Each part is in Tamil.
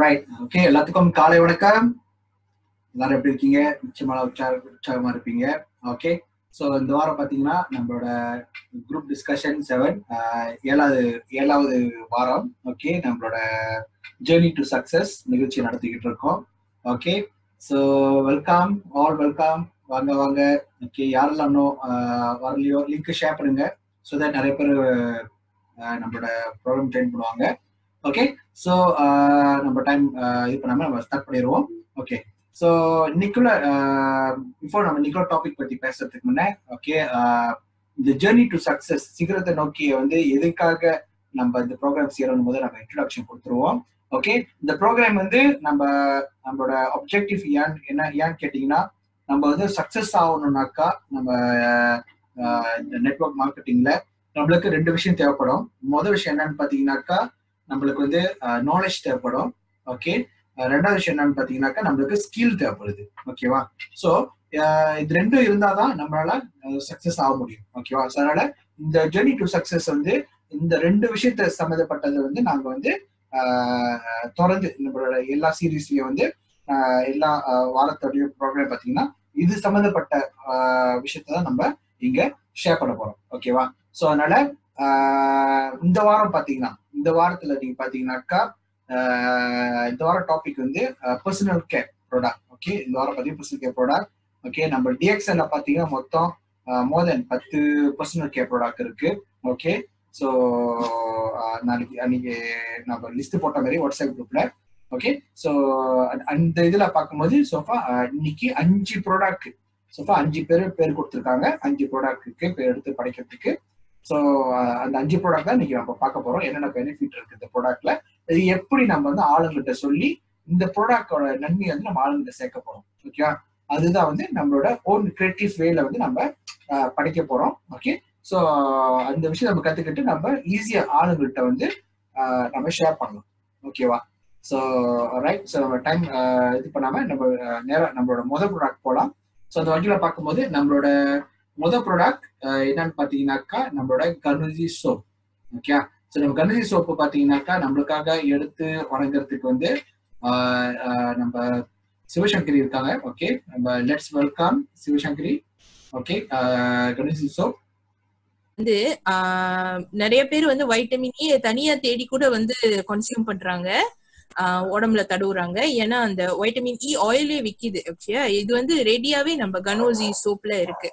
ரைட் ஓகே எல்லாத்துக்கும் காலை வணக்கம். எல்லாரும் எப்படி இருக்கீங்க? நிச்சயமாக உற்சாக உற்சாகமா இருப்பீங்க. ஓகே ஸோ இந்த வாரம் பார்த்தீங்கன்னா நம்மளோட குரூப் டிஸ்கஷன் செவன் ஏழாவது ஏழாவது வாரம் ஓகே நம்மளோட ஜேர்னி டு சக்சஸ் நிகழ்ச்சி நடத்திக்கிட்டு இருக்கோம். Okay so welcome all welcome வாங்க வாங்க. ஓகே யாரெல்லாம் இன்னும் வரலையோ லிங்க் ஷேர் பண்ணுங்க. ஸோ தட் நிறைய பேர் நம்மளோட ப்ரோக்ராம் ஜாயின் பண்ணுவாங்க. ஓகே ஸோ uh, நம்ம டைம் uh, இது பண்ணாமல் நம்ம ஸ்டார்ட் பண்ணிடுவோம். ஓகே ஸோ இன்னைக்குள்ள uh, இப்போ நம்ம இன்னைக்குள்ள டாபிக் பற்றி பேசுறதுக்கு முன்னே ஓகே இந்த ஜேர்னி டு சக்ஸஸ் சிகரத்தை நோக்கி வந்து எதுக்காக நம்ம இந்த ப்ரோக்ராம் செய்யறோம் போது நம்ம இன்ட்ரடக்ஷன் கொடுத்துருவோம். ஓகே இந்த ப்ரோக்ராம் வந்து நம்ம நம்மளோட அப்ஜெக்டிவ் ஏன் என்ன ஏன்னு கேட்டிங்கன்னா நம்ம வந்து சக்ஸஸ் ஆகணும்னாக்கா நம்ம இந்த நெட்வொர்க் மார்க்கெட்டிங்ல நம்மளுக்கு ரெண்டு விஷயம் தேவைப்படும். முதல் விஷயம் என்னன்னு பார்த்தீங்கன்னாக்கா நம்மளுக்கு வந்து நாலேஜ் தேவைப்படும். ஓகே ரெண்டாவது விஷயம் என்னன்னு பாத்தீங்கன்னாக்கா நம்மளுக்கு ஸ்கில் தேவைப்படுது. ஓகேவா ஸோ இது ரெண்டும் இருந்தாதான் நம்மளால சக்சஸ் ஆக முடியும். ஓகேவா ஸோ அதனால இந்த ஜெர்னி டு சக்சஸ் வந்து இந்த ரெண்டு விஷயத்த சம்மந்தப்பட்டது வந்து நாங்க வந்து ஆஹ், தொடர்ந்து நம்மளோட எல்லா சீரீஸ்லயும் வந்து ஆஹ், எல்லா ஆஹ், வாரத்தோடைய ப்ரோக்ராம் பாத்தீங்கன்னா இது சம்மந்தப்பட்ட ஆஹ், விஷயத்தை தான் நம்ம இங்க ஷேர் பண்ண போறோம். ஓகேவா ஸோ அதனால இந்த வாரம் பாத்தீங்கன்னா இந்த வாரத்துல நீங்க பாத்தீங்கன்னாக்கா இந்த வாரம் டாபிக் வந்து பர்சனல் கேர் ப்ராடக்ட் ஓகே இந்த வாரம் பார்த்தீங்கன்னா பர்சனல் கேர் ப்ராடக்ட் ஓகே நம்ம டிஎக்ஸ்எல்ல பாத்தீங்கன்னா மொத்தம் மோர் தென் பத்து personal care product okay so so நாளைக்கு அன்னைக்கு நம்ம லிஸ்ட் போட்ட மாதிரி வாட்ஸ்அப் குரூப்ல ஓகே ஸோ அந்த இதுல பார்க்கும்போது சோஃபா இன்னைக்கு அஞ்சு ப்ராடக்ட் சோஃபா அஞ்சு பேர் பேர் கொடுத்துருக்காங்க. அஞ்சு ப்ராடக்ட்டுக்கு பேர் எடுத்து படிக்கிறதுக்கு. ஸோ அந்த அஞ்சு ப்ராடக்ட் தான் இன்னைக்கு நம்ம பார்க்க போறோம். என்னென்ன பெனிஃபிட் இருக்கு இந்த ப்ராடக்ட்ல இது எப்படி நம்ம வந்து ஆளுங்கிட்ட சொல்லி இந்த ப்ராடக்டோட நன்மையை வந்து நம்ம ஆளுங்கிட்ட சேர்க்க போறோம். ஓகேவா அதுதான் வந்து நம்மளோட ஓன் கிரியேட்டிவ் வேல வந்து நம்ம படிக்க போறோம். ஓகே ஸோ அந்த விஷயம் நம்ம கத்துக்கிட்டு நம்ம ஈஸியா ஆளுங்கள்கிட்ட வந்து நம்ம ஷேர் பண்ணலாம். ஓகேவா ஸோ ரைட் ஸோ நம்ம டைம் இது பண்ணாம நம்ம நேரம் நம்மளோட முதல் ப்ராடக்ட் போகலாம் ஸோ அந்த வகையில் பார்க்கும்போது நம்மளோட முதல் ப்ராடக்ட் என்னன்னு பார்த்தீங்கன்னாக்கா நம்மளோட கனுஜி சோப் ஓகே ஸோ நம்ம கணுஜி சோப்பு பார்த்தீங்கன்னாக்கா நம்மளுக்காக எடுத்து வணங்குறதுக்கு வந்து நம்ம சிவசங்கரி இருக்காங்க. ஓகே நம்ம let's welcome Sivasankari. Okay Ganesh soap. வந்து நிறைய பேர் வந்து வைட்டமின் ஏ e தனியா தேடி கூட வந்து கன்சியூம் பண்றாங்க. உடம்புல தடுவுறாங்க. ஏன்னா அந்த வைட்டமின் இ ஆயிலே விக்குது. ஓகே இது வந்து ரெடியாவே நம்ம கனோசி சோப்ல இருக்கு.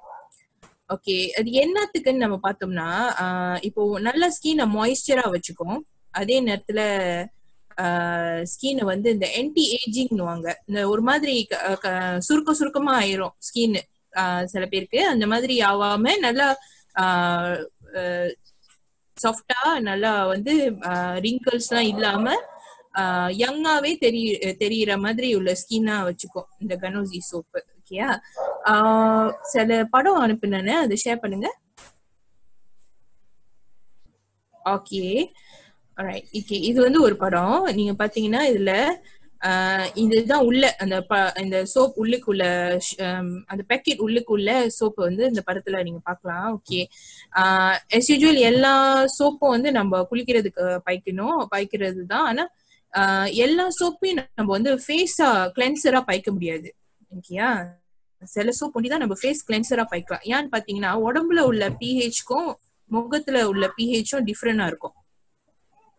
ஓகே அது என்னத்துக்குன்னு நம்ம பார்த்தோம்னா ஆஹ் இப்போ நல்ல ஸ்கினை மாய்ஸ்சரா வச்சுக்கும் அதே நேரத்துல ஸ்கினை வந்து இந்த என்டி ஏஜிங்னுவாங்க இந்த ஒரு மாதிரி சுருக்க சுருக்கமா ஆயிரும் ஸ்கின் சில பேருக்கு அந்த மாதிரி ஆகாம நல்லா சாஃப்டா நல்லா வந்து ரிங்கிள்ஸ்லாம் இல்லாம யங்காவே தெரிய தெரியற மாதிரி உள்ள ஸ்கின்னா வச்சுக்கும் இந்த கனோசி சோப்பு. இருக்கியா சில படம் அனுப்புனேன்னு அதை ஷேர் பண்ணுங்க. ஓகே. ஓகே இது வந்து ஒரு படம். நீங்க பாத்தீங்கன்னா இதுல ஆஹ் இதுதான் உள்ள அந்த ப- இந்த சோப் உள்ளுக்குள்ள அந்த பேக்கெட் உள்ளுக்குள்ள சோப்பு வந்து இந்த படத்துல நீங்க பாக்கலாம் ஓகே எஸ் யூஜுவல் எல்லா சோப்பும் வந்து நம்ம குளிக்கிறதுக்கு பாய்க்கணும் பாய்க்கிறது தான் ஆனா ஆஹ் எல்லா சோப்பையும் நம்ம வந்து ஃபேஸா கிளென்சரா பாய்க்க முடியாது. ஓகேயா சில சோப் பண்ணி தான் நம்ம ஃபேஸ் கிளென்சரா பாய்க்கலாம். ஏன்னு பாத்தீங்கன்னா உடம்புல உள்ள பிஹெச்க்கும் முகத்துல உள்ள பிஹெச்சும் டிஃப்ரெண்டா இருக்கும்.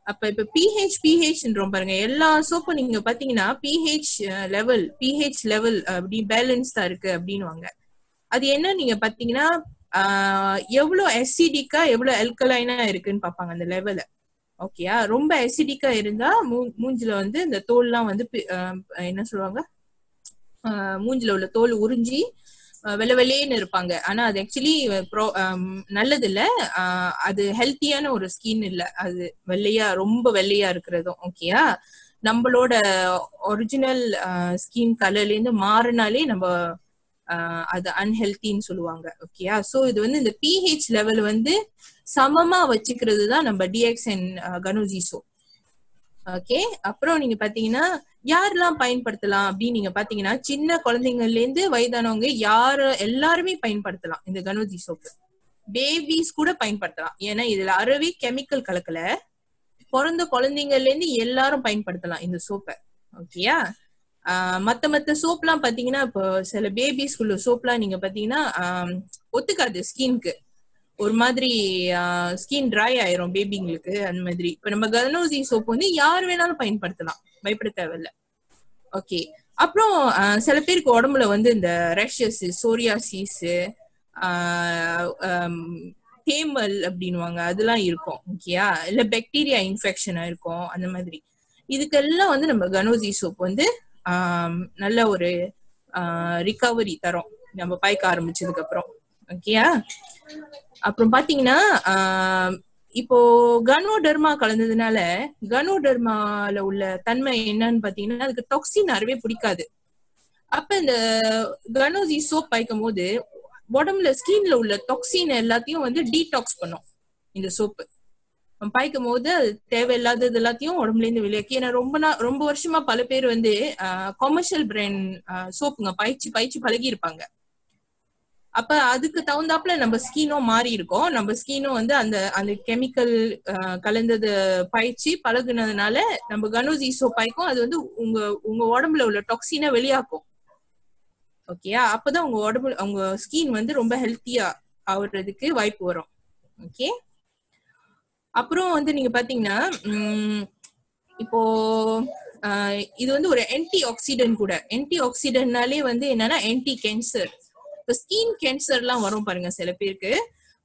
அப்ப இப்ப பிஹெச் பிஹெச்ன்றோம் பாருங்க. எல்லா சோப்பும் நீங்க பாத்தீங்கன்னா பிஹெச் லெவல் பிஹெச் லெவல் அப்படி பேலன்ஸ்டா இருக்கு அப்படின்வாங்க அது என்ன நீங்க பாத்தீங்கன்னா எவ்வளோ எவ்வளவு அசிடிக்கா எவ்வளவு அல்கலைனா இருக்குன்னு பாப்பாங்க அந்த லெவல ஓகேயா ரொம்ப அசிடிக்கா இருந்தா மூ- மூஞ்சில வந்து இந்த தோல்லாம் வந்து என்ன சொல்லுவாங்க? மூஞ்சில உள்ள தோல் உறிஞ்சி வெள்ள வெள்ளை இருப்பாங்க. ஆனா அது ஆக்சுவலி ப்ரோ நல்லது இல்ல அது ஹெல்த்தியான ஒரு ஸ்கின் இல்ல. அது வெள்ளையா ரொம்ப வெள்ளையா இருக்கிறதும் ஓகேயா நம்மளோட ஒரிஜினல் ஸ்கின் கலர்ல இருந்து மாறினாலே நம்ம அது அன்ஹெல்த்தின்னு சொல்லுவாங்க ஓகேயா சோ இது வந்து இந்த பிஹெச் லெவல் வந்து சமமா வச்சுக்கிறது தான் நம்ம டிஎக்ஸ் கனுஜி கனோஜிசோ ஓகே அப்புறம் நீங்க பாத்தீங்கன்னா யாரெல்லாம் பயன்படுத்தலாம் அப்படின்னு நீங்க பாத்தீங்கன்னா சின்ன குழந்தைங்கள்ல இருந்து வயதானவங்க யாரு எல்லாருமே பயன்படுத்தலாம் இந்த கனோஜி சோப்பு. பேபிஸ் கூட பயன்படுத்தலாம். ஏன்னா இதுல அறவே கெமிக்கல் கலக்கல. பிறந்த குழந்தைங்கள்ல இருந்து எல்லாரும் பயன்படுத்தலாம் இந்த சோப்பை. ஓகேயா மத்த மத்த சோப்லாம் பாத்தீங்கன்னா இப்போ சில பேபிஸ்குள்ள சோப்லாம் நீங்க பாத்தீங்கன்னா ஒத்துக்காது ஸ்கின்க்கு ஒரு மாதிரி ஸ்கின் ட்ரை ஆயிரும் பேபிங்களுக்கு அந்த மாதிரி. இப்ப நம்ம கனோசி சோப் வந்து யார் வேணாலும் பயன்படுத்தலாம். பயப்பட தேவையில்ல. ஓகே அப்புறம் சில பேருக்கு உடம்புல வந்து இந்த ரேஷஸ் சோரியாசிஸ் தேமல் அப்படின்னுவாங்க. அதெல்லாம் இருக்கும். ஓகேயா இல்ல பாக்டீரியா இன்ஃபெக்ஷனா இருக்கும். அந்த மாதிரி. இதுக்கெல்லாம் வந்து நம்ம கனோசி சோப் வந்து நல்ல ஒரு ரிகவரி தரும். நம்ம பாய்க்க ஆரம்பிச்சதுக்கு அப்புறம். ஓகேயா அப்புறம் பாத்தீங்கன்னா ஆம், இப்போ கனோடர்மா கலந்ததுனால கனோடர்மால உள்ள தன்மை என்னன்னு பாத்தீங்கன்னா அதுக்கு டாக்ஸின் அறவே பிடிக்காது. அப்ப இந்த கனோசி சோப் பாய்க்கும் போது உடம்புல ஸ்கின்ல உள்ள டாக்ஸின் எல்லாத்தையும் வந்து டீடாக்ஸ் பண்ணும் இந்த சோப்பு பாய்க்கும் போது அது தேவையில்லாதது எல்லாத்தையும் உடம்புல இருந்து விலக்கி ஏன்னா ரொம்ப நா ரொம்ப வருஷமா பல பேர் வந்து கமர்ஷியல் பிராண்ட் சோப்புங்க பாய்ச்சி பாய்ச்சி பழகி இருப்பாங்க அப்ப அதுக்கு தகுந்தாப்புல நம்ம ஸ்கீனும் மாறி இருக்கும். நம்ம ஸ்கீனும் வந்து அந்த அந்த கெமிக்கல் கலந்தது பயிற்சி பழகுனதுனால நம்ம கனோஸ் சோப் பாய்க்கும் அது வந்து உங்க உங்க உடம்புல உள்ள டாக்ஸினை வெளியாக்கும். ஓகேயா அப்பதான் உங்க உடம்பு உங்க ஸ்கின் வந்து ரொம்ப ஹெல்த்தியா ஆகுறதுக்கு வாய்ப்பு வரும். ஓகே அப்புறம் வந்து நீங்க பாத்தீங்கன்னா இப்போ இது வந்து ஒரு ஆன்டி ஆக்சிடென்ட் கூட. ஆன்டி ஆக்சிடென்ட்னாலே வந்து என்னன்னா ஆன்டி கேன்சர் இப்போ ஸ்கின் கேன்சர்லாம் வரும் பாருங்க சில பேருக்கு.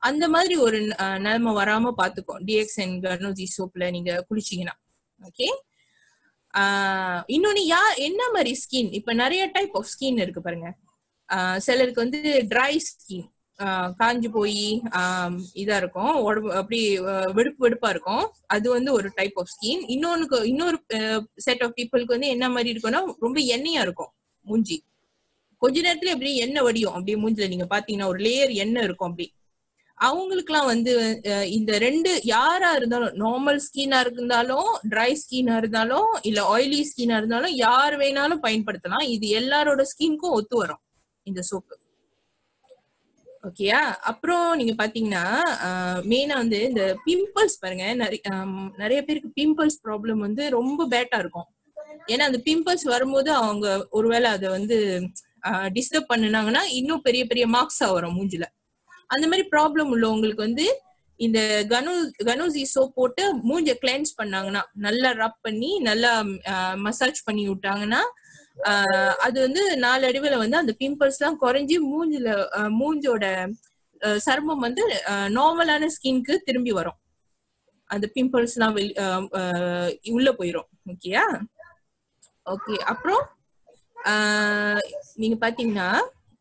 அந்த மாதிரி ஒரு நிலைமை வராம பாத்துக்கோ. டிஎக்ஸ்என் கர்னோஜி சோப்ல நீங்க குளிச்சீங்கன்னா. ஓகே இன்னொன்னு யா என்ன மாதிரி ஸ்கின் இப்ப நிறைய டைப் ஆஃப் ஸ்கின் இருக்கு பாருங்க. சிலருக்கு வந்து ட்ரை ஸ்கின் காஞ்சு போய் இதா இருக்கும். உடம்பு அப்படி வெடுப்பு வெடுப்பா இருக்கும். அது வந்து ஒரு டைப் ஆஃப் ஸ்கின் இன்னொன்னுக்கு இன்னொரு செட் ஆஃப் பீப்புளுக்கு வந்து என்ன மாதிரி இருக்கும்னா ரொம்ப எண்ணெயா இருக்கும். மூஞ்சி. கொஞ்ச நேரத்துல அப்படியே எண்ணெய் வடியும் அப்படியே மூஞ்சில நீங்க பாத்தீங்கன்னா ஒரு லேயர் எண்ணெய் இருக்கும் அப்படி. அவங்களுக்குலாம் வந்து இந்த ரெண்டு யாரா இருந்தாலும் நார்மல் ஸ்கின்னா இருந்தாலும் ட்ரை ஸ்கின்னா இருந்தாலும் இல்ல ஆயிலி ஸ்கின்னா இருந்தாலும் யார் வேணாலும் பயன்படுத்தலாம். இது எல்லாரோட ஸ்கின்க்கும் ஒத்து வரும் இந்த சோப்பு ஓகேயா அப்புறம் நீங்க பாத்தீங்கன்னா மெயினா வந்து இந்த பிம்பிள்ஸ் பாருங்க. நிறைய நிறைய பேருக்கு பிம்பிள்ஸ் ப்ராப்ளம் வந்து ரொம்ப பேட்டா இருக்கும். ஏன்னா அந்த பிம்பிள்ஸ் வரும்போது அவங்க ஒருவேளை அதை வந்து டிஸ்டர்ப் பண்ணுனாங்கன்னா இன்னும் பெரிய பெரிய மார்க்ஸா வரும் மூஞ்சில. அந்த மாதிரி ப்ராப்ளம் உள்ளவங்களுக்கு வந்து இந்த கனு கனூசி சோப் போட்டு மூஞ்ச கிளென்ஸ் பண்ணாங்கன்னா நல்லா ரப் பண்ணி நல்லா மசாஜ் பண்ணி விட்டாங்கன்னா அது வந்து நாலடிவில் வந்து அந்த பிம்பிள்ஸ் எல்லாம் குறைஞ்சி மூஞ்சில மூஞ்சோட சர்மம் சருமம் வந்து நார்மலான ஸ்கின்க்கு திரும்பி வரும். அந்த பிம்பிள்ஸ் எல்லாம் வெளி உள்ள போயிரும். ஓகேயா ஓகே அப்புறம் நீங்க பாத்தீங்கன்னா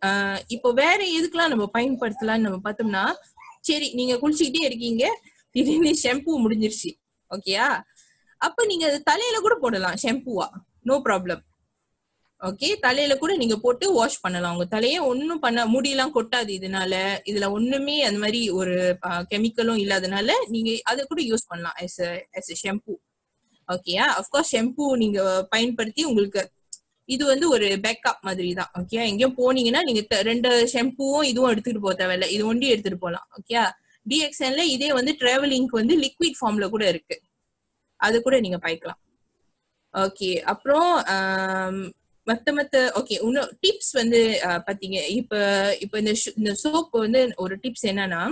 ஆஹ் இப்போ வேற எதுக்கெல்லாம் நம்ம பயன்படுத்தலாம்னு நம்ம பார்த்தோம்னா சரி நீங்க குளிச்சுக்கிட்டே இருக்கீங்க திடீர்னு ஷாம்பு முடிஞ்சிருச்சு ஓகேயா அப்ப நீங்க அது தலையில கூட போடலாம் ஷாம்புவா நோ ப்ராப்ளம் ஓகே தலையில கூட நீங்க போட்டு வாஷ் பண்ணலாம். உங்க தலைய ஒண்ணும் பண்ண முடியெல்லாம் கொட்டாது இதனால. இதுல ஒண்ணுமே அந்த மாதிரி ஒரு கெமிக்கலும் இல்லாதனால நீங்க அதை கூட யூஸ் பண்ணலாம் எஸ் a as ஷாம்பு ஓகேயா அஃப்கோர்ஸ் ஷாம்பு நீங்க பயன்படுத்தி உங்களுக்கு இது வந்து ஒரு பேக்கப் மாதிரி தான் ஓகே எங்கேயும் போனீங்கன்னா நீங்க ரெண்டு ஷெம்பூவும் இதுவும் எடுத்துட்டு போக தேவையில்ல. இது ஒண்டி எடுத்துட்டு போகலாம் ஓகே டிஎக்ஸ்என்ல இதே வந்து டிராவலிங்க்கு வந்து லிக்விட் ஃபார்ம்ல கூட இருக்கு. அது கூட நீங்க பாய்க்கலாம். ஓகே அப்புறம் மத்த மத்த ஓகே இன்னும் டிப்ஸ் வந்து பாத்தீங்க இப்ப இப்ப இந்த இந்த சோப் வந்து ஒரு டிப்ஸ் என்னன்னா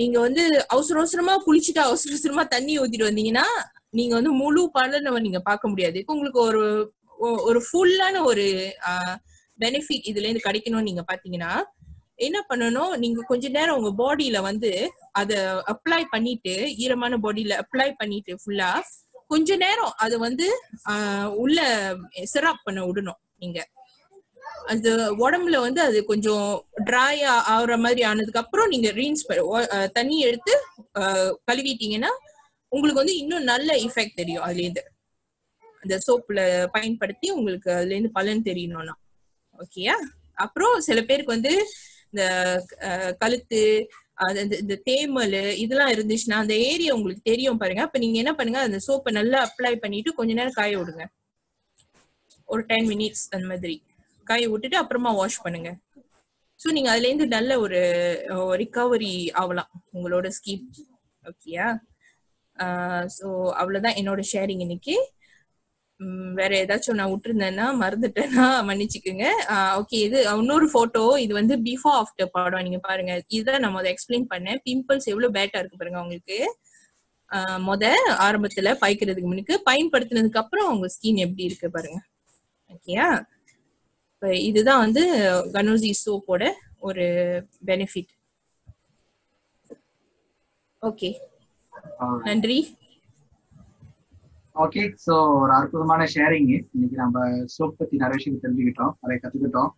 நீங்க வந்து அவசர அவசரமா குளிச்சுட்டு அவசர அவசரமா தண்ணி ஊத்திட்டு வந்தீங்கன்னா நீங்க வந்து முழு பலனை நீங்க பார்க்க முடியாது. இப்போ உங்களுக்கு ஒரு ஒரு ஃபுல்லான ஒரு பெனிஃபிட் இதுல இருந்து கிடைக்கணும்னு நீங்க பாத்தீங்கன்னா என்ன பண்ணணும்? நீங்க கொஞ்ச நேரம் உங்க பாடியில வந்து அத அப்ளை பண்ணிட்டு ஈரமான பாடியில அப்ளை பண்ணிட்டு ஃபுல்லா கொஞ்ச நேரம் அது வந்து ஆஹ், உள்ள சிராப் பண்ண விடணும் நீங்க. அது உடம்புல வந்து அது கொஞ்சம் ட்ரை ஆகுற மாதிரி ஆனதுக்கு அப்புறம் நீங்க ரீன்ஸ் தண்ணி எடுத்து கழுவிட்டீங்கன்னா உங்களுக்கு வந்து இன்னும் நல்ல இஃபெக்ட் தெரியும் அதுல இருந்து அந்த சோப்புல பயன்படுத்தி உங்களுக்கு அதுல இருந்து பலன் தெரியணும்னா. ஓகேயா அப்புறம் சில பேருக்கு வந்து இந்த கழுத்து அது இந்த- இந்த தேமல் இதெல்லாம் இருந்துச்சுன்னா அந்த ஏரியா உங்களுக்கு தெரியும் பாருங்க. அப்ப நீங்க என்ன பண்ணுங்க அந்த சோப்பை நல்லா அப்ளை பண்ணிட்டு கொஞ்ச நேரம் காய விடுங்க. ஒரு டென் மினிட்ஸ் அந்த மாதிரி. காய விட்டுட்டு அப்புறமா வாஷ் பண்ணுங்க. ஸோ நீங்க அதுல இருந்து நல்ல ஒரு ரிகவரி ஆகலாம் உங்களோட ஸ்கீம் ஓகேயா ஸோ அவ்வளோதான் என்னோட ஷேரிங் இன்னைக்கு. வேற ஏதாச்சும் நான் விட்டுருந்தேன்னா மறந்துட்டேன்னா மன்னிச்சுக்குங்க. ஓகே இது இன்னொரு போட்டோ இது வந்து பிஃபோர் ஆஃப்டர் படம் நீங்க பாருங்க. இதுதான் நான் முத எக்ஸ்பிளைன் பண்ணேன். பிம்பிள்ஸ் எவ்வளவு பேட்டா இருக்கு பாருங்க உங்களுக்கு. முத ஆரம்பத்துல பாய்க்கிறதுக்கு முன்னுக்கு பயன்படுத்தினதுக்கு அப்புறம் உங்க ஸ்கின் எப்படி இருக்கு பாருங்க. ஓகேயா இதுதான் வந்து கனோசி சோப்போட ஒரு பெனிஃபிட் ஓகே நன்றி. ஓகே சோ ஒரு அற்புதமான ஷேரிங் இன்னைக்கு நம்ம சோப் பத்தி நிறைய விஷயம் தெரிஞ்சுக்கிட்டோம். நிறைய கத்துக்கிட்டோம்.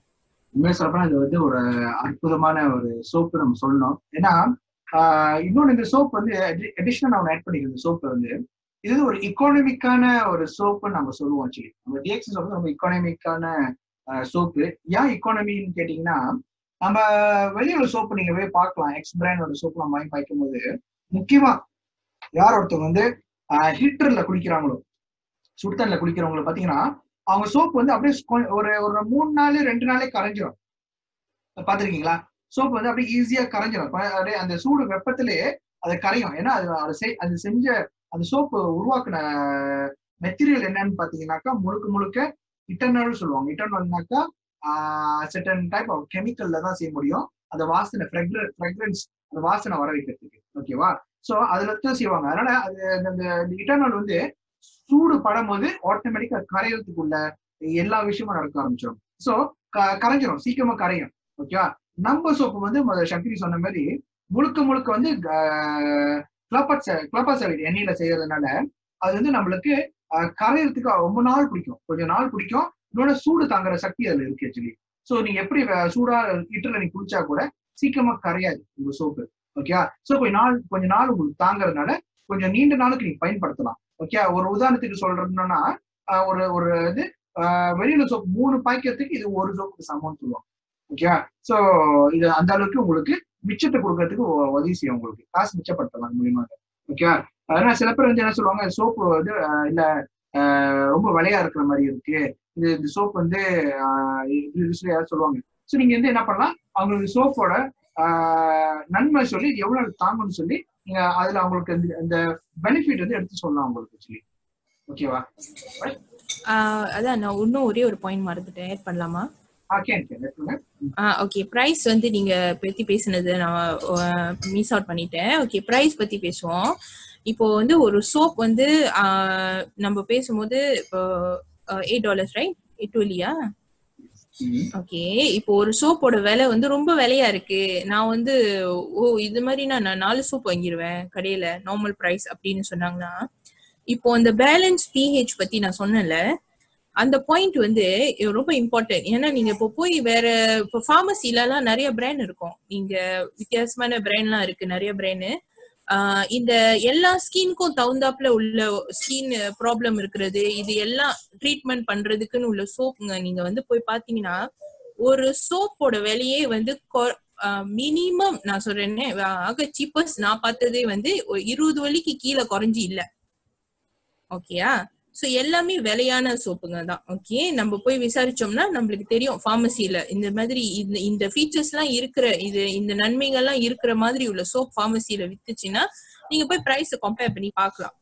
உண்மையை சொல்லப்போனா இது வந்து ஒரு அற்புதமான ஒரு சோப்பு நம்ம சொல்லணும். ஏன்னா இன்னொன்று இந்த சோப் வந்து அடிஷனல் நம்ம ஆட் பண்ணிக்கிறோம் சோப் வந்து. இது ஒரு இக்கானமிக்கான ஒரு சோப்புன்னு நம்ம சொல்லுவோம் ஆக்சுவலி நம்ம டிஎக்ஸ் சொல்றது ரொம்ப இக்கானமிக்கான சோப்பு ஏன் இக்கானமின்னு கேட்டீங்கன்னா நம்ம வெளியில சோப்பு நீங்க போய் பார்க்கலாம். எக்ஸ் பிராண்டோட சோப்பு நம்ம வாங்கி பார்க்கும் போது முக்கியமா யார் ஒருத்தவங்க வந்து ஹீட்டர்ல குளிக்கிறாங்களோ? சுடுதண்ணில குளிக்கிறவங்கள பாத்தீங்கன்னா அவங்க சோப் வந்து அப்படியே கொ- ஒரு ஒரு மூணு நாள் ரெண்டு நாளே கரைஞ்சிரும். பாத்திருக்கீங்களா? சோப்பு வந்து அப்படியே ஈஸியா கரைஞ்சிரும். அப்படியே அந்த சூடு வெப்பத்திலேயே அதை கரையும். ஏன்னா அது அது செய்- அது செஞ்ச அந்த சோப்பு உருவாக்குன மெட்டீரியல் என்னன்னு பாத்தீங்கன்னாக்கா முழுக்க முழுக்க இட்டர்னல் சொல்லுவாங்க. இட்டர்னல்னாக்கா செட்டன் டைப் ஆஃப் கெமிக்கல்ல தான் செய்ய முடியும். அந்த வாசனை ஃப்ரெக்ரன்ஸ் அந்த வாசனை வர வைக்கிறதுக்கு. ஓகேவா சோ அதுல தான் செய்வாங்க. அதனால அது அந்த இட்டர்னல் வந்து சூடு படும் போது ஆட்டோமேட்டிக்கா கரையறதுக்குள்ள எல்லா விஷயமும் நடக்க ஆரம்பிச்சிடும் சோ கரைஞ்சிரும். சீக்கிரமா கரையும். ஓகேவா நம்ம சோப்பு வந்து சங்கரி சக்தி சொன்ன மாதிரி முழுக்க முழுக்க வந்து கிளப்பட் கிளப்பாசைட் எண்ணெயில செய்யறதுனால அது வந்து நம்மளுக்கு கரையிறதுக்கு ரொம்ப நாள் பிடிக்கும். கொஞ்சம் நாள் பிடிக்கும். இன்னொன்னு சூடு தாங்குற சக்தி அதுல இருக்கு ஆக்சுவலி சோ நீங்க எப்படி சூடா ஹீட்டர்ல நீங்க குளிச்சா கூட சீக்கிரமா கரையாது உங்க சோப்பு ஓகே சோ கொஞ்ச நாள் கொஞ்ச நாள் உங்களுக்கு தாங்குறதுனால கொஞ்சம் நீண்ட நாளுக்கு நீங்க பயன்படுத்தலாம் ஓகே ஒரு உதாரணத்துக்கு சொல்றதுன்னா ஒரு ஒரு இது ஆஹ் வெளியில சோப் மூணு பாய்க்கிறதுக்கு இது ஒரு சோப்புக்கு சமம்னு சொல்லுவாங்க ஓகே சோ இது அந்த அளவுக்கு உங்களுக்கு மிச்சத்தை கொடுக்கறதுக்கு உதவி செய்யும் உங்களுக்கு காசு மிச்சப்படுத்தலாம் மூலியமா ஓகே அதனால சில பேர் வந்து என்ன சொல்லுவாங்க சோப்பு வந்து இல்ல ஆஹ் ரொம்ப விலையா இருக்கிற மாதிரி இருக்கு இது இந்த சோப் வந்து யாராவது சொல்லுவாங்க ஸோ நீங்க வந்து என்ன பண்ணலாம் அவங்களுக்கு சோப்போட நன்மை சொல்லி இது எவ்வளவு தாங்கும்னு சொல்லி நீங்க அதுல அவங்களுக்கு இந்த- இந்த பெனிஃபிட் வந்து எடுத்து சொல்லலாம் உங்களுக்கு சொல்லி ஓகேவா அதான் நான் இன்னும் ஒரே ஒரு பாயிண்ட் மறந்துட்டேன். ஆட் பண்ணலாமா? ஓகே ப்ரைஸ் வந்து நீங்க பத்தி பேசுனது நான் மிஸ் அவுட் பண்ணிட்டேன். ஓகே ப்ரைஸ் பத்தி பேசுவோம். இப்போ வந்து ஒரு சோப் வந்து நம்ம பேசும்போது இப்போ எயிட் டாலர்ஸ் ரைட் எட்டு இல்லையா? ஓகே. இப்போ ஒரு சோப்போட விலை வந்து ரொம்ப விலையா இருக்கு. நான் வந்து ஓ இது மாதிரி நான் நாலு சோப் வாங்கிடுவேன் கடையில நார்மல் பிரைஸ் அப்படின்னு சொன்னாங்கன்னா. இப்போ அந்த பேலன்ஸ் பிஹெச் பத்தி நான் சொன்னேன்ல அந்த பாயிண்ட் வந்து ரொம்ப இம்பார்ட்டன்ட் ஏன்னா நீங்க இப்போ போய் வேற இப்போ ஃபார்மசிலலாம் நிறைய பிராண்ட் இருக்கும். நீங்க வித்தியாசமான பிராண்ட்லாம் இருக்கு நிறைய பிராண்டு இந்த எல்லா ஸ்கீனுக்கும் தகுந்தாப்புல உள்ள ஸ்கின் ப்ராப்ளம் இருக்கிறது. இது எல்லாம் ட்ரீட்மெண்ட் பண்றதுக்குன்னு உள்ள சோப்புங்க நீங்க வந்து போய் பாத்தீங்கன்னா ஒரு சோப்போட விலையே வந்து மினிமம் நான் சொல்றேன்னே ஆக சீப்பஸ்ட் நான் பார்த்ததே வந்து இருபது வழிக்கு கீழே குறைஞ்சி இல்ல. ஓகேயா ஸோ எல்லாமே விலையான சோப்புங்க தான் ஓகே நம்ம போய் விசாரிச்சோம்னா நம்மளுக்கு தெரியும் ஃபார்மசியில இந்த மாதிரி இந்த இந்த ஃபீச்சர்ஸ் எல்லாம் இருக்கிற இது இந்த நன்மைகள்லாம் இருக்கிற மாதிரி உள்ள சோப் ஃபார்மசியில வித்துச்சுன்னா நீங்க போய் ப்ரைஸ் கம்பேர் பண்ணி பார்க்கலாம்.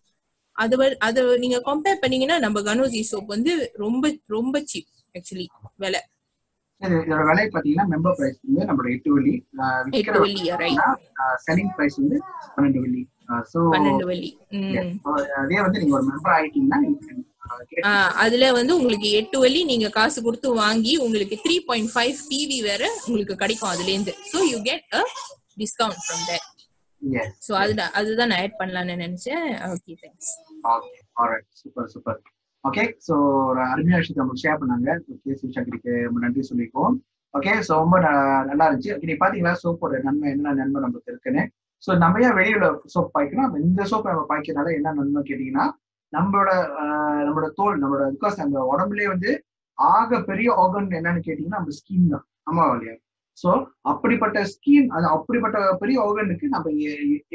அது அது நீங்க கம்பேர் பண்ணீங்கன்னா நம்ம கனோஜி சோப் வந்து ரொம்ப ரொம்ப சீப் ஆக்சுவலி விலை. இது இதோட விலை பாத்தீங்கன்னா மெம்பர் பிரைஸ் வந்து நம்மளோட எட்டு வெள்ளி எட்டு வெள்ளி செல்லிங் பிரைஸ் வந்து பன்னெண்டு வெள்ளி. பன்னெண்டு ஆஹ் அதுல வந்து உங்களுக்கு எட்டு வழி நீங்க காசு கொடுத்து வாங்கி உங்களுக்கு த்ரீ பாயிண்ட் ஃபைவ் பிவி வேற உங்களுக்கு கிடைக்கும் அதுல இருந்து so you get a discount from Yes. So அதுதான் அதுதான் நான் ஆட் பண்ணலாம்னு நினைச்சேன். Okay thanks okay alright super super okay so ஒரு அருமையான விஷயத்தை நம்மளுக்கு ஷேர் பண்ணாங்க. ஓகே சிவசங்கரிக்கு ரொம்ப நன்றி சொல்லிக்குவோம் ஓகே ஸோ ரொம்ப நல்லா இருந்துச்சு. ஓகே நீ பாத்தீங்களா சோப்போட நன்மை என்ன நன்மை நமக்கு இருக்குன்னு? ஸோ நம்ம ஏன் வெளியில சோப் பாய்க்கணும் நம்ம இந்த சோப் நம்ம பாய்க்கிறதுனால என்ன நன்மை கேட்டீங்கன்னா நம்மளோட நம்மளோட தோல் நம்மளோட பிகாஸ் நம்ம உடம்புலயே வந்து ஆக பெரிய ஆர்கன் என்னன்னு கேட்டீங்கன்னா நம்ம ஸ்கின் தான். ஆமா இல்லையா ஸோ அப்படிப்பட்ட ஸ்கின் அது அப்படிப்பட்ட பெரிய ஆர்கனுக்கு நம்ம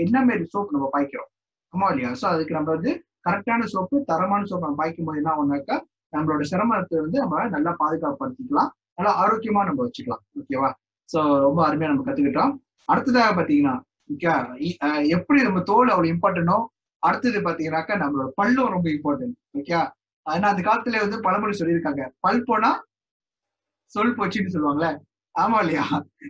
என்ன மாதிரி சோப் நம்ம பாய்க்கிறோம்? ஆமா இல்லையா ஸோ அதுக்கு நம்ம வந்து கரெக்டான சோப்பு தரமான சோப்பு நம்ம பாய்க்கும் போது என்ன ஒன்னாக்கா நம்மளோட சிரமத்தை வந்து நம்ம நல்லா பாதுகாப்படுத்திக்கலாம். நல்லா ஆரோக்கியமா நம்ம வச்சுக்கலாம். ஓகேவா ஸோ ரொம்ப அருமையா நம்ம கத்துக்கிட்டோம். அடுத்ததாக பாத்தீங்கன்னா எப்படி நம்ம தோல் அவ்வளவு இம்பார்ட்டன்டோ அடுத்தது பாத்தீங்கன்னாக்கா நம்மளோட பல்லும் ரொம்ப இம்பார்ட்டன்ட் ஓகே ஆனா அந்த காலத்துல வந்து பழமொழி சொல்லியிருக்காங்க. பல் போனா சொல் போச்சுன்னு சொல்லுவாங்கல்ல ஆமா இல்லையா?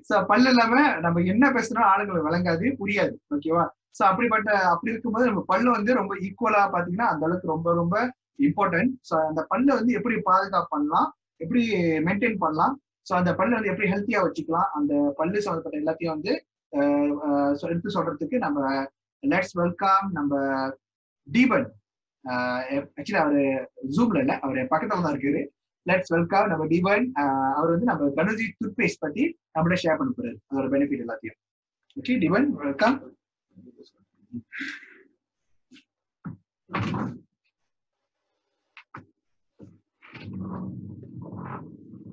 சோ பல் இல்லாம நம்ம என்ன பேசுறோம் ஆளுங்களுக்கு விளங்காது புரியாது ஓகேவா சோ அப்படிப்பட்ட அப்படி இருக்கும்போது நம்ம பல்லு வந்து ரொம்ப ஈக்குவலா பாத்தீங்கன்னா அந்த அளவுக்கு ரொம்ப ரொம்ப இம்பார்ட்டன்ட் ஸோ அந்த பல்லை வந்து எப்படி பாதுகாப்பு பண்ணலாம்? எப்படி மெயின்டைன் பண்ணலாம்? ஸோ அந்த பல்லு வந்து எப்படி ஹெல்த்தியா வச்சுக்கலாம்? அந்த பல்லு சம்மந்தப்பட்ட எல்லாத்தையும் வந்து எடுத்து சொல்றதுக்கு நம்ம லெட்ஸ் வெல்கம் நம்ம டீபன் ஆக்சுவலி அவரு ஜூம்ல இல்ல அவர் பக்கத்துல தான் இருக்காரு. லெட்ஸ் வெல்கம் நம்ம டீபன் அவர் வந்து நம்ம கணுஜி டூத்பேஸ்ட் பத்தி நம்மள ஷேர் பண்ண போறாரு. அதோட பெனிஃபிட் எல்லாத்தையும். ஓகே தீபன் வெல்கம்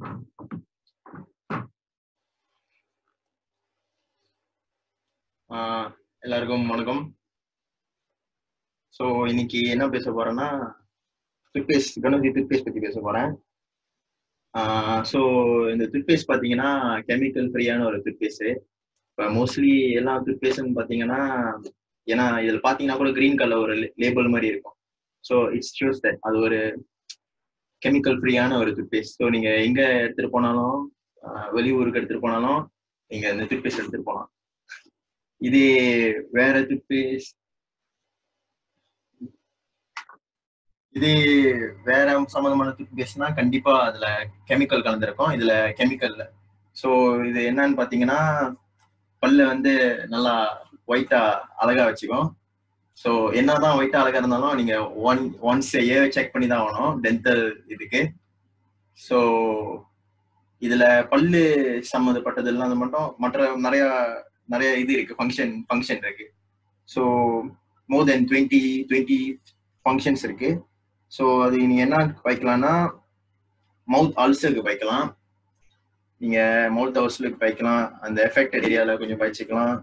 ஆஹ் எல்லாருக்கும் வணக்கம். ஸோ இன்னைக்கு என்ன பேச போறேன்னா டூத்பேஸ்ட் கணபதி டூத்பேஸ்ட் பத்தி பேச போறேன். ஸோ இந்த டூத்பேஸ்ட் பார்த்தீங்கன்னா கெமிக்கல் ஃப்ரீயான ஒரு டூத்பேஸ்ட் இப்போ மோஸ்ட்லி எல்லா டூத்பேஸ்ட்னு பார்த்தீங்கன்னா ஏன்னா இதில் பார்த்தீங்கன்னா கூட க்ரீன் கலர் ஒரு லேபிள் மாதிரி இருக்கும். ஸோ இட்ஸ் ஷூஸ் தட் அது ஒரு கெமிக்கல் ஃப்ரீயான ஒரு டூத்பேஸ்ட் ஸோ நீங்கள் எங்கே எடுத்துகிட்டு போனாலும் வெளியூருக்கு எடுத்துகிட்டு போனாலும் நீங்கள் இந்த டூத்பேஸ்ட் எடுத்துகிட்டு போகலாம் இது வேற டூத்பேஸ்ட் இது வேற சம்மந்தமான டூத்பேஸ்ட்னா கண்டிப்பா அதுல கெமிக்கல் கலந்துருக்கும். இதுல கெமிக்கல் ஸோ இது என்னன்னு பாத்தீங்கன்னா பல்ல வந்து நல்லா ஒயிட்டா அழகா வச்சுக்கும். ஸோ என்னதான் ஒயிட்டா அழகா இருந்தாலும் நீங்க ஒன் ஒன்ஸ் ஏ செக் பண்ணி தான் ஆகணும் டென்டல் இதுக்கு. ஸோ இதுல பல்லு சம்மந்தப்பட்டது இல்லாத மட்டும் மற்ற நிறைய நிறைய இது இருக்கு ஃபங்க்ஷன் ஃபங்க்ஷன் இருக்கு. So more than twenty twenty functions இருக்கு. ஸோ அது நீங்க என்ன வைக்கலாம்னா மவுத் அல்சருக்கு வைக்கலாம். நீங்க மவுத் அல்சருக்கு வைக்கலாம். அந்த எஃபெக்டட் ஏரியால கொஞ்சம் வச்சுக்கலாம்.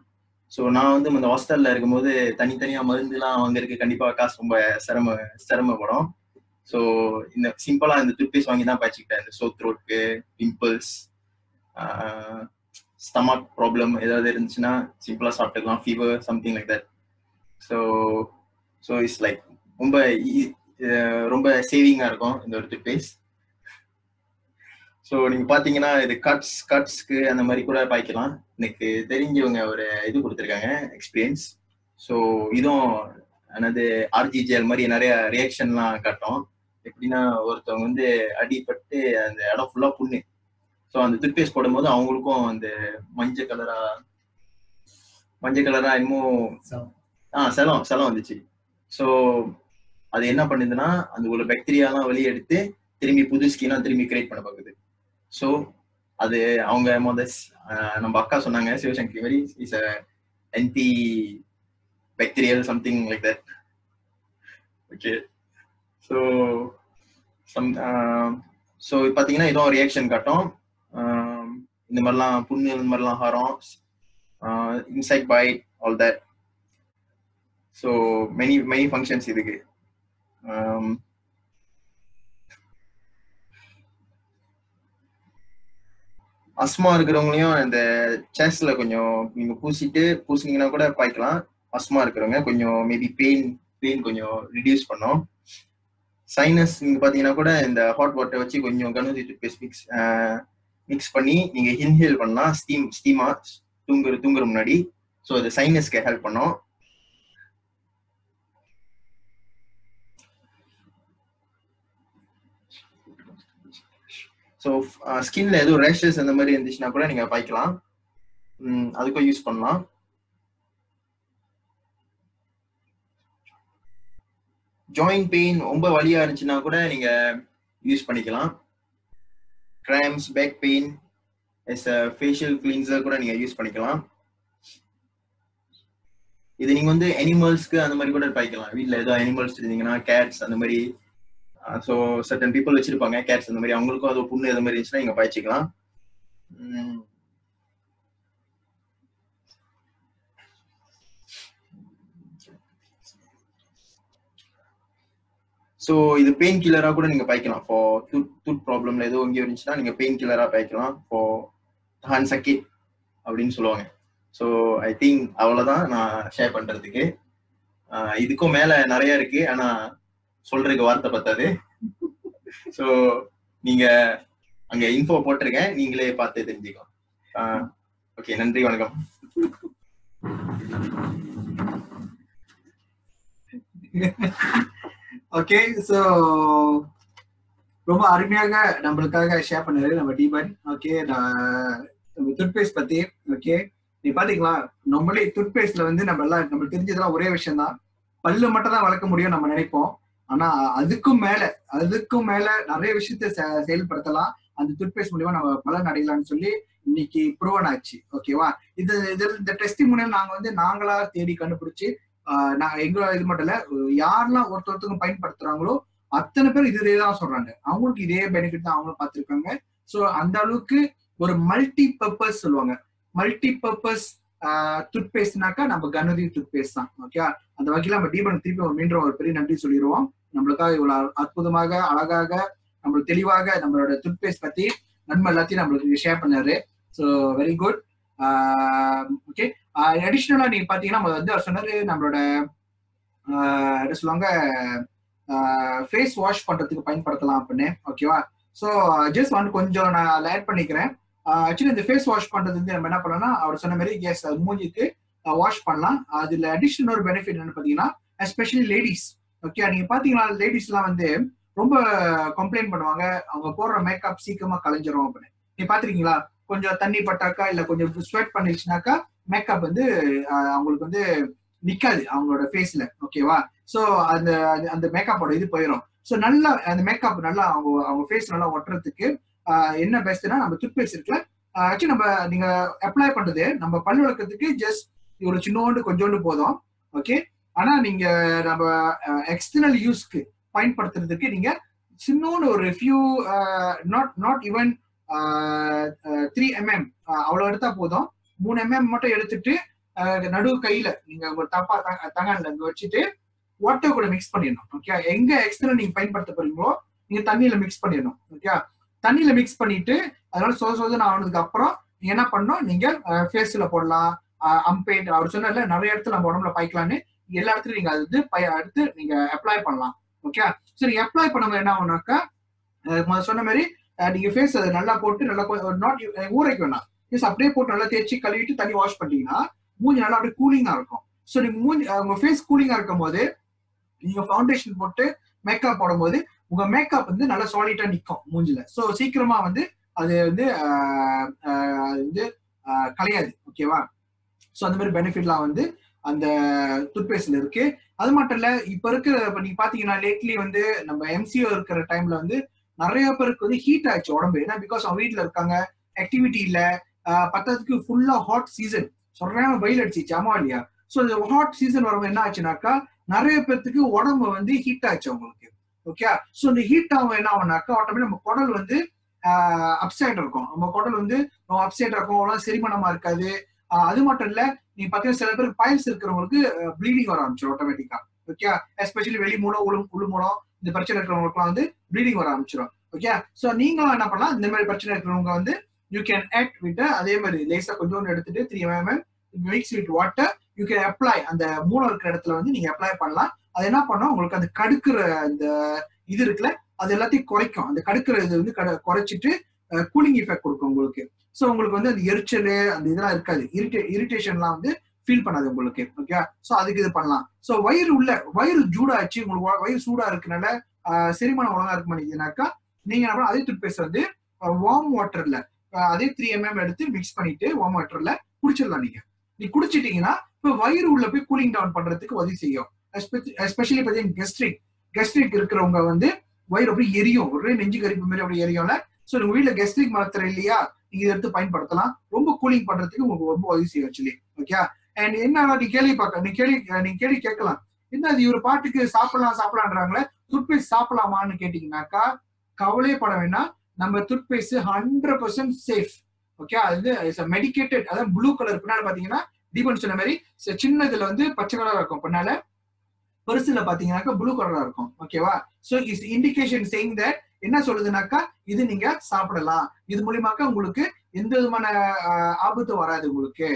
ஸோ நான் வந்து இந்த ஹாஸ்டல்ல இருக்கும்போது தனித்தனியா மருந்துலாம் வாங்குறதுக்கு கண்டிப்பா காசு ரொம்ப சிரம சிரமப்படும். ஸோ இந்த சிம்பிளா இந்த டூத்பேஸ்ட் வாங்கி தான் பாய்ச்சிக்கிட்டேன். இந்த சோ த்ரோட்க்கு பிம்பிள்ஸ் ஸ்டமக் ப்ராப்ளம் ஏதாவது இருந்துச்சுன்னா சிம்பிளாக சாப்பிட்டுக்கலாம். Fever something like that so so it's like ரொம்ப ஈ- ரொம்ப சேவிங்காக இருக்கும் இந்த ஒரு டூத்பேஸ்ட் ஸோ நீங்கள் பார்த்தீங்கன்னா இது கட்ஸ் கட்ஸ்க்கு அந்த மாதிரி கூட பாய்க்கலாம். எனக்கு தெரிஞ்சவங்க ஒரு இது கொடுத்துருக்காங்க எக்ஸ்பீரியன்ஸ் ஸோ இதுவும் அதாவது ஆர்ஜிஜிஎல் மாதிரி நிறைய ரியாக்ஷன்லாம் காட்டும். எப்படின்னா ஒருத்தவங்க வந்து அடிபட்டு அந்த இடம் ஃபுல்லாக புண்ணு. ஸோ அந்த டூத்பேஸ்ட் போடும்போது அவங்களுக்கும் அந்த மஞ்சள் கலரா மஞ்சள் கலரா இன்னும் ஆ செலம் செலம் வந்துச்சு. ஸோ அது என்ன பண்ணுதுன்னா அந்த ஒரு பாக்டீரியாலாம் வெளியே எடுத்து திரும்பி புது ஸ்கினா திரும்பி கிரியேட் பண்ண பார்க்குது. ஸோ அது அவங்க முத நம்ம அக்கா சொன்னாங்க சிவசங்கரி மாதிரி is anti bacterial something like that okay so some so பார்த்தீங்கன்னா இதுவும் ரியாக்ஷன் காட்டும். இந்த மாதிரிலாம் புண்ணு இந்த மாதிரிலாம் harm inside bite all that. So many many functions இதுக்கு. அஸ்மா இருக்கிறவங்களையும் அந்த சேஸ்ட்ல கொஞ்சம் நீங்க பூசிட்டு பூசினீங்கன்னா கூட பாய்க்கலாம். அஸ்மா இருக்கிறவங்க கொஞ்சம் மேபி பெயின் பெயின் கொஞ்சம் ரிடியூஸ் பண்ணும். சைனஸ் நீங்க பாத்தீங்கன்னா கூட இந்த ஹாட் வாட்டர் வச்சு கொஞ்சம் கனூசி மிக்ஸ் மிக்ஸ் பண்ணி நீங்க இன்ஹேல் பண்ணா ஸ்டீம் ஸ்டீமா தூங்குற தூங்குற முன்னாடி. ஸோ அது சைனஸ்க்கு ஹெல்ப் பண்ணும். ஸோ ஸ்கின்ல uh, எதுவும் ரேஷஸ் அந்த மாதிரி இருந்துச்சுன்னா கூட நீங்க பாய்க்கலாம். அதுக்கும் யூஸ் பண்ணலாம். ஜாயிண்ட் பெயின் ரொம்ப வலியா இருந்துச்சுன்னா கூட நீங்க யூஸ் பண்ணிக்கலாம். Cramps back pain yes facial cleanser கூட நீங்க யூஸ் பண்ணிக்கலாம். இது நீங்க வந்து அனிமல்ஸ்க்கு அந்த மாதிரி கூட பாய்க்கலாம் வீட்டில் ஏதோ அனிமல்ஸ் இருந்தீங்கன்னா கேட்ஸ் அந்த மாதிரி ஸோ சர்டன் பீப்புள் வச்சிருப்பாங்க கேட்ஸ் அந்த மாதிரி. அவங்களுக்கும் அது புண்ணு அது மாதிரி இருந்துச்சுன்னா நீங்க பாய்ச்சிக்கலாம் ஸோ இது பெயின் கில்லராக கூட நீங்கள் பாய்க்கலாம். ஃபார் டூத் டூத் ப்ராப்ளம்ல ஏதோ இங்கே இருந்துச்சுன்னா நீங்கள் பெயின் கில்லராக பாய்க்கலாம். ஃபார் ஹான் சக்கி அப்படின்னு சொல்லுவாங்க. ஸோ ஐ திங்க் அவ்வளோதான் நான் ஷேர் பண்ணுறதுக்கு இதுக்கும் மேலே நிறைய இருக்கு. ஆனால் சொல்றதுக்கு வார்த்தை பத்தாது. ஸோ நீங்கள் அங்கே இன்ஃபோ போட்டிருக்கேன். நீங்களே பார்த்து தெரிஞ்சுக்கலாம். ஓகே நன்றி வணக்கம். ஓகே ஸோ ரொம்ப அருமையாக நம்மளுக்காக ஷேர் பண்ணாரு நம்ம டீபன் ஓகே நம்ம டூத்பேஸ்ட் பத்தி ஓகே நீ பாத்தீங்களா? நம்மளே டூத்பேஸ்ட்ல வந்து நம்ம எல்லாம் நம்மளுக்கு தெரிஞ்சதெல்லாம் ஒரே விஷயம் தான் பல்லு மட்டும் தான் வளர்க்க முடியும் நம்ம நினைப்போம். ஆனா அதுக்கும் மேல அதுக்கும் மேல நிறைய விஷயத்த செ- செயல்படுத்தலாம். அந்த டூத்பேஸ்ட் மூலியமா நம்ம பலன் அடையலாம்னு சொல்லி இன்னைக்கு ப்ரூவன் ஆச்சு. ஓகேவா இது இது இந்த டெஸ்டிங் மூலியம் நாங்க வந்து நாங்களா தேடி கண்டுபிடிச்சு நான் எங்க இது மட்டும் இல்ல யாரெல்லாம் ஒருத்தருக்கும் பயன்படுத்துறாங்களோ அத்தனை பேர் இதே தான் சொல்றாங்க. அவங்களுக்கு இதே பெனிஃபிட் தான் அவங்களும் பார்த்துருக்காங்க. ஸோ அந்த அளவுக்கு ஒரு மல்டி பர்பஸ் சொல்லுவாங்க. மல்டி பர்பஸ் டூத்பேஸ்ட்னாக்கா நம்ம கணதி டூத்பேஸ்ட் தான். ஓகே அந்த வகையில நம்ம டீபன் திருப்பி மீண்டும் ஒரு பெரிய நன்றி சொல்லிடுவோம். நம்மளுக்காக இவ்வளவு அற்புதமாக அழகாக நம்மளுக்கு தெளிவாக நம்மளோட டூத்பேஸ்ட் பத்தி நன்மை எல்லாத்தையும் நம்மளுக்கு ஷேர் பண்ணாரு. ஸோ வெரி குட் ஓகே அடிஷ்னலா நீங்க பாத்தீங்கன்னா நம்ம வந்து அவர் சொன்னாரு நம்மளோட என்ன சொல்லுவாங்க ஃபேஸ் வாஷ் பண்றதுக்கு பயன்படுத்தலாம் அப்படின்னு ஓகேவா ஸோ ஜஸ்ட் வந்து கொஞ்சம் நான் ஆட் பண்ணிக்கிறேன். ஆக்சுவலி இந்த ஃபேஸ் வாஷ் பண்றது வந்து நம்ம என்ன பண்ணோம்னா அவர் சொன்ன மாதிரி எஸ் மூஞ்சிக்கு வாஷ் பண்ணலாம். அதுல அடிஷனல் ஒரு பெனிஃபிட் என்னன்னு பாத்தீங்கன்னா எஸ்பெஷலி லேடிஸ் ஓகே நீங்க பாத்தீங்கன்னா லேடிஸ் எல்லாம் வந்து ரொம்ப கம்ப்ளைண்ட் பண்ணுவாங்க. அவங்க போடுற மேக்கப் சீக்கிரமா கலைஞ்சிரும் அப்படின்னு. நீ பாத்திருக்கீங்களா? கொஞ்சம் தண்ணி பட்டாக்கா இல்ல கொஞ்சம் ஸ்வெட் பண்ணிடுச்சுனாக்கா மேக்கப் வந்து அவங்களுக்கு வந்து நிக்காது அவங்களோட ஃபேஸ்ல ஓகேவா சோ அந்த அந்த- மேக்கப்போட இது போயிடும் சோ நல்லா அந்த மேக்கப் நல்லா அவங்க அவங்க ஃபேஸ் நல்லா ஒட்டுறதுக்கு என்ன பெஸ்ட்னா நம்ம டூத்பேஸ்ட் இருக்குல்ல ஆக்சுவலி நம்ம நீங்க அப்ளை பண்றது நம்ம பல் வளர்க்கறதுக்கு ஜஸ்ட் ஒரு சின்னோண்டு கொஞ்சோண்டு போதும் ஓகே ஆனா நீங்க நம்ம எக்ஸ்டர்னல் யூஸ்க்கு பயன்படுத்துறதுக்கு நீங்க சின்னோண்டு ஒரு few not not even three mm அவ்வளவு எடுத்தா போதும். மூணு எம்எம் மட்டும் எடுத்துட்டு நடு கையில நீங்க ஒரு தப்பா தங்க- இங்க வச்சுட்டு வாட்டர் கூட மிக்ஸ் பண்ணிடணும் ஓகே எங்க எக்ஸ்ட்ரா நீங்க பயன்படுத்த போறீங்களோ நீங்க தண்ணியில மிக்ஸ் பண்ணிடணும் ஓகே தண்ணியில மிக்ஸ் பண்ணிட்டு அதனால சொத சொதன்னு ஆனதுக்கு அப்புறம் நீங்க என்ன பண்ணும் நீங்க ஃபேஸ்ல போடலாம். அம்பேட் அவர் சொன்னார்ல நிறைய இடத்துல நம்ம உடம்புல பாய்க்கலாம்னு. எல்லா இடத்துலயும் நீங்க அது வந்து பய- எடுத்து நீங்க அப்ளை பண்ணலாம் ஓகே சரி அப்ளை பண்ணும்போது என்ன ஆகும்னாக்கா சொன்ன மாதிரி நீங்க ஃபேஸ் அதை நல்லா போட்டு நல்லா நாட் ஊரைக்கு வேணாம். ஃபேஸ் அப்படியே போட்டு நல்லா தேய்ச்சி கழுவிட்டு தண்ணி வாஷ் பண்ணிட்டீங்கன்னா மூஞ்சி நல்லா அப்படியே கூலிங்கா இருக்கும். ஸோ நீங்க மூஞ்சி உங்க ஃபேஸ் கூலிங்கா இருக்கும் போது நீங்க ஃபவுண்டேஷன் போட்டு மேக்கப் போடும்போது உங்க மேக்கப் வந்து நல்லா சாலிட்டா நிற்கும் மூஞ்சில. ஸோ சீக்கிரமா வந்து அது வந்து அது வந்து கலையாது. ஓகேவா ஸோ அந்த மாதிரி பெனிஃபிட்லாம் வந்து அந்த டூத்பேஸ்ட்ல இருக்கு. அது மட்டும் இல்ல இப்ப இருக்கிற இப்ப நீங்க பாத்தீங்கன்னா லேட்லி வந்து நம்ம எம்சிஓ இருக்கிற டைம்ல வந்து நிறைய பேருக்கு வந்து ஹீட் ஆயிடுச்சு உடம்பு. ஏன்னா பிகாஸ் அவங்க வீட்டுல இருக்காங்க ஆக்டிவிட்டி இல்ல பத்தத்துக்கு ஃபுல்லா ஹாட் சீசன் சொல்றேன் வெயில் அடிச்சிச்சு ஆமா இல்லையா? ஸோ இந்த ஹாட் சீசன் வரும்போது என்ன ஆச்சுனாக்கா நிறைய பேர்த்துக்கு உடம்பு வந்து ஹீட் ஆச்சு அவங்களுக்கு. ஓகே ஸோ இந்த ஹீட் ஆகும் என்ன ஆகும்னாக்கா ஆட்டோமேட்டிக் நம்ம குடல் வந்து அப்சைட் இருக்கும் நம்ம குடல் வந்து அப்சைட் இருக்கும் அவ்வளோ செரிமானமா இருக்காது. அது மட்டும் இல்ல நீ பாத்தீங்கன்னா சில பேருக்கு பயல்ஸ் இருக்கிறவங்களுக்கு ப்ளீடிங் வர ஆரம்பிச்சிடும் ஆட்டோமேட்டிக்கா ஓகே எஸ்பெஷலி வெளி மூலம் உள் உள் மூலம் இந்த பிரச்சனை இருக்கிறவங்களுக்குலாம் வந்து ப்ளீடிங் வர ஆரம்பிச்சிடும் ஓகே ஸோ நீங்களும் என்ன பண்ணலாம்? இந்த மாதிரி பிரச்சனை இருக்கிறவங்க வந்து யூ கேன் ஆக்ட் விட்டு அதே மாதிரி லேசா கொஞ்சோண்டு எடுத்துட்டு three mm mix with water you can apply அந்த மூலம் இருக்கிற இடத்துல வந்து நீங்க அப்ளை பண்ணலாம். அது என்ன பண்ணும்? உங்களுக்கு அந்த கடுக்குற அந்த இது இருக்குல்ல அது எல்லாத்தையும் குறைக்கும். அந்த கடுக்குற இது வந்து குறைச்சிட்டு கூலிங் எஃபெக்ட் கொடுக்கும் உங்களுக்கு. ஸோ உங்களுக்கு வந்து அந்த எரிச்சல் அந்த இதெல்லாம் இருக்காது. இரிட்டே இரிட்டேஷன்லாம் வந்து ஃபீல் பண்ணாது உங்களுக்கு. ஓகே ஸோ அதுக்கு இது பண்ணலாம். ஸோ வயிறு உள்ள வயிறு ஜூடாச்சு உங்களுக்கு வயிறு சூடா இருக்கனால செரிமானம் ஒழுங்கா இருக்க மாட்டேங்குதுனாக்கா நீங்க என்ன அதே டூத்பேஸ்ட் வந்து வார்ம் வாட்டர்ல அதே த்ரீ எம்எம் எடுத்து மிக்ஸ் பண்ணிட்டு வார்ம் வாட்டர்ல குடிச்சிடலாம் நீங்க. நீ குடிச்சிட்டீங்கன்னா இப்போ வயிறு உள்ள போய் கூலிங் டவுன் பண்றதுக்கு உதவி செய்யும். எஸ்பெஷலி பார்த்தீங்கன்னா கெஸ்ட்ரிக் கெஸ்ட்ரிக் இருக்கிறவங்க வந்து வயிறு அப்படியே எரியும். ஒரே நெஞ்சு கரிப்பு மாதிரி அப்படியே எரியும்ல. ஸோ உங்க வீட்டுல கெஸ்ட்ரிக் மாத்திரை இல்லையா? நீங்க இதை எடுத்து பயன்படுத்தலாம். ரொம்ப கூலிங் பண்றதுக்கு உங்களுக்கு ரொம்ப உதவி செய்யும் ஆக்சுவலி ஓகே அண்ட் என்ன நீ கேள்வி பார்க்க நீ கேள்வி நீ கேள்வி கேட்கலாம். என்ன அது இவர் பாட்டுக்கு சாப்பிடலாம் சாப்பிடலான்றாங்களே துட்பேஸ்ட் சாப்பிடலாமான்னு கேட்டீங்கன்னாக்கா கவலையே பட நம்ம toothpaste hundred percent safe okay அது மெடிக்கேட்டட் அதாவது ப்ளூ கலர் பின்னால பாத்தீங்கன்னா தீபன் சொன்ன மாதிரி சின்ன இதுல வந்து பச்சை கலரா இருக்கும். பின்னால பெருசுல பாத்தீங்கன்னாக்கா ப்ளூ கலரா இருக்கும். ஓகேவா so is indication saying that என்ன சொல்லுதுனாக்கா இது நீங்க சாப்பிடலாம். இது மூலியமாக்கா உங்களுக்கு எந்த விதமான ஆபத்து ஆபத்தும் வராது உங்களுக்கு.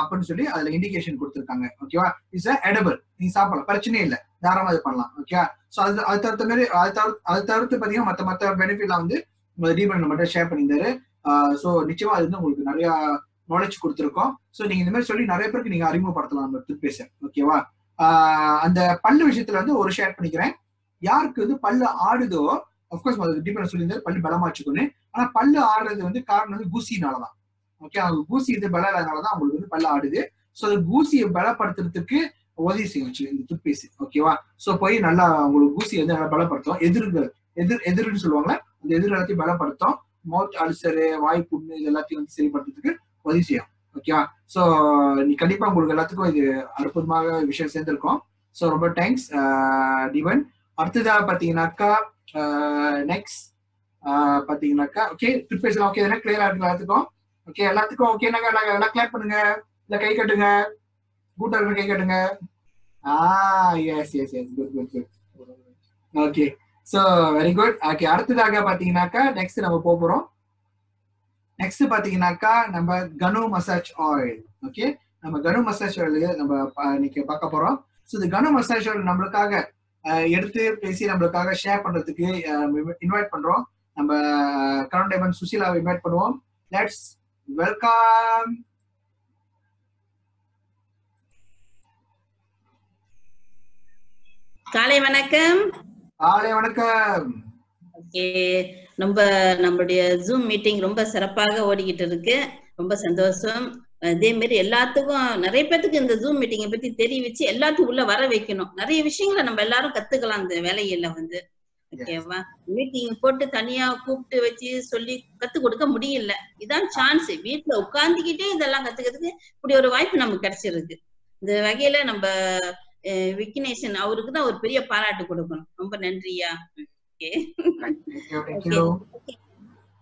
அப்படின்னு சொல்லி அதுல இண்டிகேஷன் கொடுத்துருக்காங்க. ஓகேவா இஸ் எடபிள் நீ சாப்பிடலாம். பிரச்சனையே இல்ல. தாராளமா இது பண்ணலாம். ஓகேவா ஸோ அது அது தவிர்த்த மாதிரி அது தவிர அது தவிர்த்து பாத்தீங்கன்னா மத்த மத்த பெனிஃபிட்லாம் வந்து தீபன் நம்மகிட்ட ஷேர் பண்ணியிருந்தாரு. ஸோ நிச்சயமா அது வந்து உங்களுக்கு நிறைய நாலேஜ் கொடுத்துருக்கோம். ஸோ நீங்க இந்த மாதிரி சொல்லி நிறைய பேருக்கு நீங்க அறிமுகப்படுத்தலாம் நம்ம டூத்பேஸ்ட் ஓகேவா அந்த பல்லு விஷயத்துல வந்து ஒரு ஷேர் பண்ணிக்கிறேன். யாருக்கு வந்து பல்லு ஆடுதோ அஃப்கோர்ஸ் டிபெண்ட் சொல்லியிருந்தாரு பல்லு பலமா வச்சுக்கணும் ஆனா பல்லு ஆடுறது வந்து காரணம் வந்து குசினாலதான் ஓகே அவங்க ஊசி இது பலம் இல்லாதனாலதான் அவங்களுக்கு வந்து பல்ல ஆடுது. ஸோ அந்த ஊசியை பலப்படுத்துறதுக்கு உதவி செய்யும் இந்த துப்பேசி. ஓகேவா ஸோ போய் நல்லா உங்களுக்கு ஊசி வந்து நல்லா பலப்படுத்தும். எதிர்கள் எதிர் எதிர்னு சொல்லுவாங்க அந்த எதிர் எல்லாத்தையும் பலப்படுத்தும். மவுத் அல்சரு வாய் புண்ணு இது எல்லாத்தையும் வந்து சரிப்படுத்துறதுக்கு உதவி செய்யும். ஓகேவா ஸோ நீ கண்டிப்பா உங்களுக்கு எல்லாத்துக்கும் இது அற்புதமாக விஷயம் சேர்ந்திருக்கும். ஸோ ரொம்ப தேங்க்ஸ் டிவன். அடுத்ததாக பார்த்தீங்கன்னாக்கா நெக்ஸ்ட் பார்த்தீங்கன்னாக்கா ஓகே ட்ரிப் ஓகே என்ன கிளியரா இருக்கு எல்லாத்துக்கும்? ஓகே எல்லாத்துக்கும் ஓகேனாக்கா நாங்க எல்லாம் கிளாப் பண்ணுங்க. இல்லை கை கட்டுங்க. கூட்டா கை கட்டுங்க. ஆ yes yes yes good good good okay so very good okay அடுத்ததாக பார்த்தீங்கன்னாக்கா நெக்ஸ்ட் நம்ம போக போகிறோம் நெக்ஸ்ட் பார்த்தீங்கன்னாக்கா நம்ம கனு மசாஜ் ஆயில் ஓகே நம்ம கனு மசாஜ் ஆயில் நம்ம இன்னைக்கு பார்க்க போகிறோம் ஸோ இந்த கனு மசாஜ் ஆயில் நம்மளுக்காக எடுத்து பேசி நம்மளுக்காக ஷேர் பண்றதுக்கு இன்வைட் பண்றோம். நம்ம கரண்ட் டைமண்ட் சுஷீலாவை இன்வைட் பண்ணுவோம். லெட்ஸ் வெல்கம் காலை வணக்கம். காலை வணக்கம். ஓகே. ரொம்ப நம்மளுடைய ஜூம் மீட்டிங் ரொம்ப சிறப்பாக ஓடிக்கிட்டு இருக்கு. ரொம்ப சந்தோஷம். அதே மாதிரி எல்லாத்துக்கும் நிறைய பேத்துக்கு இந்த ஜூம் மீட்டிங்கை பத்தி தெரிய வச்சு எல்லாத்தையும் உள்ள வர வைக்கணும். நிறைய விஷயங்களை நம்ம எல்லாரும் கத்துக்கலாம் இந்த வேலையில வந்து. ஓகேவா? மீட்டிங் போட்டு தனியா கூப்பிட்டு வச்சு சொல்லி கத்து கொடுக்க முடியல. இதான் சான்ஸ் வீட்டுல உட்கார்ந்துக்கிட்டே இதெல்லாம் கத்துக்கிறதுக்கு இப்படி ஒரு வாய்ப்பு நமக்கு கிடைச்சிருக்கு. இந்த வகையில நம்ம விக்னேஷன் அவருக்கு தான் ஒரு பெரிய பாராட்டு கொடுக்கணும். ரொம்ப நன்றியா ஓகே.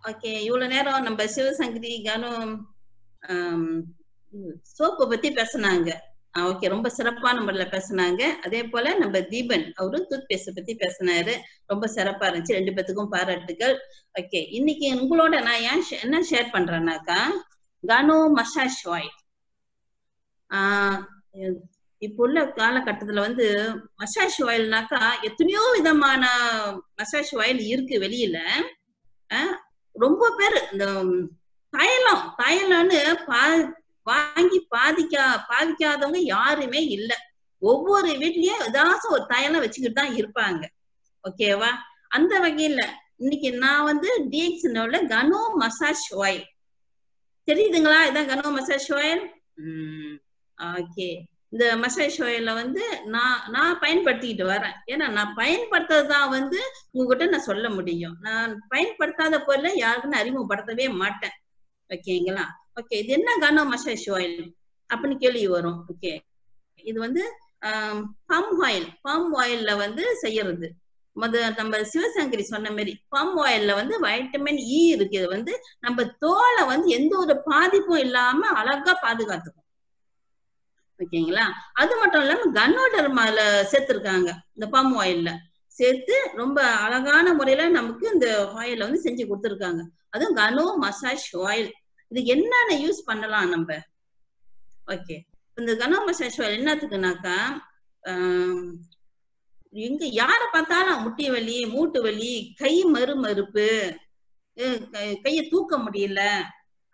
ஓகே. இவ்வளவு நேரம் நம்ம சிவசங்கரி கனம் சோப்பை பத்தி பேசுனாங்க. ஓகே. ரொம்ப சிறப்பான முறையில பேசுனாங்க. அதே போல நம்ம தீபன் அவரும் டூத் பேஸ்ட் பத்தி பேசினாரு. ரொம்ப சிறப்பா இருந்துச்சு. ரெண்டு பேத்துக்கும் பாராட்டுகள். ஓகே. இன்னைக்கு உங்களோட நான் ஏன் என்ன ஷேர் பண்றேன்னாக்கா கனோ மசாஜ் ஆயில் ஆஹ் இப்போ உள்ள காலகட்டத்துல வந்து மசாஜ் ஆயில்னாக்கா எத்தனையோ விதமான மசாஜ் ஆயில் இருக்கு வெளியில. ரொம்ப பேர் இந்த தைலம் தைலம்னு பா வாங்கி பாதிக்கா பாதிக்காதவங்க யாருமே இல்ல. ஒவ்வொரு வீட்லயும் ஏதாச்சும் ஒரு தைலம் வச்சுக்கிட்டு தான் இருப்பாங்க. ஓகேவா அந்த வகையில இன்னைக்கு நான் வந்து டிஎக்ஸ்னோட கனோ மசாஜ் ஆயில் தெரியுதுங்களா? இதான் கனோ மசாஜ் ஆயில் ஓகே இந்த மசாஜ் ஆயில வந்து நான் நான் பயன்படுத்திக்கிட்டு வரேன். ஏன்னா நான் பயன்படுத்துறது தான் வந்து உங்ககிட்ட நான் சொல்ல முடியும். நான் பயன்படுத்தாத பொருளை யாருக்குன்னு அறிமுகப்படுத்தவே மாட்டேன். ஓகேங்களா ஓகே இது என்ன கனோ மசாஜ் ஆயில் அப்படின்னு கேள்வி வரும். ஓகே இது வந்து பாம் ஆயில் பாம் ஆயில்ல வந்து செய்யறது. மது நம்ம சிவசங்கரி சொன்ன மாதிரி பாம் ஆயில்ல வந்து வைட்டமின் இ e இருக்கு. இது வந்து நம்ம தோலை வந்து எந்த ஒரு பாதிப்பும் இல்லாம அழகா பாதுகாத்துக்கும். ஓகேங்களா? அது மட்டும் இல்லாம கன்னோடர்மால சேர்த்திருக்காங்க இந்த பாம் ஆயில்ல சேர்த்து ரொம்ப அழகான முறையில நமக்கு இந்த ஆயில வந்து செஞ்சு கொடுத்துருக்காங்க. அதுவும் கனோ மசாஜ் ஆயில் இது என்னென்ன யூஸ் பண்ணலாம் நம்ம. ஓகே இந்த கனோம மசாஜ் என்னத்துக்குனாக்கா எங்க யார பார்த்தாலும் முட்டி வலி மூட்டு வலி கை மறு மறுப்பு கைய தூக்க முடியல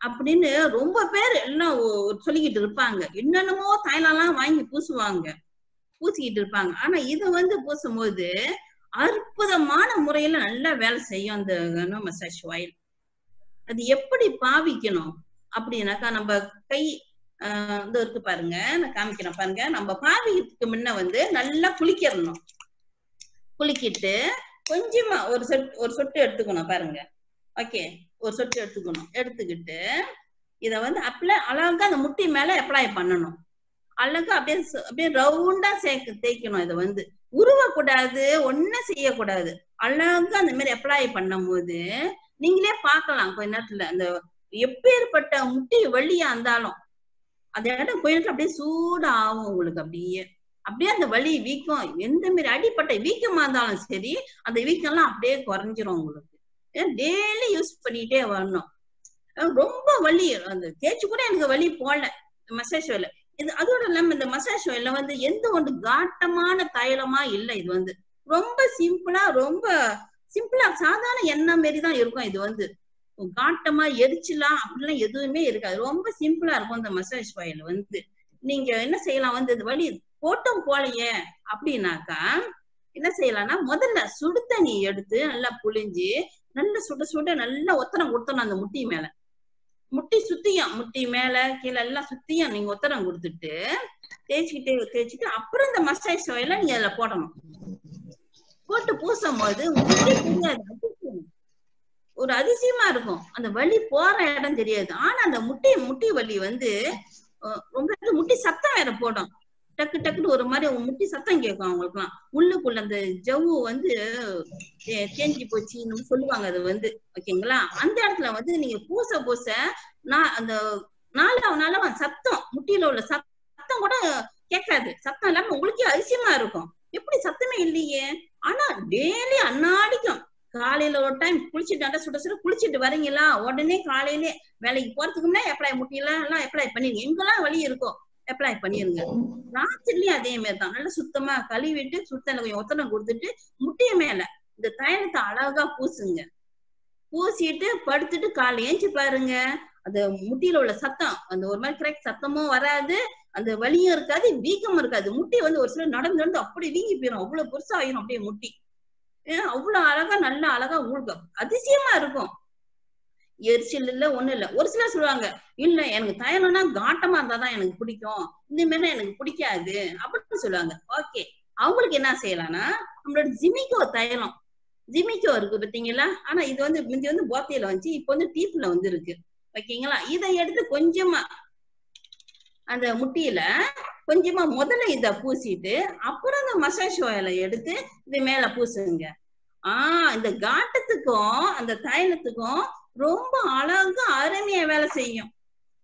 அப்படின்னு ரொம்ப பேர் எல்லாம் ஒ- சொல்லிக்கிட்டு இருப்பாங்க. என்னென்னமோ தைலம்லாம் வாங்கி பூசுவாங்க. பூசிக்கிட்டு இருப்பாங்க. ஆனா இது வந்து பூசும்போது அற்புதமான முறையில நல்லா வேலை செய்யும் அந்த கனோம மசாஜ் அது எப்படி பாவிக்கணும் அப்படின்னாக்கா நம்ம கை ஆஹ் இது இருக்கு பாருங்க நான் காமிக்கிறேன் பாருங்க. நம்ம பாவிக்கிறதுக்கு முன்ன வந்து நல்லா குளிக்கிறணும் குளிக்கிட்டு கொஞ்சமா ஒரு சொட்டு ஒரு சொட்டு எடுத்துக்கணும் பாருங்க. ஓகே ஒரு சொட்டு எடுத்துக்கணும். எடுத்துக்கிட்டு இத வந்து அப்ளை அழகா அந்த முட்டி மேல அப்ளை பண்ணணும். அழகா அப்படியே அப்படியே ரவுண்டா சேர்க்க தேய்க்கணும் இதை வந்து. உருவக்கூடாது ஒன்னும் செய்யக்கூடாது. அழகா அந்த மாதிரி அப்ளை பண்ணும்போது நீங்களே பார்க்கலாம் கொஞ்ச நேரத்துல. அந்த எப்பேற்பட்ட முட்டி வலியா இருந்தாலும் அந்த இடம் கொஞ்ச நேரத்துல அப்படியே சூடா ஆகும் உங்களுக்கு அப்படியே. அப்படியே அந்த வலி வீக்கம் எந்த மாதிரி அடிப்பட்ட வீக்கமா இருந்தாலும் சரி அந்த வீக்கம்லாம் அப்படியே குறைஞ்சிரும் உங்களுக்கு. டெய்லி யூஸ் பண்ணிட்டே வரணும். ரொம்ப வலி அந்த தேய்ச்சி கூட எனக்கு வலி போல மசாஜ் வலி இது அதோட இல்லாம இந்த மசாஜ் ஆயில்ல வந்து எந்த ஒன்று காட்டமான தைலமா இல்ல இது வந்து. ரொம்ப சிம்பிளா ரொம்ப சிம்பிளா சாதாரண எண்ணெய் மாரி தான் இருக்கும் இது வந்து. காட்டமா எரிச்சலாம் அப்படிலாம் எதுவுமே இருக்காது. ரொம்ப சிம்பிளா இருக்கும் இந்த மசாஜ் ஆயில் வந்து. நீங்க என்ன செய்யலாம் வந்து இது வழி போட்டோம் போலையே அப்படின்னாக்கா என்ன செய்யலாம்னா முதல்ல சுடு தண்ணி எடுத்து நல்லா புழிஞ்சு நல்லா சுட சுட நல்லா ஒத்தனம் கொடுத்தணும் அந்த முட்டி மேல. முட்டி சுத்தியும் முட்டி மேல கீழே எல்லாம் சுத்தியும் நீங்க ஒத்தனம் கொடுத்துட்டு தேய்ச்சிக்கிட்டே தேய்ச்சிட்டு அப்புறம் இந்த மசாஜ் ஆயில நீங்க அதுல போடணும். போட்டு பூசும் போது அதிசயம். ஒரு அதிசயமா இருக்கும். அந்த வலி போற இடம் தெரியாது. ஆனா அந்த முட்டி முட்டி வலி வந்து ரொம்ப முட்டி சத்தம் வேற போடும். டக்கு டக்குன்னு ஒரு மாதிரி முட்டி சத்தம் கேட்கும் அவங்களுக்குலாம். உள்ளுக்குள்ள அந்த ஜவ்வு வந்து தேஞ்சி போச்சுன்னு சொல்லுவாங்க அது வந்து. ஓகேங்களா? அந்த இடத்துல வந்து நீங்க பூச பூச நான் அந்த நாலாவது நாளா சத்தம் முட்டியில உள்ள சத்தம் கூட கேட்காது. சத்தம் இல்லாம உங்களுக்கே அதிசயமா இருக்கும். எப்படி சத்தமே இல்லையே? ஆனா டெய்லி அன்னாடிக்கும். காலையில ஒரு டைம் குளிச்சுட்டு நல்லா சுட சுட குளிச்சுட்டு வரீங்களா உடனே காலையிலே வேலைக்கு போறதுக்கு முன்னாடி அப்ளை முட்டியெல்லாம் எல்லாம் அப்ளை பண்ணிருங்க. எங்கெல்லாம் வழி இருக்கோ அப்ளை பண்ணிருங்க. ராத்திரிலயும் அதே மாதிரி தான் நல்லா சுத்தமா கழுவிட்டு சுத்தம் கொஞ்சம் ஒத்தனம் கொடுத்துட்டு முட்டிய மேல இந்த தைலத்தை அழகா பூசுங்க. பூசிட்டு படுத்துட்டு காலைல ஏஞ்சி பாருங்க. அந்த முட்டியில உள்ள சத்தம் அந்த ஒரு மாதிரி கரெக்ட் சத்தமும் வராது அந்த வலியும் இருக்காது வீக்கமும் இருக்காது. முட்டி வந்து ஒரு சிலர் நடந்து நடந்து அப்படி வீங்கி போயிடும் அவ்வளவு பெருசா ஆயிரும் அப்படியே முட்டி. அவ்வளவு அழகா நல்லா அழகா ஊழ்கம். அதிசயமா இருக்கும். எரிச்சல் இல்ல ஒண்ணு இல்ல. ஒரு சிலர் சொல்லுவாங்க இல்ல எனக்கு தைலம்னா காட்டமா இருந்தாதான் எனக்கு பிடிக்கும். இந்த மாதிரி எனக்கு பிடிக்காது. அப்படின்னு சொல்லுவாங்க. ஓகே. அவங்களுக்கு என்ன செய்யலாம்னா நம்மளோட ஜிமிக்கோ தைலம். ஜிமிக்கோ இருக்கு பாத்தீங்களா ஆனா இது வந்து முந்தி வந்து போத்தையில வந்துச்சு இப்போ வந்து டீப்ல வந்து இருக்கு. ஓகேங்களா? இதை எடுத்து கொஞ்சமா அந்த முட்டியில கொஞ்சமா முதல்ல இத பூசிட்டு அப்புறம் அந்த மசாஜ் ஆயிலை எடுத்து இது மேல பூசுங்க. ஆஹ் இந்த காட்டத்துக்கும் அந்த தைலத்துக்கும் ரொம்ப அழகா அருமையா வேலை செய்யும்.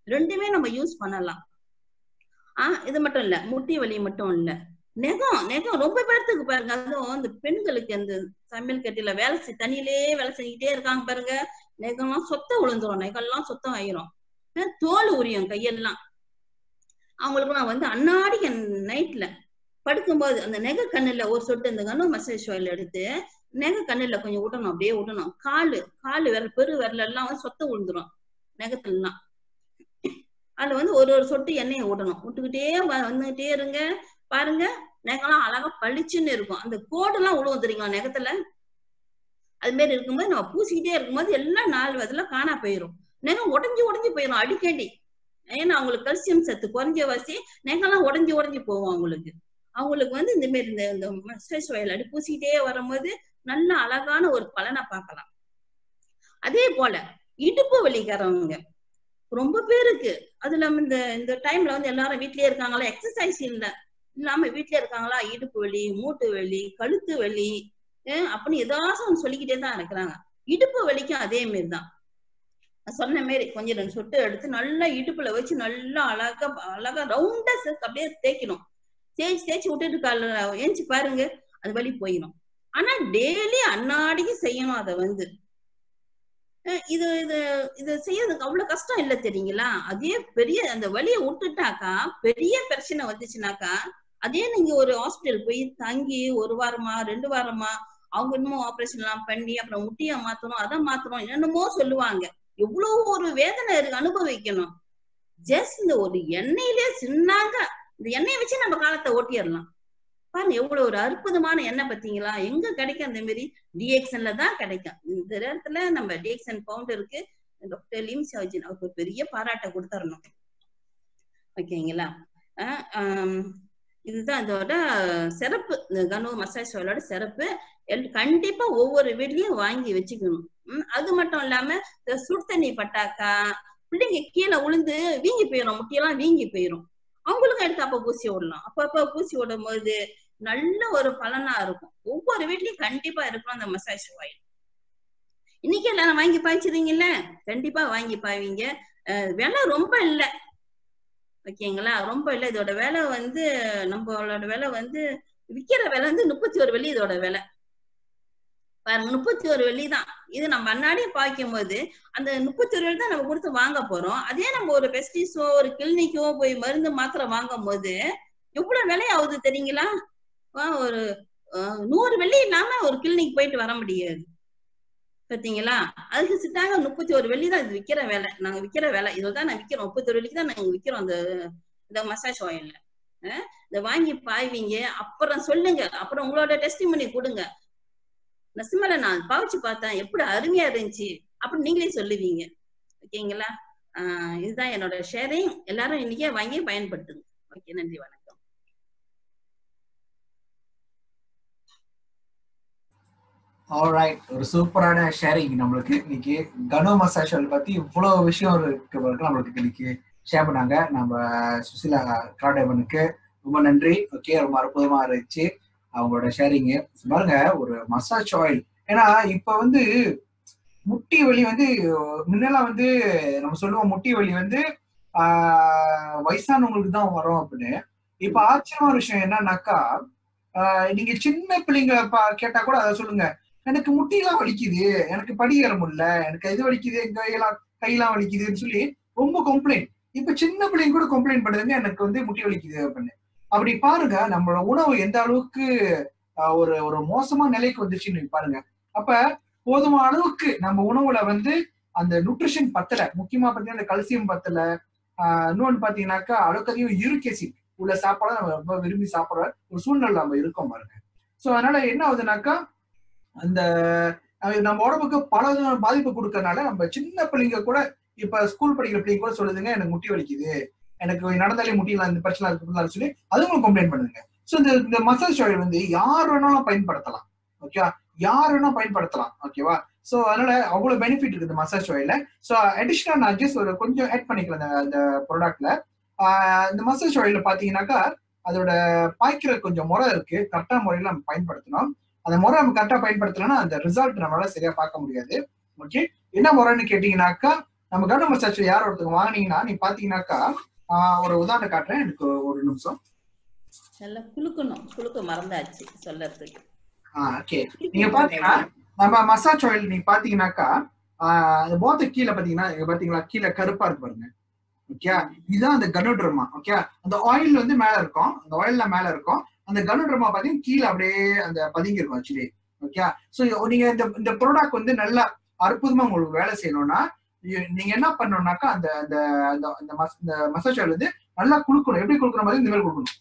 ரெண்டுமே நம்ம யூஸ் பண்ணலாம். ஆஹ் இது மட்டும் இல்ல முட்டி வலி மட்டும் இல்ல. நெகம் நெகம் ரொம்ப பேர்த்துக்கு பாருங்க. அதுவும் இந்த பெண்களுக்கு அந்த சமையல் கட்டில வேலை செய் தண்ணியிலே வேலை செஞ்சுக்கிட்டே இருக்காங்க பாருங்க. நெகம்லாம் சொத்த விழுந்துரும் நெகம்லாம் சொத்தம் ஆயிரும். தோல் உரியும் கையெல்லாம். அவங்களுக்கு நான் வந்து அன்னாடி என் நைட்ல படுக்கும்போது அந்த நெக கண்ணுல ஒரு சொட்டு இந்த கண்ணு மசாஜ் ஆயில் எடுத்து நெக கண்ணுல கொஞ்சம் விடணும் அப்படியே விடணும் காலு காலு விரல் பெரு விரல் எல்லாம் வந்து சொத்த விழுந்துரும் நெகத்துல எல்லாம் அதுல வந்து ஒரு ஒரு சொட்டு எண்ணெயை விடணும் விட்டுக்கிட்டே வ- வந்துகிட்டே இருங்க. பாருங்க நெகம்லாம் அழகா பளிச்சுன்னு இருக்கும். அந்த கோடு எல்லாம் விழுவும் தெரியுங்களா நெகத்துல? அது மாதிரி இருக்கும்போது நம்ம பூசிக்கிட்டே இருக்கும்போது எல்லாம் நாலு விதத்துல காணா போயிரும். நெகம் உடஞ்சி உடஞ்சி போயிரும் அடிக்கடி. ஏன்னா அவங்களுக்கு கல்சியம் சத்து குறைஞ்ச வாசி நெகம்லாம் உடஞ்சி உடஞ்சி போகும் அவங்களுக்கு. அவங்களுக்கு வந்து இந்த மாதிரி இந்த இந்த மசாஜ் வயல் அடி பூசிக்கிட்டே வரும்போது நல்ல அழகான ஒரு பலனை பார்க்கலாம். அதே போல இடுப்பு வலிக்காரவங்க ரொம்ப பேருக்கு. அதுல இல்லாம இந்த இந்த டைம்ல வந்து எல்லாரும் வீட்லயே இருக்காங்களா எக்ஸசைஸ் இல்ல. இல்லாம வீட்டுல இருக்காங்களா? இடுப்பு வலி மூட்டு வலி கழுத்து வலி அப்படின்னு ஏதாச்சும் ஒண்ணு சொல்லிக்கிட்டே தான் இருக்கிறாங்க. இடுப்பு வலிக்கும் அதே மாதிரி தான் சொன்ன மாரி கொஞ்சம் ரெண்டு சொட்டு எடுத்து நல்லா இடுப்புல வச்சு நல்லா அழகா அழகா ரவுண்டா அப்படியே தேய்க்கணும். தேய்ச்சி தேய்ச்சி விட்டுட்டு கால ஏஞ்சி பாருங்க அது வலி போயிடும் ஆனா டெய்லி அன்னாடிக்கு செய்யணும் அதை வந்து. இது இது இது செய்யறதுக்கு அவ்வளவு கஷ்டம் இல்ல தெரியுங்களா? அதே பெரிய அந்த வழியை விட்டுட்டாக்கா பெரிய பிரச்சனை வந்துச்சுனாக்கா அதே நீங்க ஒரு ஹாஸ்பிட்டல் போய் தங்கி ஒரு வாரமா ரெண்டு வாரமா அவங்க இன்னமும் ஆபரேஷன் எல்லாம் பண்ணி அப்புறம் முட்டிய மாத்தணும் அதை மாத்தணும் என்னென்னமோ சொல்லுவாங்க. எவ்வளவு ஒரு வேதனை இருக்கு அனுபவிக்கணும். ஜஸ்ட் இந்த ஒரு எண்ணெயிலே சின்னாங்க. இந்த எண்ணெயை வச்சு நம்ம காலத்தை ஓட்டிடலாம். பாருங்க எவ்வளவு ஒரு அற்புதமான எண்ணெய் பாத்தீங்களா எங்க கிடைக்கும் அந்த மாதிரி டிஎக்சன்ல தான் கிடைக்கும். இந்த இடத்துல நம்ம டிஎக்ஷன் பவுண்டருக்கு டாக்டர் லிம் சர்ஜன் அவருக்கு ஒரு பெரிய பாராட்டை கொடுத்துடணும் ஓகேங்களா? ஆஹ் இதுதான் இதோட சிறப்பு. இந்த கனு மசாஜ் ஆயிலோட சிறப்பு. எல்- கண்டிப்பா ஒவ்வொரு வீட்லயும் வாங்கி வச்சுக்கணும். உம் அது மட்டும் இல்லாம இந்த சுடு தண்ணி பட்டாக்கா பிள்ளைங்க கீழே விழுந்து வீங்கி போயிடும் முட்டியெல்லாம் வீங்கி போயிடும் அவங்களுக்கும் எடுத்து அப்ப பூசி விடலாம் அப்பப்ப பூசி விடும் போது நல்ல ஒரு பலனா இருக்கும். ஒவ்வொரு வீட்லயும் கண்டிப்பா இருக்கும் அந்த மசாஜ் ஆயில் இன்னைக்கு எல்லாரும் வாங்கி பாய்ச்சிருங்கல்ல கண்டிப்பா வாங்கி பாவீங்க விலை ரொம்ப இல்ல. ஓகேங்களா? ரொம்ப இல்ல. இதோட விலை வந்து நம்மளோட விலை வந்து விக்கிற விலை வந்து முப்பத்தி ஒரு வெள்ளி இதோட விலை. பாருங்க முப்பத்தி ஒரு வெள்ளி தான் இது நம்ம அண்ணாடியே பாய்க்கும் போது அந்த முப்பத்தி ஒரு வெள்ளி தான் நம்ம கொடுத்து வாங்க போறோம். அதே நம்ம ஒரு பெஸ்டிஸோ ஒரு கிளினிக்கோ போய் மருந்து மாத்திரை வாங்கும் போது எவ்வளவு விலை ஆகுது தெரியுங்களா ஒரு நூறு வெள்ளி இல்லாம ஒரு கிளினிக் போயிட்டு வர முடியாது. பாத்தீங்களா? அதுக்கு சிட்டாங்க முப்பத்தி ஒரு வெள்ளி தான் இது விக்கிற வேலை. நாங்க விக்கிற வேலை. இதுதான் நான் விக்கிறோம். முப்பத்தி ஒரு வெள்ளிக்கு தான் நாங்க விக்கிறோம் அந்த இந்த மசாஜ் ஆயில்ல இதை வாங்கி பாய்வீங்க. அப்புறம் சொல்லுங்க. அப்புறம் உங்களோட டெஸ்டிமனி கொடுங்க. நசிமலை நான் பாவிச்சு பார்த்தேன். எப்படி அருமையா இருந்துச்சு அப்படின்னு நீங்களே சொல்லுவீங்க. ஓகேங்களா? ஆஹ் இதுதான் என்னோட ஷேரிங் எல்லாரும் இன்னைக்கே வாங்கி பயன்படுத்துங்க. ஓகே நன்றி வணக்கம். ஆல்ரைட் ஒரு சூப்பரான ஷேரிங் நம்மளுக்கு இன்னைக்கு. கனோ மசாஜ் பத்தி இவ்வளவு விஷயம் இருக்கு நம்மளுக்கு இன்னைக்கு ஷேர் பண்ணாங்க. நம்ம சுசிலா கிராடேவனுக்கு ரொம்ப நன்றி. ஓகே ரொம்ப அற்புதமா இருந்துச்சு. அவங்களோட ஷேரிங் பாருங்க ஒரு மசாஜ் ஆயில் ஏன்னா இப்ப வந்து முட்டி வலி வந்து முன்னெல்லாம் வந்து நம்ம சொல்லுவோம் முட்டி வலி வந்து ஆஹ் வயசானவங்களுக்கு தான் வரும் அப்படின்னு. இப்ப ஆச்சரியமான விஷயம் என்னன்னாக்கா நீங்க சின்ன பிள்ளைங்க கேட்டா கூட அதை சொல்லுங்க. எனக்கு முட்டியெல்லாம் வலிக்குது எனக்கு படி ஏற முடியல எனக்கு இது வலிக்குது என் கையெல்லாம் கையெல்லாம் வலிக்குதுன்னு சொல்லி ரொம்ப கம்ப்ளைண்ட் இப்ப சின்ன பிள்ளைங்க கூட கம்ப்ளைண்ட் பண்ணுதுங்க எனக்கு வந்து முட்டி வலிக்குது அப்படின்னு. அப்படி பாருங்க நம்மளோட உணவு எந்த அளவுக்கு ஒரு ஒரு மோசமான நிலைக்கு வந்துச்சுன்னு பாருங்க. அப்ப போதுமான அளவுக்கு நம்ம உணவுல வந்து அந்த நியூட்ரிஷன் பத்தல. முக்கியமா பாத்தீங்கன்னா இந்த கல்சியம் பத்தல. ஆஹ், இன்னொன்னு பாத்தீங்கன்னாக்கா அளவுக்கு அதிகம் யூரிக் உள்ள சாப்பாடு நம்ம ரொம்ப விரும்பி சாப்பிடுற ஒரு சூழ்நிலை நம்ம இருக்கோம் பாருங்க. சோ அதனால என்ன ஆகுதுனாக்கா அந்த நம்ம உடம்புக்கு பல பாதிப்பு கொடுக்கறனால நம்ம சின்ன பிள்ளைங்க கூட இப்ப ஸ்கூல் படிக்கிற பிள்ளைங்க கூட சொல்லுதுங்க எனக்கு முட்டி வலிக்குது. எனக்கு நடந்தாலே முடியல இந்த பிரச்சனை இருக்கு சொல்லி அதுவும் கம்ப்ளைண்ட் பண்ணுங்க சோ இந்த இந்த மசாஜ் ஆயில் வந்து யார் வேணாலும் பயன்படுத்தலாம். ஓகேவா யார் வேணா பயன்படுத்தலாம். ஓகேவா சோ அதனால அவ்வளவு பெனிஃபிட் இருக்குது இந்த மசாஜ் ஆயில சோ அடிஷ்னல் நான் ஜஸ்ட் ஒரு கொஞ்சம் ஆட் பண்ணிக்கிறேன் அந்த- ப்ராடக்ட்ல இந்த மசாஜ் ஆயில பாத்தீங்கன்னாக்கா அதோட பாய்க்கிற கொஞ்சம் முறை இருக்கு. கரெக்டான முறையில நம்ம பயன்படுத்தணும். அந்த முறை நம்ம கரெக்டா பயன்படுத்தலாம் அந்த ரிசல்ட் நம்மளால சரியா பார்க்க முடியாது. ஓகே என்ன முறைன்னு கேட்டீங்கன்னாக்கா நம்ம கவர்மெண்ட் மசாஜ் யார் ஒருத்தங்க வாங்குனீங்கன்னா நீ பாத்தீங்கன்னாக்கா ஒரு உதாரணம் காட்டுறேன். எனக்கு ஒரு நிமிஷம். நல்லா குலுக்கணும். குலுக்க மறந்தாச்சு சொல்றதுக்கு ஓகே நீங்க பாத்தீங்கன்னா நம்ம மசாஜ் ஆயில் நீங்க பாத்தீங்கன்னாக்கா போத்த கீழே பாத்தீங்கன்னா பாத்தீங்களா கீழே கருப்பா இருக்கு பாருங்க. ஓகே இதுதான் அந்த கனோட்ரமா. ஓகே அந்த ஆயில் வந்து மேல இருக்கும். அந்த ஆயில்ல மேல இருக்கும். அந்த கனோட்ரமா பாத்தீங்கன்னா கீழே அப்படியே அந்த பதுங்கி இருக்கும் ஆக்சுவலி ஓகே சோ நீங்க இந்த இந்த ப்ராடக்ட் வந்து நல்லா அற்புதமா உங்களுக்கு வேலை செய்யணும்னா நீங்க என்ன பண்ணணும்னாக்கா அந்த அந்த அந்த அந்த மஸ்- இந்த மசாஜ் ஆயில் வந்து நல்லா குளுக்கணும் எப்படி குளுக்குற மாதிரி இந்த மாதிரி குளுக்கணும்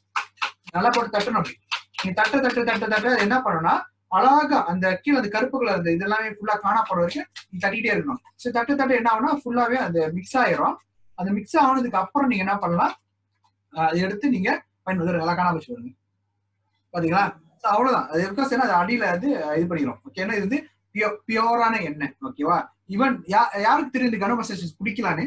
நல்லா போட்டு தட்டணும் அப்படி. நீங்க தட்ட தட்ட தட்ட தட்ட என்ன பண்ணணும்னா அழகா அந்த கீழே அந்த கருப்பு கலர் அந்த இதெல்லாமே ஃபுல்லா காணா போற வரைக்கும் நீ தட்டிட்டே இருக்கணும். ஸோ தட்ட தட்ட என்ன ஆகும்னா ஃபுல்லாவே அந்த மிக்ஸ் ஆயிரும். அந்த மிக்ஸ் ஆனதுக்கு அப்புறம் நீங்க என்ன பண்ணலாம்? அதை எடுத்து நீங்க பயன்படுத்த நல்லா காணாம வச்சு வருங்க பாத்தீங்களா? அவ்வளவுதான். அது பிகாஸ் சரி அது அடியில வந்து இது பண்ணிடும் ஓகே ஏன்னா இது வந்து பியோரான எண்ணெய் ஓகேவா ஈவன் யாருக்கு தெரியும் இந்த கன மசாஜ் குடிக்கலான்னு?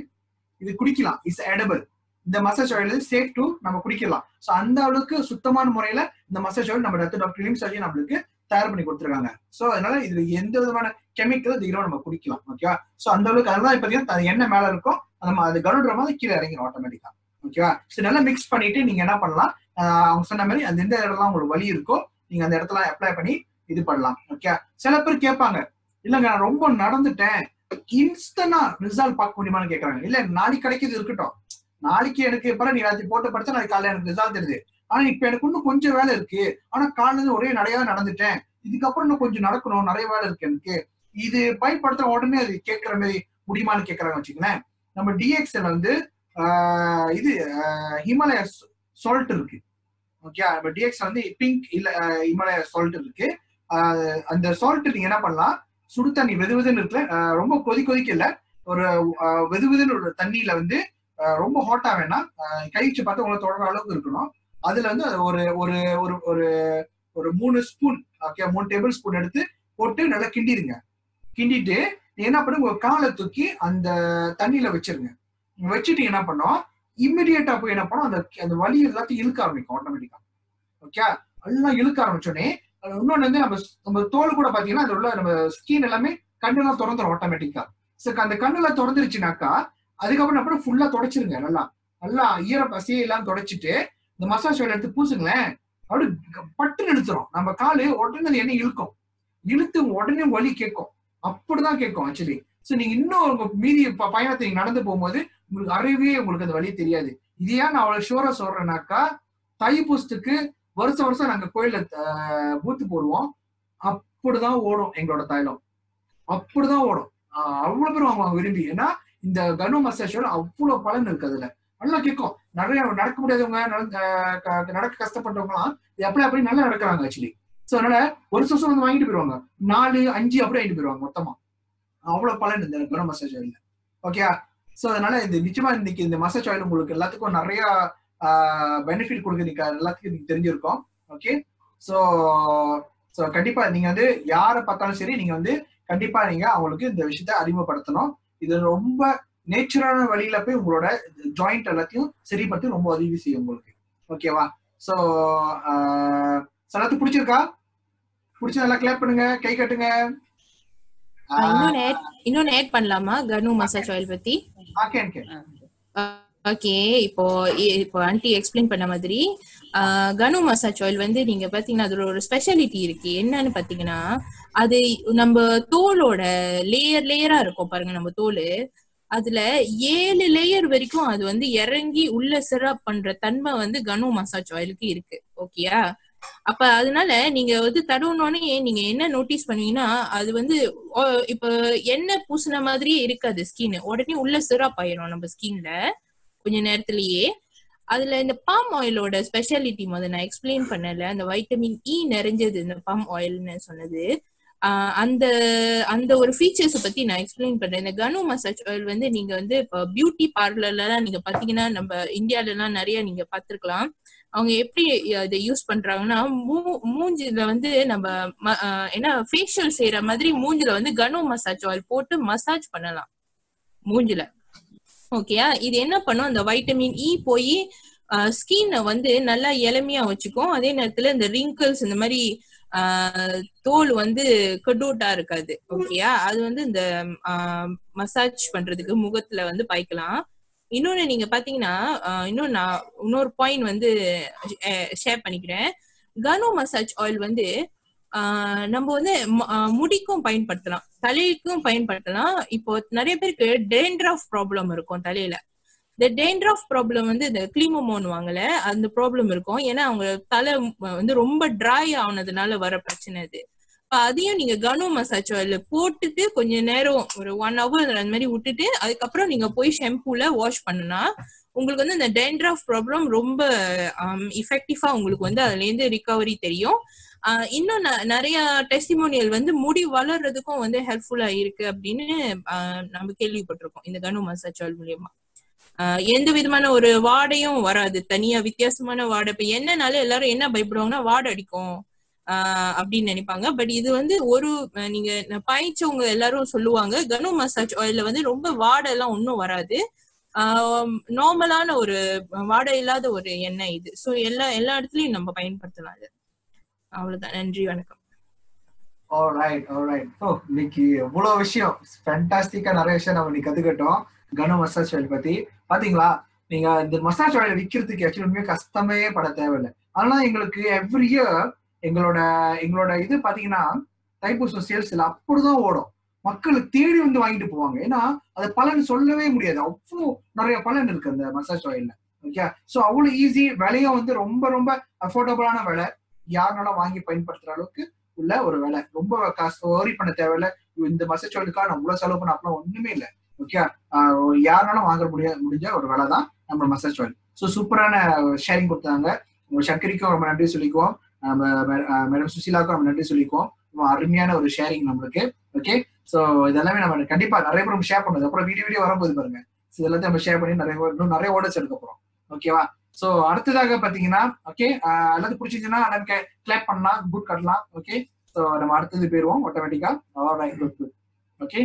இது குடிக்கலாம். இட்ஸ் எடபிள் இந்த மசாஜ் ஆயில் சேஃப் டு நம்ம குடிக்கலாம். ஸோ அந்த அளவுக்கு சுத்தமான முறையில இந்த மசாஜ் ஆயில் நம்ம டாக்டர் டாக்டர் லீம் சர்ஜி நம்மளுக்கு தயார் பண்ணி கொடுத்துருக்காங்க. ஸோ அதனால இதுல எந்த விதமான கெமிக்கல் தீரம் நம்ம குடிக்கலாம் ஓகேவா ஸோ அந்த அளவுக்கு அதுதான் பார்த்தீங்கன்னா அது எண்ணெய் மேல இருக்கும். நம்ம அது கருடுற மாதிரி கீழே இறங்கிடும் ஆட்டோமேட்டிக்கா ஓகேவா ஸோ நல்லா மிக்ஸ் பண்ணிட்டு நீங்க என்ன பண்ணலாம்? அவங்க சொன்ன மாதிரி அந்த எந்த இடம்லாம் உங்களுக்கு வலி இருக்கோ நீங்க அந்த இடத்துல அப்ளை பண்ணி இது பண்ணலாம். ஓகே சில பேர் கேட்பாங்க இல்லங்க நான் ரொம்ப நடந்துட்டேன். இன்ஸ்டன்டா ரிசல்ட் பார்க்க முடியுமான்னு கேட்கறாங்க. இல்ல நாளைக்கு கிடைக்கிறது இருக்கட்டும். நாளைக்கு எனக்கு பிறகு நீ ராத்திரி போட்டு படிச்சா நாளைக்கு காலையில எனக்கு ரிசல்ட் தெரியுது ஆனா இப்ப எனக்கு இன்னும் கொஞ்சம் வேலை இருக்கு. ஆனா காலையில இருந்து ஒரே நடையா நடந்துட்டேன். இதுக்கப்புறம் இன்னும் கொஞ்சம் நடக்கணும். நிறைய வேலை இருக்கு எனக்கு. இது பயன்படுத்த உடனே அது கேட்கற மாதிரி முடியுமான்னு கேட்கறாங்க வச்சுக்கங்களேன். நம்ம டிஎக்ஸ்எல் வந்து இது ஹிமாலய சால்ட் இருக்கு. ஓகே நம்ம டிஎக்ஸ் வந்து பிங்க் இல்ல ஹிமாலய சால்ட் இருக்கு. அந்த சால்ட் நீங்க என்ன பண்ணலாம்? சுடு தண்ணி வெது வெதுன்னு இருக்குல்ல ரொம்ப கொதி கொதிக்க இல்ல. ஒரு ஆஹ் வெது வெதுன்னு ஒரு தண்ணியில வந்து ரொம்ப ஹாட்டா வேணாம். கழிச்சு பார்த்து உங்களை தொடர அளவுக்கு இருக்கணும். அதுல வந்து ஒரு ஒரு ஒரு ஒரு ஒரு மூணு ஸ்பூன் ஓகே மூணு டேபிள் ஸ்பூன் எடுத்து போட்டு நல்லா கிண்டிடுங்க. கிண்டிட்டு நீ என்ன பண்ணு உங்க காலை தூக்கி அந்த தண்ணியில வச்சிருங்க. வச்சுட்டு என்ன பண்ணோம் இம்மிடியேட்டா போய் என்ன பண்ணோம் அந்த அந்த வலி எல்லாத்தையும் இழுக்க ஆரம்பிக்கும் ஆட்டோமேட்டிக்கா ஓகே எல்லாம் இழுக்க ஆரம்பிச்சோடனே இன்னொன்று இன்னொன்னு வந்து நம்ம நம்ம தோல் கூட பாத்தீங்கன்னா அதில் உள்ள நம்ம ஸ்கின் எல்லாமே கண்ணெல்லாம் திறந்துரும் ஆட்டோமேட்டிக்கா ஸோ அந்த கண்ணெல்லாம் திறந்துருச்சுனாக்கா அதுக்கப்புறம் அப்புறம் ஃபுல்லா தொடச்சிருங்க நல்லா. நல்லா ஈர பசியை எல்லாம் தொடச்சிட்டு இந்த மசாஜ் ஆயில் எடுத்து பூசுங்களேன். அப்படி பட்டு நிறுத்துறோம் நம்ம காலு உடனே அது எண்ணெய் இழுக்கும். இழுத்து உடனே வலி கேட்கும். அப்படிதான் கேட்கும் ஆக்சுவலி சோ நீங்க இன்னும் உங்க மீதி ப- பயணத்தை நீங்க நடந்து போகும்போது உங்களுக்கு அறிவே உங்களுக்கு அந்த வலி தெரியாது. இது ஏன் நான் அவ்வளவு ஷூரா சொல்றேன்னாக்கா தைப்பூசத்துக்கு வருஷம் வருஷம் நாங்க கோயில பூத்து போடுவோம். அப்படிதான் ஓடும் எங்களோட தைலம். அப்படிதான் ஓடும். ஆஹ், அவ்வளவு பேர் வாங்குவாங்க விரும்பி. ஏன்னா இந்த கனு மசாஜோட அவ்வளவு பலன் இருக்கு அதுல. நல்லா கேட்கும் நிறைய நடக்க முடியாதவங்க நடந்த க- நடக்க கஷ்டப்பட்டவங்கலாம் எல்லாம் அப்படி அப்படி நல்லா நடக்கிறாங்க ஆக்சுவலி சோ அதனால ஒரு வருஷம் வந்து வாங்கிட்டு போயிருவாங்க. நாலு அஞ்சு அப்படி வாங்கிட்டு போயிருவாங்க மொத்தமா. அவ்வளவு பலன் இந்த கனு மசாஜ் ஆயில ஓகே சோ அதனால இந்த நிச்சயமா இன்னைக்கு இந்த மசாஜ் ஆயில் உங்களுக்கு எல்லாத்துக்கும் நிறைய பெனிஃபிட் கொடுக்குது எல்லாத்துக்கும் நீங்க தெரிஞ்சிருக்கோம். ஓகே சோ சோ கண்டிப்பா நீங்க வந்து யாரை பார்த்தாலும் சரி நீங்க வந்து கண்டிப்பா நீங்க அவங்களுக்கு இந்த விஷயத்த அறிமுகப்படுத்தணும். இது ரொம்ப நேச்சுரலான வழியில போய் உங்களோட ஜாயிண்ட் எல்லாத்தையும் சரிப்படுத்தி ரொம்ப உதவி செய்யும் உங்களுக்கு. ஓகேவா சோ எல்லாத்துக்கும் பிடிச்சிருக்கா? பிடிச்சி நல்லா கிளாப் பண்ணுங்க கை கட்டுங்க. இன்னொன்னு இன்னொன்னு ஆட் பண்ணலாமா? கனு மசாஜ் ஆயில் பத்தி? ஓகே ஓகே ஓகே இப்போ இப்போ ஆன்டி எக்ஸ்பிளைன் பண்ண மாதிரி ஆஹ் கனு மசாஜ் ஆயில் வந்து நீங்க பாத்தீங்கன்னா அதோட ஒரு ஸ்பெஷாலிட்டி இருக்கு. என்னன்னு பாத்தீங்கன்னா அது நம்ம தோலோட லேயர் லேயரா இருக்கும் பாருங்க நம்ம தோல். அதுல ஏழு லேயர் வரைக்கும் அது வந்து இறங்கி உள்ள சிரப் பண்ற தன்மை வந்து கனு மசாஜ் ஆயிலுக்கு இருக்கு. ஓகேயா அப்ப அதனால நீங்க வந்து தடவுனோடனே நீங்க என்ன நோட்டீஸ் பண்ணுவீங்கன்னா அது வந்து இப்ப எண்ணெய் பூசின மாதிரியே இருக்காது ஸ்கின் உடனே உள்ள சிரப் ஆயிரும் நம்ம ஸ்கின்ல கொஞ்ச நேரத்திலேயே. அதுல இந்த பாம் ஆயிலோட ஸ்பெஷாலிட்டி முத நான் எக்ஸ்பிளைன் பண்ணல. அந்த வைட்டமின் இ e நிறைஞ்சது இந்த பாம் ஆயில்னு சொன்னது. ஆஹ் அந்த அந்த ஒரு ஃபீச்சர்ஸ் பத்தி நான் எக்ஸ்பிளைன் பண்றேன் இந்த கனு மசாஜ் ஆயில் வந்து நீங்க வந்து இப்போ பியூட்டி பார்லர்லாம் நீங்க பாத்தீங்கன்னா நம்ம இந்தியால எல்லாம் நிறைய நீங்க பாத்துருக்கலாம். அவங்க எப்படி அதை யூஸ் பண்றாங்கன்னா மூ மூஞ்சில வந்து நம்ம ம- என்ன ஃபேஷியல் செய்யற மாதிரி மூஞ்சில வந்து கனு மசாஜ் ஆயில் போட்டு மசாஜ் பண்ணலாம். மூஞ்சில. ஓகேயா இது என்ன பண்ணும்? அந்த வைட்டமின் இ போய் ஸ்கின்னை வந்து நல்லா இளமையா வச்சுக்கும். அதே நேரத்துல இந்த ரிங்கிள்ஸ் இந்த மாதிரி ஆஹ் தோல் வந்து கடூட்டா இருக்காது. ஓகேயா அது வந்து இந்த மசாஜ் பண்றதுக்கு முகத்துல வந்து பாய்க்கலாம். இன்னொன்னு நீங்க பாத்தீங்கன்னா இன்னொன்னு நான் இன்னொரு பாயிண்ட் வந்து ஷேர் பண்ணிக்கிறேன். கனோ மசாஜ் ஆயில் வந்து நம்ம வந்து முடிக்கும் பயன்படுத்தலாம். தலைக்கும் பயன்படுத்தலாம். இப்போ நிறைய பேருக்கு டேண்ட்ரஃப் ப்ராப்ளம் இருக்கும் தலையில. இந்த டேண்ட்ரஃப் ப்ராப்ளம் வந்து இந்த கிளீமோமோன் வாங்கல. அந்த ப்ராப்ளம் இருக்கும். ஏன்னா அவங்க தலை வந்து ரொம்ப ட்ரை ஆனதுனால வர பிரச்சனை அது. அதையும் நீங்க கனு மசாஜ் ஆயில் போட்டுட்டு கொஞ்ச நேரம் ஒரு ஒன் ஹவர் அந்த மாதிரி விட்டுட்டு அதுக்கப்புறம் நீங்க போய் ஷாம்பூல வாஷ் பண்ணுனா உங்களுக்கு வந்து இந்த டேண்ட்ரஃப் ப்ராப்ளம் ரொம்ப இஃபெக்டிவா உங்களுக்கு வந்து அதுல இருந்து ரிகவரி தெரியும். இன்னும் ந- நிறைய டெஸ்டிமோனியல் வந்து முடி வளர்றதுக்கும் வந்து ஹெல்ப்ஃபுல்லா இருக்கு அப்படின்னு நம்ம கேள்விப்பட்டிருக்கோம். இந்த கனு மசாஜ் ஆயில் மூலியமா எந்த விதமான ஒரு வாடையும் வராது. தனியா வித்தியாசமான வாடை. இப்ப என்னனால எல்லாரும் என்ன பயப்படுவாங்கன்னா வாடை அடிக்கும். ஆஹ் அப்படின்னு நினைப்பாங்க. பட் இது வந்து ஒரு நீங்க பயிச்சவங்க பாய்ச்சவங்க எல்லாரும் சொல்லுவாங்க கனு மசாஜ் ஆயில வந்து ரொம்ப வாடை எல்லாம் ஒன்றும் வராது நார்மலான ஒரு வாடை இல்லாத ஒரு எண்ணெய் இது. ஸோ எல்லா எல்லா இடத்துலயும் நம்ம பயன்படுத்தலாம் அது. அவ்வளவுதான். நன்றி வணக்கம். ஆல்ரைட் ஆல்ரைட் ஓ இன்னைக்கு எவ்வளவு விஷயம். ஃபேண்டாஸ்டிக்கா நிறைய விஷயம் நம்ம இன்னைக்கு கத்துக்கிட்டோம். கன மசாஜ் ஆயில் பத்தி. பாத்தீங்களா? நீங்க இந்த மசாஜ் ஆயில் விற்கிறதுக்கு ஆக்சுவலி உண்மையாக கஷ்டமே பட தேவையில்லை. ஆனா எங்களுக்கு எவ்ரி இயர் எங்களோட எங்களோட இது பாத்தீங்கன்னா தைப்பூசம் சேல்ஸ்ல அப்படிதான் ஓடும். மக்கள் தேடி வந்து வாங்கிட்டு போவாங்க. ஏன்னா அது பலன் சொல்லவே முடியாது. அவ்வளோ நிறைய பலன் இருக்கு அந்த மசாஜ் ஆயில்ல ஓகே ஸோ அவ்வளோ ஈஸி விலையும் வந்து ரொம்ப ரொம்ப அஃபோர்டபுளான விலை. யாருனாலும் வாங்கி பயன்படுத்துற அளவுக்கு உள்ள ஒரு வேலை. ரொம்ப காசு ஓரி பண்ண தேவையில்ல. இந்த மசேஜ் ஆயிலுக்காக நான் இவ்வளவு செலவு பண்ண அப்படிலாம் ஒண்ணுமே இல்லை. ஓகே யாருனாலும் வாங்க முடிய முடிஞ்ச ஒரு வேலை தான் நம்ம மசாஜ் ஆயில் ஸோ சூப்பரான ஷேரிங் கொடுத்தாங்க. சக்கரிக்கும் ரொம்ப நன்றி சொல்லிக்குவோம். நம்ம மேடம் சுசீலாவுக்கும் நம்ம நன்றி சொல்லிக்குவோம். ரொம்ப அருமையான ஒரு ஷேரிங் நம்மளுக்கு. ஓகே ஸோ இதெல்லாமே நம்ம கண்டிப்பா நிறைய பேர் ஷேர் பண்ணுது அப்புறம் வீடியோ வீடியோ வரும்போது பாருங்க. ஸோ இதெல்லாத்தையும் நம்ம ஷேர் பண்ணி நிறைய இன்னும் நிறைய ஓடர்ஸ் எடுக்க போறோம். ஓகேவா ஸோ அடுத்ததாக பாத்தீங்கன்னா ஓகே அல்லது பிடிச்சிருந்துச்சுன்னா நமக்கு கிளாப் பண்ணலாம் குட் கட்டலாம் ஓகே ஸோ நம்ம அடுத்தது போயிருவோம் ஆட்டோமேட்டிக்கா ஓகே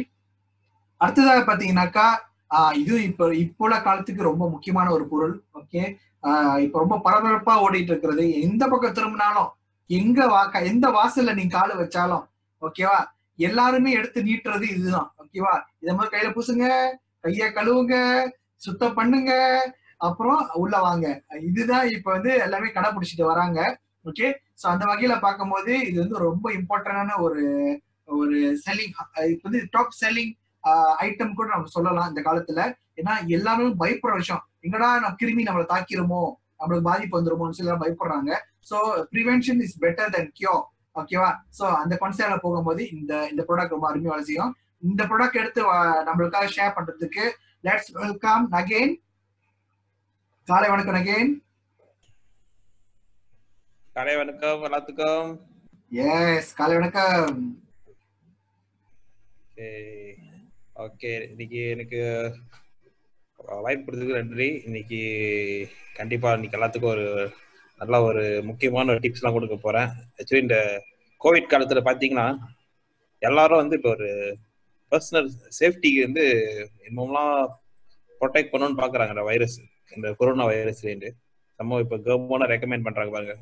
அடுத்ததாக பாத்தீங்கன்னாக்கா ஆஹ் இது இப்போ இப்போ உள்ள காலத்துக்கு ரொம்ப முக்கியமான ஒரு பொருள் ஓகே இப்போ ரொம்ப பரபரப்பா ஓடிட்டு இருக்கிறது. எந்த பக்கம் திரும்பினாலும் எங்க வாக்க எந்த வாசல்ல நீங்க காலு வச்சாலும் ஓகேவா எல்லாருமே எடுத்து நீட்டுறது இதுதான் ஓகேவா இத மாதிரி கையில பூசுங்க கைய கழுவுங்க சுத்தம் பண்ணுங்க அப்புறம் உள்ள வாங்க. இதுதான் இப்ப வந்து எல்லாமே கடைபிடிச்சிட்டு வராங்க. ஓகே ஸோ அந்த வகையில பார்க்கும்போது இது வந்து ரொம்ப இம்பார்ட்டன்டான ஒரு ஒரு செல்லிங் இப்போ வந்து டாப் செல்லிங் ஐட்டம் கூட நம்ம சொல்லலாம் இந்த காலத்துல. ஏன்னா எல்லாமே பயப்படுற விஷயம். எங்கடா நம்ம கிருமி நம்மளை தாக்கிருமோ? நம்மளுக்கு பாதிப்பு வந்துருமோன்னு சொல்லி எல்லாம் பயப்படுறாங்க. So prevention is better then cure ஓகேவா ஸோ அந்த கான்செப்ட்ல போகும்போது இந்த இந்த ப்ராடக்ட் ரொம்ப அருமையாக செய்யும். இந்த ப்ராடக்ட் எடுத்து நம்மளுக்காக ஷேர் பண்றதுக்கு லெட்ஸ் வெல்கம் அகெயின் காலை வணக்கம் நகேன் காலை வணக்கம் எல்லாத்துக்கும். எஸ் காலை வணக்கம். ஓகே இன்னைக்கு எனக்கு வாய்ப்பு கொடுத்ததுக்கு நன்றி. இன்னைக்கு கண்டிப்பா இன்னைக்கு எல்லாத்துக்கும் ஒரு நல்ல ஒரு முக்கியமான ஒரு டிப்ஸ்லாம் கொடுக்க போறேன். ஆக்சுவலி இந்த கோவிட் காலத்துல பாத்தீங்கன்னா எல்லாரும் வந்து இப்போ ஒரு பர்சனல் சேஃப்டிக்கு வந்து என்னமெல்லாம் ப்ரொடெக்ட் பண்ணணும்னு பாக்குறாங்க இந்த வைரஸ் இந்த கொரோனா வைரஸ்லேருந்து நம்ம இப்போ கவர்மெண்ட் ரெக்கமெண்ட் பண்றாங்க பாருங்க.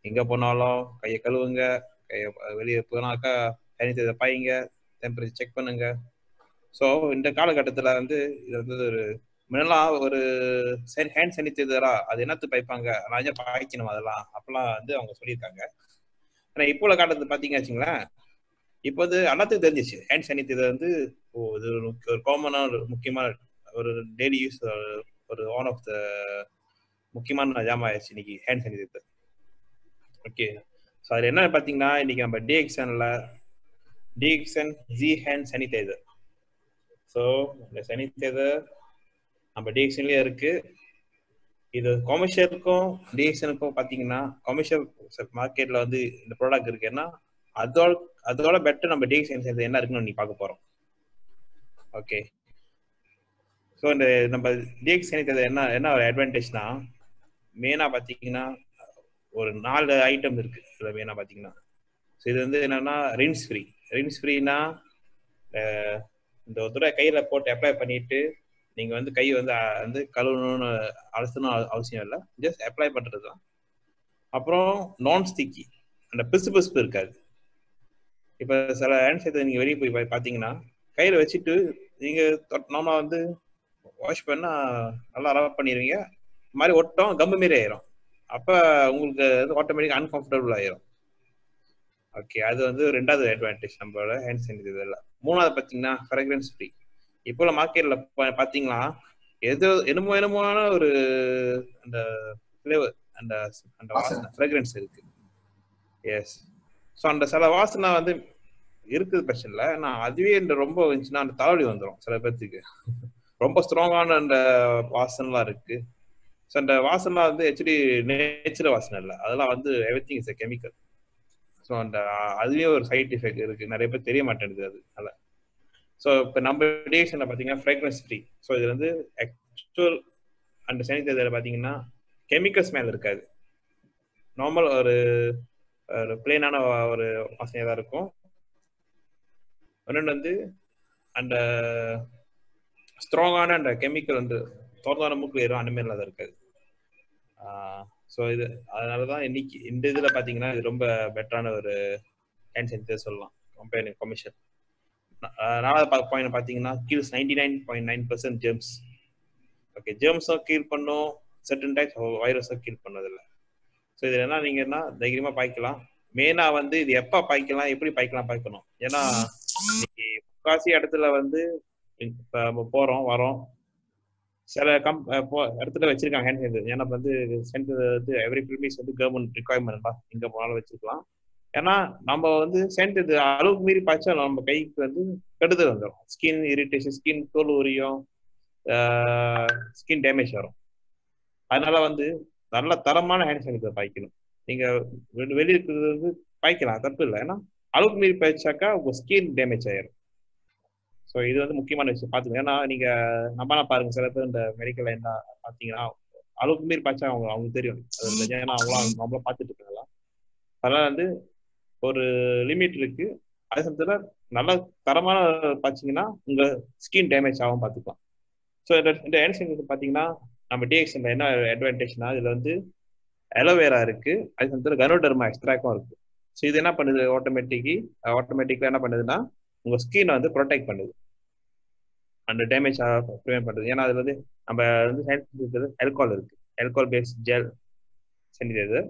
எங்க போனாலும் கையை கழுவுங்க கையை வெளியே போனாக்கா சானிடைசர் பாயிங்க டெம்பரேச்சர் செக் பண்ணுங்க. ஸோ இந்த காலகட்டத்தில் வந்து இது வந்து ஒரு முன்னெல்லாம் ஒரு ஹேண்ட் சானிடைசரா அது என்னத்து பாய்ப்பாங்க? நான் பாய்க்கணும் அதெல்லாம். அப்பெல்லாம் வந்து அவங்க சொல்லியிருக்காங்க. ஆனால் இப்போ உள்ள காலத்தில் பார்த்தீங்க வச்சுங்களேன் இப்போ வந்து எல்லாத்துக்கும் தெரிஞ்சிச்சு. ஹேண்ட் சானிடைசர் வந்து ஓ இது ஒரு முக்கிய- ஒரு ஒரு முக்கியமான ஒரு டெய்லி யூஸ் ஒரு ஒன் ஆஃப் த முக்கியமான ஜாமா ஆயிடுச்சு இன்னைக்கு ஹேண்ட் சானிடைசர் ஓகே ஸோ அதில் என்ன பார்த்தீங்கன்னா இன்னைக்கு நம்ம டிஎக்ஷனில் DXN G hand sanitizer so இந்த சானிடைசர் நம்ம டிஎக்ஷன்லேயே இருக்கு. இது கமர்ஷியலுக்கும் டிஎக்ஷனுக்கும் பார்த்தீங்கன்னா கமர்ஷியல் மார்க்கெட்டில் வந்து இந்த ப்ராடக்ட் இருக்குன்னா அதோட அதோட பெட்டர் நம்ம டிஎக்ஷன் என்ன இருக்குன்னு நீ பார்க்க போகிறோம் ஓகே ஸோ இந்த நம்ம டிஎக்ஸ் சானிடைசர் என்ன என்ன ஒரு அட்வான்டேஜ்னா மெயினாக பார்த்தீங்கன்னா ஒரு நாலு ஐட்டம் இருக்கு. இதில் மெயினாக பார்த்தீங்கன்னா ஸோ இது வந்து என்னன்னா ரின்ஸ் ஃப்ரீ ரின்ஸ் ஃப்ரீனா இந்த ஒரு தடவை கையில் போட்டு அப்ளை பண்ணிட்டு நீங்கள் வந்து கை வந்து வந்து கழுவணும்னு அலசணும் அவசியம் இல்லை. ஜஸ்ட் அப்ளை பண்ணுறது தான் அப்புறம் நான் ஸ்டிக்கி அந்த பிசு பிசுப்பு இருக்காது. இப்போ சில ஆன்சர் நீங்கள் வெளியே போய் பார்த்தீங்கன்னா கையில் வச்சுட்டு நீங்கள் நார்மலாக வந்து வாஷ் பண்ணால் நல்லா ரப் பண்ணிடுவீங்க மாதிரி ஒட்டம் கம்பு மாரி ஆயிரும். அப்போ உங்களுக்கு வந்து ஆட்டோமேட்டிக் அன்கம்ஃபர்டபுள் ஆயிரும். ஓகே அது வந்து ரெண்டாவது அட்வான்டேஜ் நம்மளோட ஹேண்ட் சானிடைசர்ல மூணாவது பார்த்தீங்கன்னா ஃப்ராக்ரன்ஸ் ஃப்ரீ இப்போ உள்ள மார்க்கெட்ல பார்த்தீங்கன்னா எது என்னமோ என்னமோன ஒரு அந்த ஃப்ளேவர் அந்த அந்த வாசனை. ஃப்ராக்ரன்ஸ் இருக்கு. எஸ் ஸோ அந்த சில வாசனை வந்து இருக்குது பிரச்சனை இல்லை ஆனால் அதுவே இந்த ரொம்ப இருந்துச்சுன்னா அந்த தலைவலி வந்துடும் சில பேர்த்துக்கு. ரொம்ப ஸ்ட்ராங்கான அந்த வாசனைலாம் இருக்கு. ஸோ அந்த வாசனைலாம் வந்து ஆக்சுவலி நேச்சுரல் வாசனை இல்லை. அதெல்லாம் வந்து everything is chemical so அந்த அதுவே ஒரு சைட் எஃபெக்ட் இருக்கு. நிறைய பேர் தெரிய மாட்டேங்குது அது. அதனால. ஸோ இப்போ நம்ம ரேடியேஷனில் பார்த்தீங்கன்னா ஃப்ராக்ரன்ஸ் ஃப்ரீ ஸோ இது வந்து ஆக்சுவல் அந்த சானிடைசர் பார்த்தீங்கன்னா கெமிக்கல் ஸ்மெல் இருக்காது. நார்மல் ஒரு ஒரு பிளெயினான ஒரு வாசனையாக தான் இருக்கும். இன்னொன்று வந்து அந்த ஸ்ட்ராங்கான அந்த கெமிக்கல் வந்து தோர்ந்தான மூக்கில் ஏறும் அந்த மாதிரிலாம் அது இருக்காது. ஸோ இது அதனால தான் இன்னைக்கு இந்த இதில் பார்த்தீங்கன்னா இது ரொம்ப பெட்டரான ஒரு ஹேண்ட் சொல்லலாம். கம்பெனி கமிஷன் நாலாவது பாயிண்ட் பார்த்தீங்கன்னா kills ninety nine point nine percent germs okay ஜேம்ஸும் கீழ் பண்ணும். செர்டன் டைப்ஸ் வைரஸும் கீழ் பண்ணதில்லை. ஸோ இதில் என்ன நீங்கன்னா தைரியமாக பாய்க்கலாம். மெயினாக வந்து இது எப்போ பாய்க்கலாம் எப்படி பாய்க்கலாம் பாய்க்கணும் ஏன்னா இன்னைக்கு முக்காசி இடத்துல வந்து இப்போ நம்ம போகிறோம் வரோம். சில கம் போ- இடத்துல வச்சிருக்காங்க ஹேண்ட் சானிடைசர் ஏன்னா வந்து சென்டர் வந்து எவ்ரி ப்ரிமிஸ் வந்து கவர்மெண்ட் ரிக்குவயர்மெண்ட் எங்கே போனாலும் வச்சிருக்கலாம். ஏன்னா நம்ம வந்து சென்ட் அளவுக்கு மீறி பாய்ச்சா நம்ம கைக்கு வந்து கெடுதல் வந்துடும் ஸ்கின் இரிட்டேஷன் ஸ்கின் தோல் உரியும் ஸ்கின் டேமேஜ் வரும். அதனால வந்து நல்ல தரமான ஹேண்ட் சானிடைசர் பாய்க்கணும். நீங்க வெளி- இருக்கிறது வந்து பாய்க்கலாம். தப்பு இல்லை. ஏன்னா அளவுக்கு மீறி பாய்ச்சாக்கா உங்க ஸ்கின் டேமேஜ் ஆயிரும். ஸோ இது வந்து முக்கியமான விஷயம். பார்த்துங்க ஏன்னா நீங்க நம்மளாம் பாருங்க சில பேர் இந்த மெடிக்கல் என்ன பார்த்தீங்கன்னா அளவுக்கு மீறி பாய்ச்சா அவங்க அவங்களுக்கு தெரியும். அது ஏன்னா அவங்களாம் நம்மளும் பார்த்துட்டு இருக்காங்களா அதனால வந்து ஒரு லிமிட் இருக்கு. அதே சமயத்தில் நல்ல தரமான பார்த்தீங்கன்னா உங்க ஸ்கின் டேமேஜ் ஆகும் பார்த்துக்கலாம் ஸோ இந்த ஆன்சர் பார்த்தீங்கன்னா நம்ம டிஎக்ஷன்ல என்ன அட்வான்டேஜ்னா இதுல வந்து அலோவேரா இருக்கு. அதே சமயத்தில் கனோடர்மா எக்ஸ்ட்ராக்கும் இருக்கு. ஸோ இது என்ன பண்ணுது? ஆட்டோமேட்டிக்கி ஆட்டோமேட்டிக்கா என்ன பண்ணுதுன்னா உங்க ஸ்கின் வந்து ப்ரொடெக்ட் பண்ணுது. அந்த டேமேஜ் ப்ரிவென்ட் பண்றது. ஏன்னா அதுல வந்து நம்ம வந்து ஆல்கோல் இருக்கு. Alcohol based gel sanitiser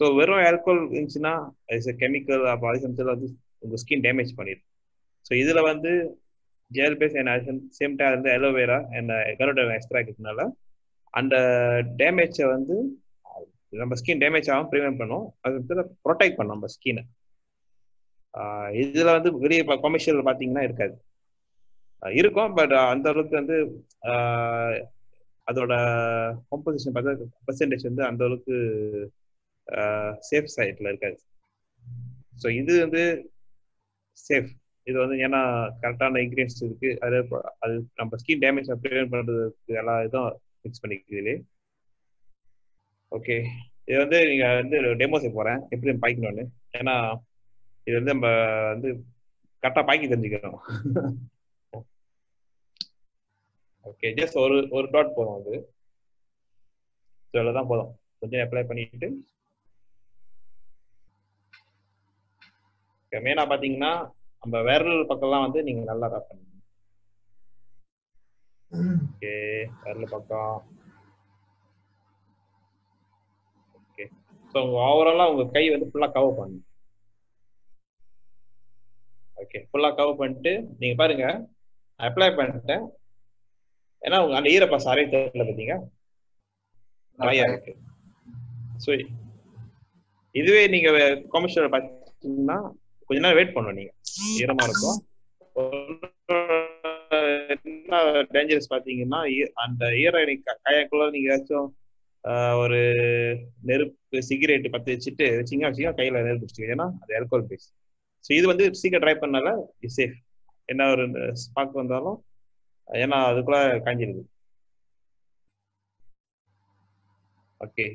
so வெறும் ஆல்கோல் இருந்துச்சுன்னா இஸ் கெமிக்கல் அப்போ அது வந்து உங்க ஸ்கின் டேமேஜ் பண்ணிடும் ஸோ இதுல வந்து gel base and same time வந்து அலோவேரா அண்ட் கரோட இருக்கிறதுனால அந்த டேமேஜை வந்து நம்ம ஸ்கின் டேமேஜ் ஆகும் ப்ரிவென்ட் பண்ணும். அது வந்து ப்ரொடெக்ட் பண்ணும் நம்ம ஸ்கினை இதுல வந்து வெளியே கமர்ஷியல் பார்த்தீங்கன்னா இருக்காது. இருக்கும். பட் அந்த அளவுக்கு வந்து அதோட காம்போசிஷன் பார்த்தா பர்சன்டேஜ் வந்து அந்த அளவுக்கு சேஃப் சைட்ல இருக்காது. ஸோ இது வந்து சேஃப் இது வந்து ஏன்னா கரெக்டான இன்க்ரீடியன்ஸ் இருக்கு. அது அது நம்ம ஸ்கின் டேமேஜ் ப்ரிவென்ட் பண்றதுக்கு எல்லா இதுவும் மிக்ஸ் பண்ணிக்குது ஓகே இது வந்து நீங்க வந்து டெமோ செய்ய போறேன். எப்படி பாய்க்கணும்னு. ஏன்னா இது வந்து நம்ம வந்து கரெக்டாக பாய்க்கி தெரிஞ்சுக்கணும். ஓகே ஜஸ்ட் ஒரு ஒரு டாட் போதும் அது. ஸோ தான் போதும். கொஞ்சம் அப்ளை பண்ணிட்டு. மெயினாக பார்த்தீங்கன்னா நம்ம விரல் பக்கம்லாம் வந்து நீங்கள் நல்லா ரப் பண்ணுங்க ஓகே விரல் பக்கம். ஓகே ஸோ உங்க ஓவராலாக உங்க கை வந்து ஃபுல்லாக கவர் பண்ணுங்க ஓகே ஃபுல்லாக கவர் பண்ணிட்டு நீங்கள் பாருங்க அப்ளை பண்ணிட்டேன். ஏன்னா அந்த ஈரப்பசம் அரை தெரியல பார்த்தீங்க ட்ரையா இருக்கு. ஸோ இதுவே நீங்க கமர்ஷியல் பார்த்தீங்கன்னா கொஞ்ச நேரம் வெயிட் பண்ணணும் நீங்க. ஈரமா இருக்கும். என்ன டேஞ்சரஸ் பாத்தீங்கன்னா அந்த ஈர கையாக்குள்ள நீங்க ஏதாச்சும் ஒரு நெருப்பு சிகரெட் பத்து வச்சுட்டு வச்சீங்க வச்சீங்கன்னா கையில நெருப்பு வச்சுக்கோங்க ஏன்னா அது ஆல்கோல் பேஸ் ஸோ இது வந்து சீக்கிரம் ட்ரை பண்ணால இஸ் சேஃப் என்ன ஒரு ஸ்பாக் வந்தாலும் ஏன்னா அதுக்குள்ள காஞ்சிருது. ஓகே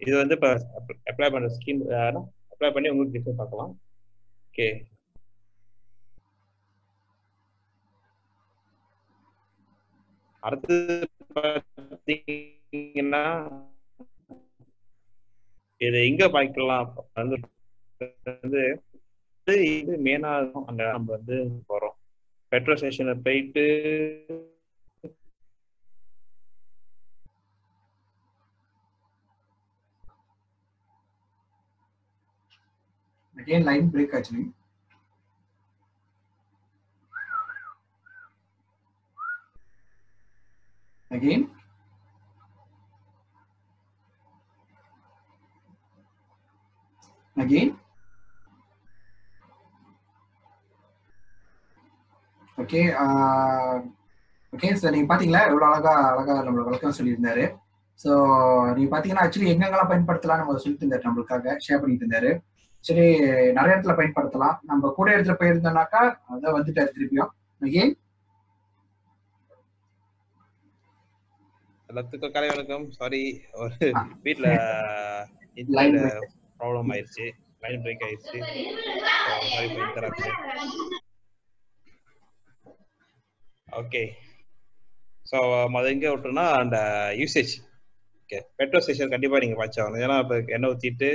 இது வந்து இப்போ அப்ளை பண்ற ஸ்கீம் அப்ளை பண்ணி உங்களுக்கு டிஃபரன்ஸ் பார்க்கலாம். ஓகே அடுத்து பார்த்தீங்கன்னா இதை எங்க பாய்க்கலாம்? வந்து வந்து இது மெயினா இருக்கும் அங்க நம்ம வந்து போறோம் பெட்ரோல் ஸ்டேஷன்ல போயிட்டு again line break actually again again okay okay sir நீங்க பாத்தீங்களா? எவ்வளவு அழகா அழகா நம்மளோட விளக்கம் சொல்லியிருந்தாரு. ஸோ நீங்க பாத்தீங்கன்னா ஆக்சுவலி எங்கெங்கெல்லாம் பயன்படுத்தலாம் நம்ம சொல்லிட்டு இருந்தாரு நம்மளுக்காக ஷேர் பண்ணிட்டு இருந்தாரு. சரி நிறைய இடத்துல பயன்படுத்தலாம். நம்ம கூட இடத்துல போயிருந்தோம்னாக்கா அதை வந்துட்டாரு திருப்பியும். Again எல்லாத்துக்கும் கலை வணக்கம். சாரி ஒரு. வீட்ல. ப்ராப்ளம் ஆயிடுச்சு லைன் பிரேக் ஆயிடுச்சு சாரி ஓகே ஸோ மொதல் எங்கே விட்டுருன்னா அந்த யூசேஜ் ஓகே பெட்ரோல் ஸ்டேஷன் கண்டிப்பாக நீங்கள் ஆகணும். ஏன்னா இப்போ எண்ணெய் ஊற்றிட்டு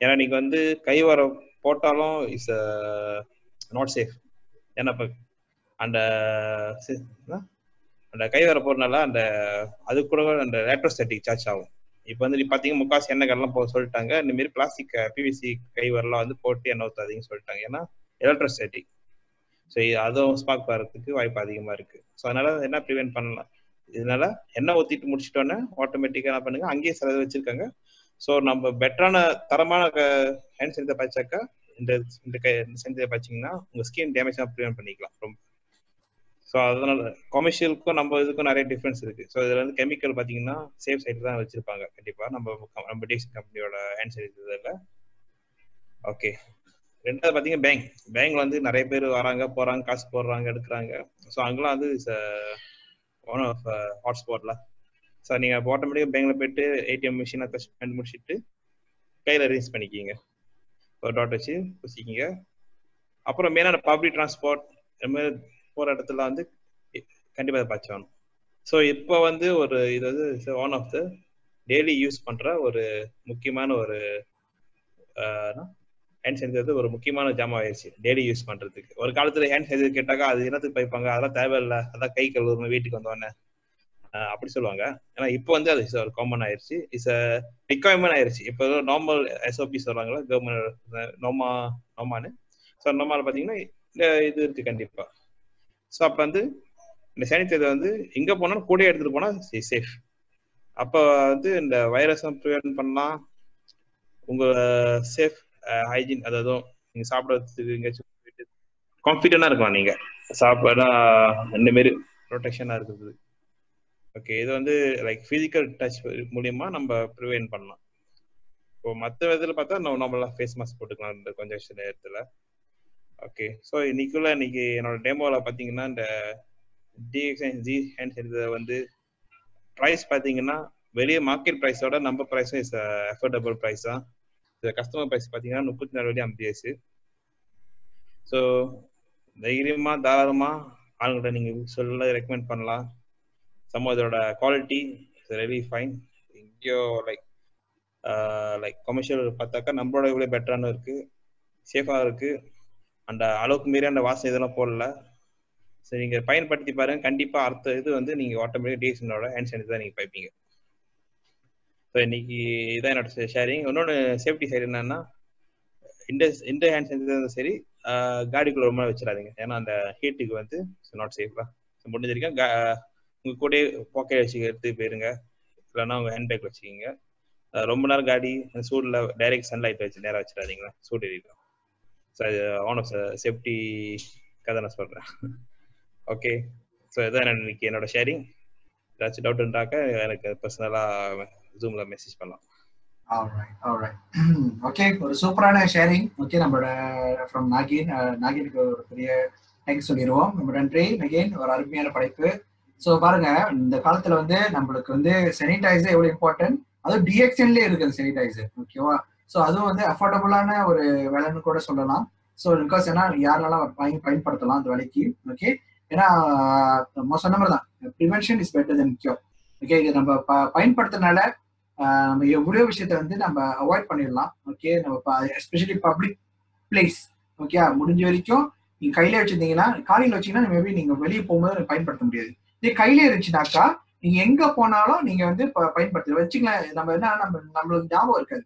ஏன்னா நீங்கள் வந்து கை வர போட்டாலும் இட்ஸ் நாட் சேஃப் ஏன்னா இப்போ அந்த அந்த கை வர போறதுனால அந்த அது கூட அந்த எலக்ட்ரோஸ்டாட்டிக் சார்ஜ் ஆகும். இப்போ வந்து நீ பார்த்தீங்கன்னா முக்காசு எண்ணெய் கடலாம் போக சொல்லிட்டாங்க. இந்தமாரி பிளாஸ்டிக் பிவிசி கை வரலாம் வந்து போட்டு எண்ணெய் ஊற்றாதீங்கன்னு சொல்லிட்டாங்க. ஏன்னா எலக்ட்ரோஸ்டாட்டிக் ஸோ அதுவும் ஸ்பார்க் வரதுக்கு வாய்ப்பு அதிகமாக இருக்கு. ஸோ அதனால என்ன ப்ரிவென்ட் பண்ணலாம்? இதனால எண்ணெய் ஊற்றிட்டு முடிச்சிட்டோன்னே ஆட்டோமேட்டிக்காக என்ன பண்ணுங்க? அங்கேயே சிலது வச்சிருக்காங்க. ஸோ நம்ம பெட்டரான தரமான ஹேண்ட் சானிடைசர் பாய்ச்சாக்கா இந்த இந்த கை சானிடைசர் பாய்ச்சிங்கன்னா உங்க ஸ்கின் டேமேஜ் ப்ரிவென்ட் பண்ணிக்கலாம். ரொம்ப. ஸோ அதனால கமர்ஷியலுக்கும் நம்ம இதுக்கும் நிறைய டிஃப்ரென்ஸ் இருக்கு. ஸோ இதுல வந்து கெமிக்கல் பார்த்தீங்கன்னா சேஃப் சைடு தான் வச்சிருப்பாங்க. கண்டிப்பா. நம்ம நம்ம டேக்ஸ் கம்பெனியோட ஹேண்ட் சானிடைசர்ல ஓகே ரெண்டாவது பார்த்தீங்கன்னா பேங்க் பேங்க்ல வந்து நிறைய பேர் வராங்க போறாங்க காசு போடுறாங்க எடுக்கிறாங்க. ஸோ அங்கெல்லாம் வந்து ஒன் ஆஃப் ஹாட்ஸ்பாட்ல ஸோ நீங்க ஆட்டோமேட்டிக்காக பேங்க்ல போயிட்டு ஏடிஎம் மிஷினை டச் பண்ணி முடிச்சுட்டு கையில ரீஸ் பண்ணிக்கிங்க. ஒரு டாட் வச்சு பூசிக்கிங்க. அப்புறம் மெயினான பப்ளிக் டிரான்ஸ்போர்ட் இந்த மாதிரி போற இடத்துல வந்து கண்டிப்பா அதை பாய்ச்சணும் ஸோ இப்போ வந்து ஒரு இது வந்து one of the daily use பண்ற ஒரு முக்கியமான ஒரு uh, ஹேண்ட் சானிடைசர் ஒரு முக்கியமான ஜாமான் ஆயிடுச்சு டெய்லி யூஸ் பண்றதுக்கு. ஒரு காலத்துல ஹேண்ட் சானிடைசர் கேட்டாக்கா அது என்னத்துக்கு பைப்பாங்க அதெல்லாம் தேவையில்லை. அதான் கை கழுவுறோம் வீட்டுக்கு வந்தோடனே. அப்படி சொல்லுவாங்க. ஏன்னா இப்போ வந்து அது ஒரு காமன் ஆயிருச்சு. இட்ஸ் அ ரிக்வயர்மெண்ட் ஆயிருச்சு. இப்போ நார்மல் எஸ்ஓபி சொல்றாங்களா கவர்மெண்ட் நோமா நோமான்னு ஸோ நோமால பார்த்தீங்கன்னா இந்த இது இருக்கு கண்டிப்பா. ஸோ அப்போ வந்து இந்த சானிடைசர் வந்து எங்க போனாலும் கூட எடுத்துட்டு போனா சேஃப் அப்போ வந்து இந்த வைரஸும் ப்ரிவென்ட் பண்ணலாம் உங்களை சேஃப் ஹைஜீன் அதாவது நீங்க சாப்பிடறதுக்கு எங்கேயாச்சும் போயிட்டு கான்ஃபிடென்டா இருக்கலாம் நீங்க. சாப்பிடா ரெண்டு மாரி ப்ரொடெக்ஷனா இருக்குது ஓகே இது வந்து லைக் பிசிக்கல் டச் மூலியமா நம்ம ப்ரிவென்ட் பண்ணலாம். இப்போ மற்ற விதத்துல பார்த்தா நம்ம நம்மளாம் ஃபேஸ் மாஸ்க் போட்டுக்கலாம் இந்த கொஞ்சம் நேரத்துல. ஓகே ஸோ இன்னைக்குள்ள இன்னைக்கு என்னோட டெமோவில் பார்த்தீங்கன்னா இந்த டிஎக்ஸ்என் ஜி ஹேண்ட் சானிடைசர் வந்து ப்ரைஸ் பார்த்தீங்கன்னா வெளியே மார்க்கெட் ப்ரைஸோட நம்ம ப்ரைஸும் இஸ் அஃபோர்டபுள் ப்ரைஸ் தான். இதில் கஸ்டமர் ப்ரைஸ் பார்த்தீங்கன்னா முப்பத்தி நாலு வழி அம்பிஎஸ் ஸோ தைரியமாக தாராளமாக ஆளுங்கிட்ட நீங்கள் சொல்ல ரெக்கமெண்ட் பண்ணலாம். சம் இதோட குவாலிட்டி ரெலி ஃபைன் எங்கேயோ லைக் லைக் கமர்ஷியல் பார்த்தாக்கா நம்மளோட இவ்வளோ பெட்டரானும் இருக்குது சேஃபாக இருக்குது அந்த uh, அளவுக்கு மீறி அந்த வாசனை இதெல்லாம் போடல. ஸோ நீங்கள் பயன்படுத்தி பாருங்க. கண்டிப்பாக அடுத்த இது வந்து நீங்கள் ஆட்டோமேட்டிக் டிஎஸ்எனோட ஹேண்ட் சானிடைசர் தான் நீங்கள் பைப்பீங்க. ஸோ இன்னைக்கு இதான் என்னோட ஷேரிங் இன்னொன்று சேஃப்டி சைடு என்னன்னா இந்த இண்டர் ஹேண்ட் செஞ்சதும் சரி காடிக்குள்ள ரொம்ப வச்சிடாதீங்க. ஏன்னா அந்த ஹீட்டுக்கு வந்து நாட் சேஃபா முடிஞ்சிருக்கேன் உங்க கூட பாக்கெட் வச்சுக்கிறது போயிருங்க. இல்லைன்னா உங்க ஹேண்ட் பேக் வச்சுக்கிங்க. ரொம்ப நேரம் காடி சூடில் டைரக்ட் சன்லைட் வச்சு நேராக வச்சிடாதீங்களா சூடு எரியும் ஸோ அது ஆன் ஆஃப் சேஃப்டி கதை நான் சொல்கிறேன் ஓகே ஸோ இதான் இன்னைக்கு என்னோட ஷேரிங் ஏதாச்சும் டவுட் இருந்தாக்க எனக்கு பர்சனலாக ஜூம்ல மெசேஜ் பண்ணலாம். ஓகே ஒரு சூப்பரான ஷேரிங் ஓகே நம்மளோட ஃப்ரம் நாகின் நாகினுக்கு ஒரு பெரிய தேங்க்ஸ் சொல்லிடுவோம். நம்ம நன்றி நகேன் ஒரு அருமையான படைப்பு. ஸோ பாருங்க இந்த காலத்துல வந்து நம்மளுக்கு வந்து சானிடைசர் எவ்வளவு இம்பார்ட்டன்ட் அதுவும் டிஎக்ஷன்லேயே இருக்குது சானிடைசர் ஓகேவா ஸோ அதுவும் வந்து அஃபோர்டபுளான ஒரு விலைன்னு கூட சொல்லலாம். ஸோ பிகாஸ் ஏன்னா யாரெல்லாம் வாங்கி பயன்படுத்தலாம் அந்த விலைக்கு ஓகே ஏன்னா நம்ம சொன்ன மாதிரி தான் prevention is better than cure okay இது நம்ம ப பயன்படுத்தினால நம்ம எவ்வளோ விஷயத்த வந்து நம்ம அவாய்ட் பண்ணிடலாம். ஓகே நம்ம எஸ்பெஷலி பப்ளிக் பிளேஸ் ஓகே முடிஞ்ச வரைக்கும் நீங்க கையில வச்சிருந்தீங்கன்னா காலையில் வச்சீங்கன்னா மேபி நீங்க வெளியே போகும்போது பயன்படுத்த முடியாது. இதே கையில இருந்துச்சுனாக்கா நீங்க எங்க போனாலும் நீங்க வந்து பயன்படுத்த வச்சுக்கலாம் நம்ம என்ன நம்ம நம்மளுக்கு ஞாபகம் இருக்காது.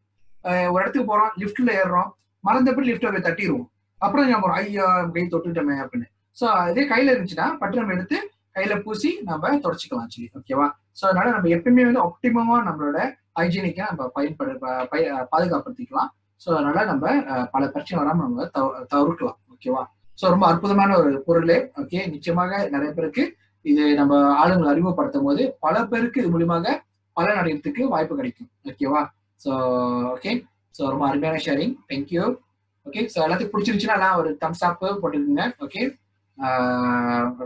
ஒரு இடத்துக்கு போறோம் லிஃப்ட்ல ஏறுறோம் மறந்தபடி லிஃப்ட் போய் தட்டிடுவோம். அப்புறம் ஞாபகம் ஐயா கை தொட்டுட்டோமே அப்படின்னு. ஸோ இதே கையில இருந்துச்சுன்னா பட்டு நம்ம எடுத்து கையில பூசி நம்ம தொடச்சிக்கலாம் ஆக்சுவலி ஓகேவா ஸோ அதனால நம்ம எப்பயுமே வந்து ஆப்டிமமா நம்மளோட ஹைஜீனிக்காக நம்ம பயன்படு பாதுகாப்படுத்திக்கலாம். ஸோ அதனால நம்ம பல பிரச்சனை வராமல் நம்ம தவிர்க்கலாம். ஓகேவா ஸோ ரொம்ப அற்புதமான ஒரு பொருளே. ஓகே நிச்சயமாக நிறைய பேருக்கு இது நம்ம ஆளுங்களை அறிமுகப்படுத்தும் போது பல பேருக்கு இது மூலியமாக பலன் அடைகிறதுக்கு வாய்ப்பு கிடைக்கும். ஓகேவா ஸோ ஓகே ஸோ ரொம்ப அருமையான ஷேரிங் தேங்க்யூ ஓகே ஸோ எல்லாத்துக்கும் பிடிச்சிருந்துச்சுன்னா நான் ஒரு தம்ஸ் அப் போட்டுருக்குங்க ஓகே